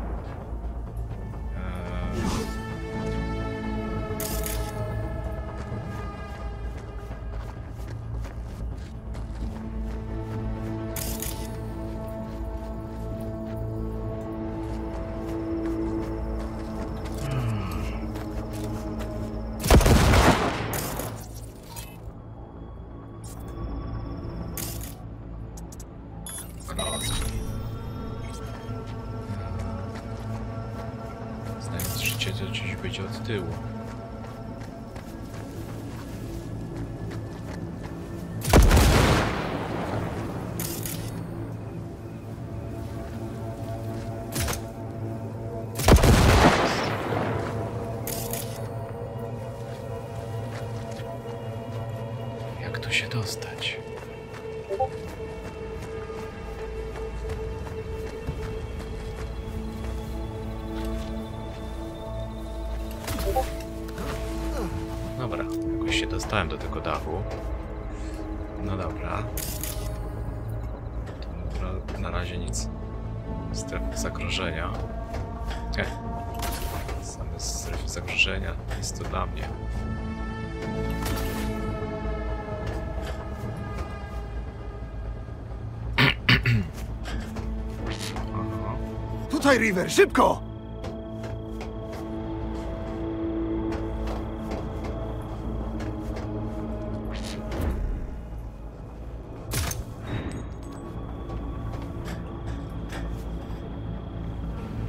S22: River, szybko!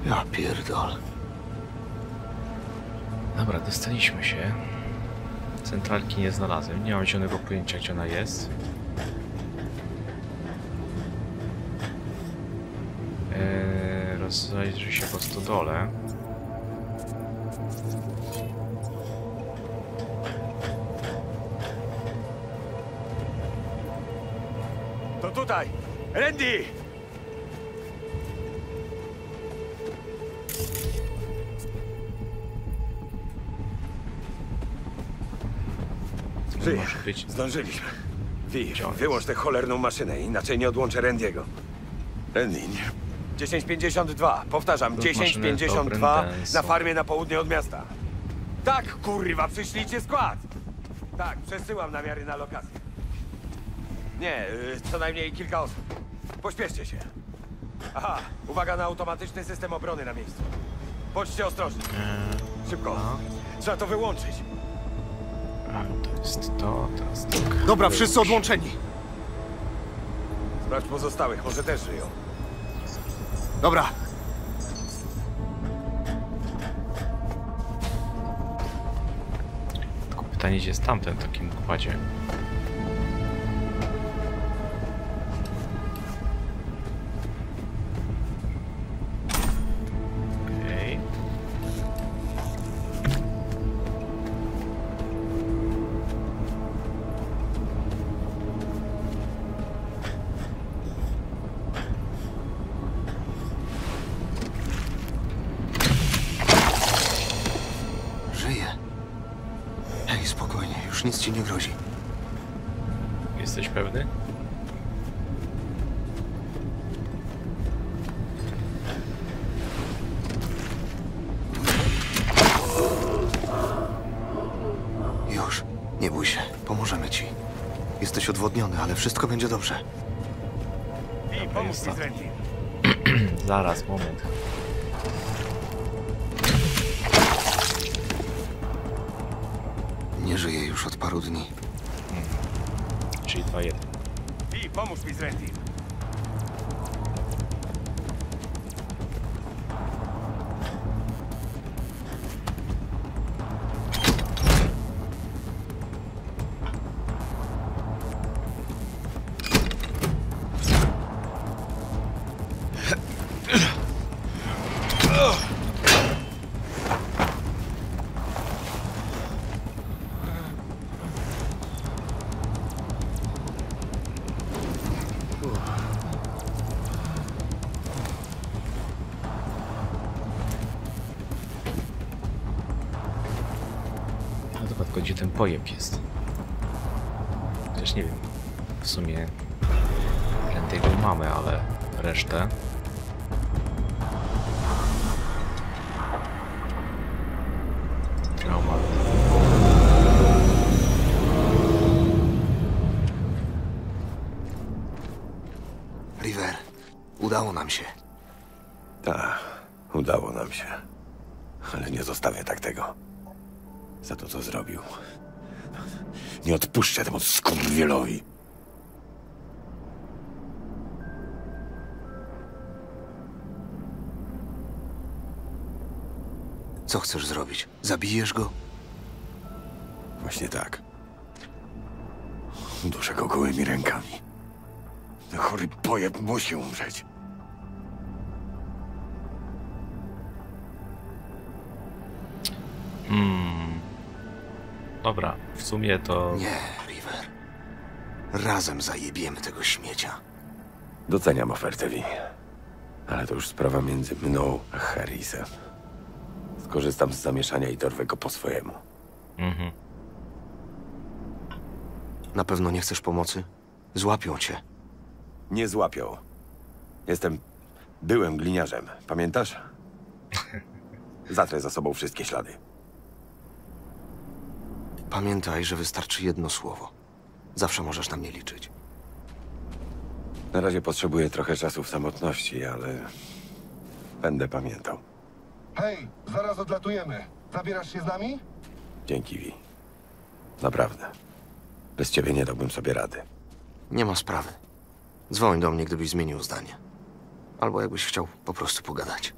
S20: Ja pierdol.
S3: Dobra, dostaliśmy się. Centralki nie znalazłem. Nie mam zielonego pojęcia, gdzie ona jest. Rozejrzy się po stodole.
S22: To tutaj! Randy!
S15: Żyje.
S3: może być.
S15: Zdążyliśmy. Wi, wyłącz tę cholerną maszynę, inaczej nie odłączę Randiego. Randy, nie. 1052, powtarzam,
S3: Lub maszynę
S15: 1052
S3: dobrym
S15: na farmie na południe od miasta. Tak, kurwa, przyślijcie skład! Tak, przesyłam namiary na lokację. Nie, y, co najmniej kilka osób. Pośpieszcie się. Aha, uwaga na automatyczny system obrony na miejscu. Bądźcie ostrożni. Szybko. Trzeba to wyłączyć.
S3: To jest to, teraz tak.
S8: Dobra, wszyscy odłączeni.
S15: Sprawdź pozostałych, może też żyją.
S8: Dobra.
S3: Tylko pytanie, gdzie jest tamten w takim układzie? Ten pojeb jest? Też nie wiem. W sumie tego mamy, ale resztę.
S15: Odpuszczę temu skurwielowi.
S8: Co chcesz zrobić? Zabijesz go?
S15: Właśnie tak. Duszę go gołymi rękami. Ten chory pojeb musi umrzeć.
S3: Hmm. Dobra, w sumie to...
S8: Nie, River. Razem zajebiemy tego śmiecia.
S15: Doceniam ofertę Wi. Ale to już sprawa między mną a Harrisem. Skorzystam z zamieszania i dorwę go po swojemu.
S3: Mhm.
S8: Na pewno nie chcesz pomocy? Złapią cię.
S15: Nie złapią. Jestem... Byłem gliniarzem, pamiętasz? Zatrę za sobą wszystkie ślady.
S8: Pamiętaj, że wystarczy jedno słowo. Zawsze możesz na mnie liczyć.
S15: Na razie potrzebuję trochę czasu w samotności, ale... Będę pamiętał.
S24: Hej, zaraz odlatujemy. Zabierasz się z nami?
S15: Dzięki, Wi. Naprawdę. Bez ciebie nie dałbym sobie rady.
S8: Nie ma sprawy. Dzwoń do mnie, gdybyś zmienił zdanie. Albo jakbyś chciał po prostu pogadać.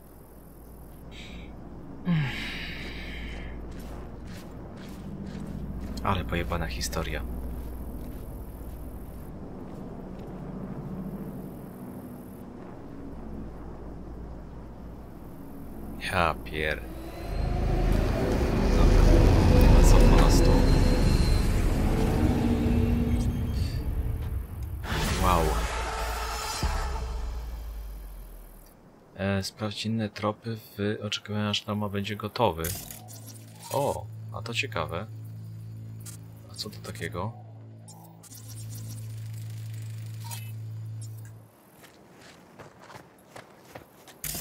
S3: Ale pojebana historia. Ja pier... Dobra, co? Wow. E, sprawdź inne tropy w oczekiwaniu aż Norma będzie gotowy. O, a to ciekawe. Co to takiego?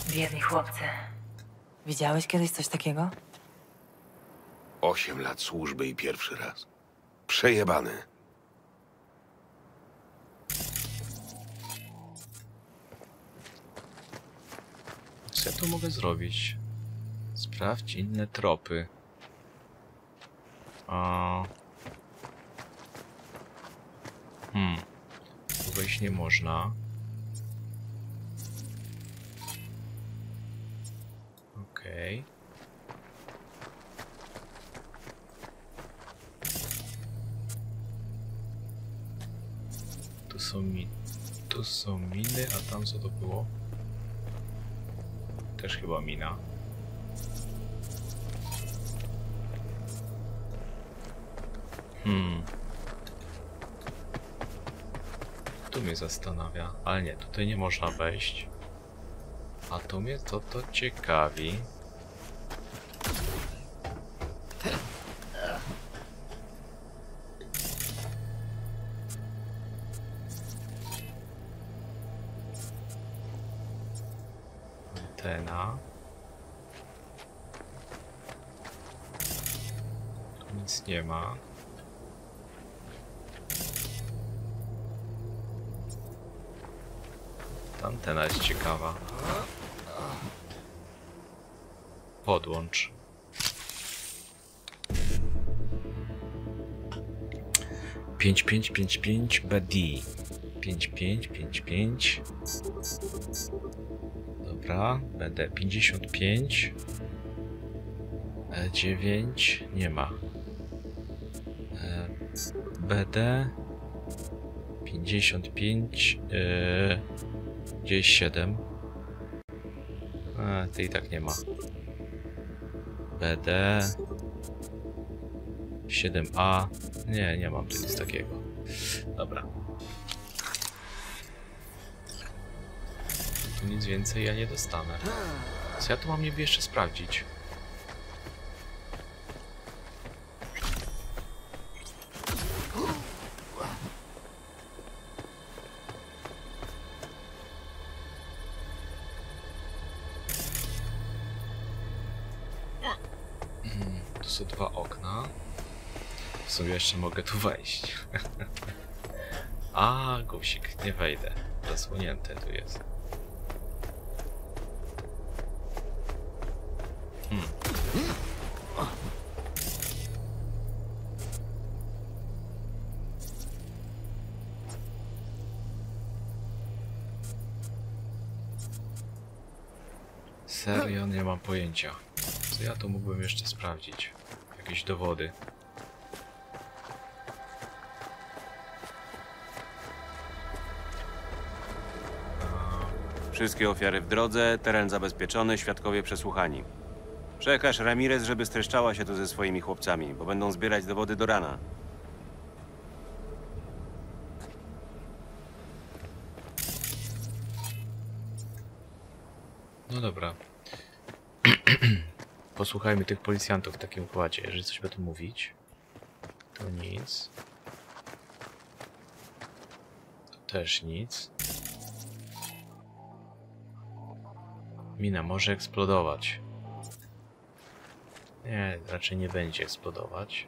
S25: Biedni chłopcy. Widziałeś kiedyś coś takiego?
S10: Osiem lat służby i pierwszy raz. Przejebany.
S3: Co ja tu mogę zrobić? Sprawdź inne tropy. A... Hmm. Tu wejść nie można. Okej. Tu są mi... Tu są miny, a tam co to było? Też chyba mina. Hmm. Tu mnie zastanawia, ale nie, tutaj nie można wejść. A tu mnie to to ciekawi. 5555 BD. 5555. Dobra, BD 55. E9 nie ma. E, BD 55 e, gdzieś 7. E, ty i tak nie ma. BD 7A nie, nie mam tu nic takiego. Dobra. Tu nic więcej ja nie dostanę. Co ja tu mam niby jeszcze sprawdzić? Mm, Tu są dwa okna. W sumie jeszcze mogę tu wejść. A, guzik, nie wejdę. Zasłonięte tu jest. Hmm. Serio, nie mam pojęcia. Co ja tu mógłbym jeszcze sprawdzić? Jakieś dowody.
S26: Wszystkie ofiary w drodze, teren zabezpieczony, świadkowie przesłuchani. Przekaż Ramirez, żeby streszczała się tu ze swoimi chłopcami, bo będą zbierać dowody do rana.
S3: No dobra. Posłuchajmy tych policjantów w takim układzie. Jeżeli coś będą mówić, to nic. To też nic. Mina może eksplodować. Nie, raczej nie będzie eksplodować.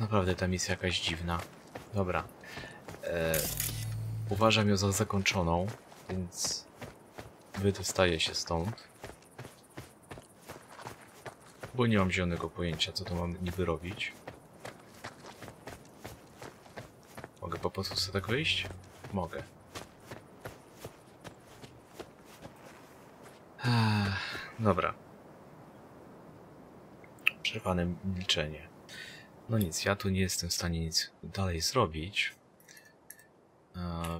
S3: Naprawdę ta misja jakaś dziwna. Dobra. E, uważam ją za zakończoną, więc wydostaję się stąd. Bo nie mam zielonego pojęcia, co to mam niby robić. Mogę po prostu sobie tak wyjść? Mogę. Dobra. Przerwane milczenie. No nic, ja tu nie jestem w stanie nic dalej zrobić.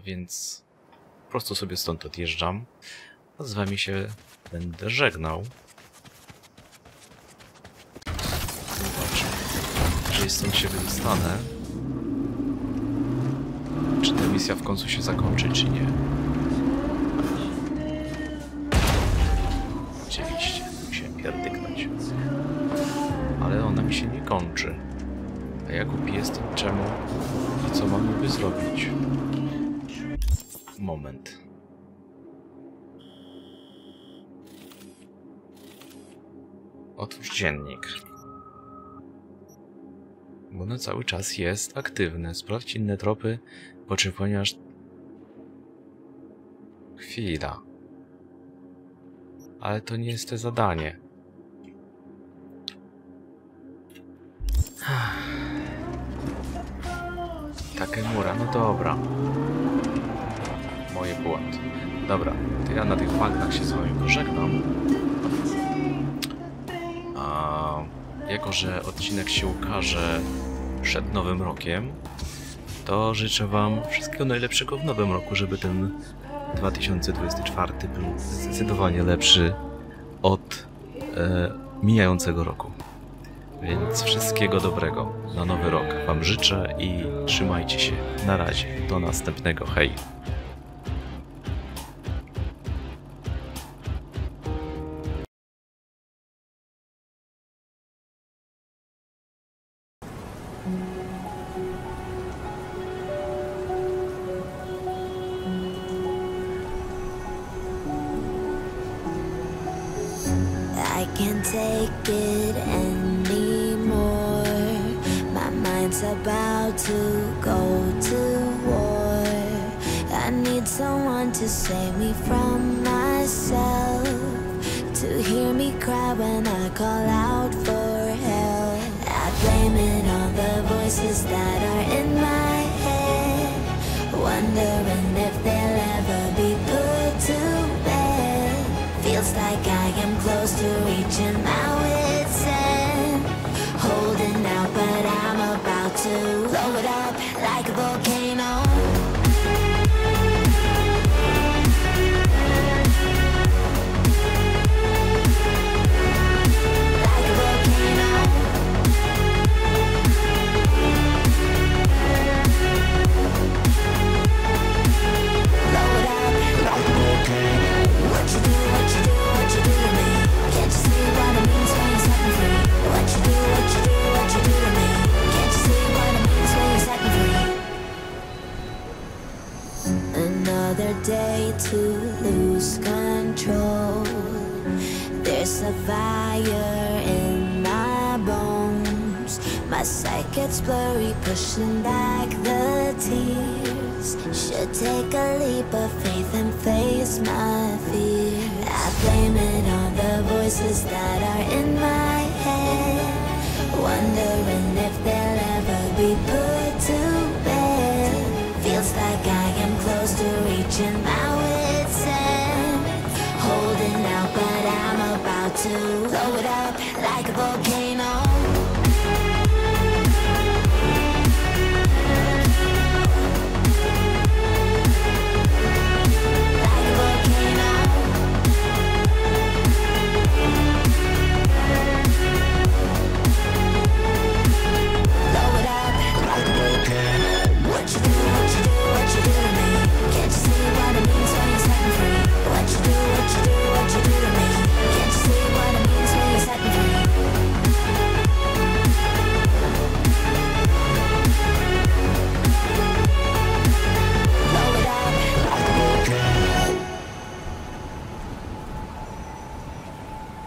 S3: Więc po prostu sobie stąd odjeżdżam. A z wami się będę żegnał. Zobaczmy, jeżeli stąd się wydostanę. Misja w końcu się zakończy, czy nie? Oczywiście, musiałem pierdyknąć.
S27: mi się nie kończy. A ja głupi jestem czemu i co mam niby zrobić? Moment. Otwórz dziennik. Ono cały czas jest aktywne. Sprawdź inne tropy, po czym ponieważ... Chwila. Ale to nie jest to zadanie. Takemura, no dobra. Moje błąd. Dobra, to ja na tych faktach się z wami pożegnam. A jako, że odcinek się ukaże przed Nowym Rokiem, to życzę wam wszystkiego najlepszego w Nowym Roku, żeby ten 2024 był zdecydowanie lepszy od e, mijającego roku. Więc wszystkiego dobrego na nowy rok Wam życzę i trzymajcie się. Na razie. Do następnego. Hej.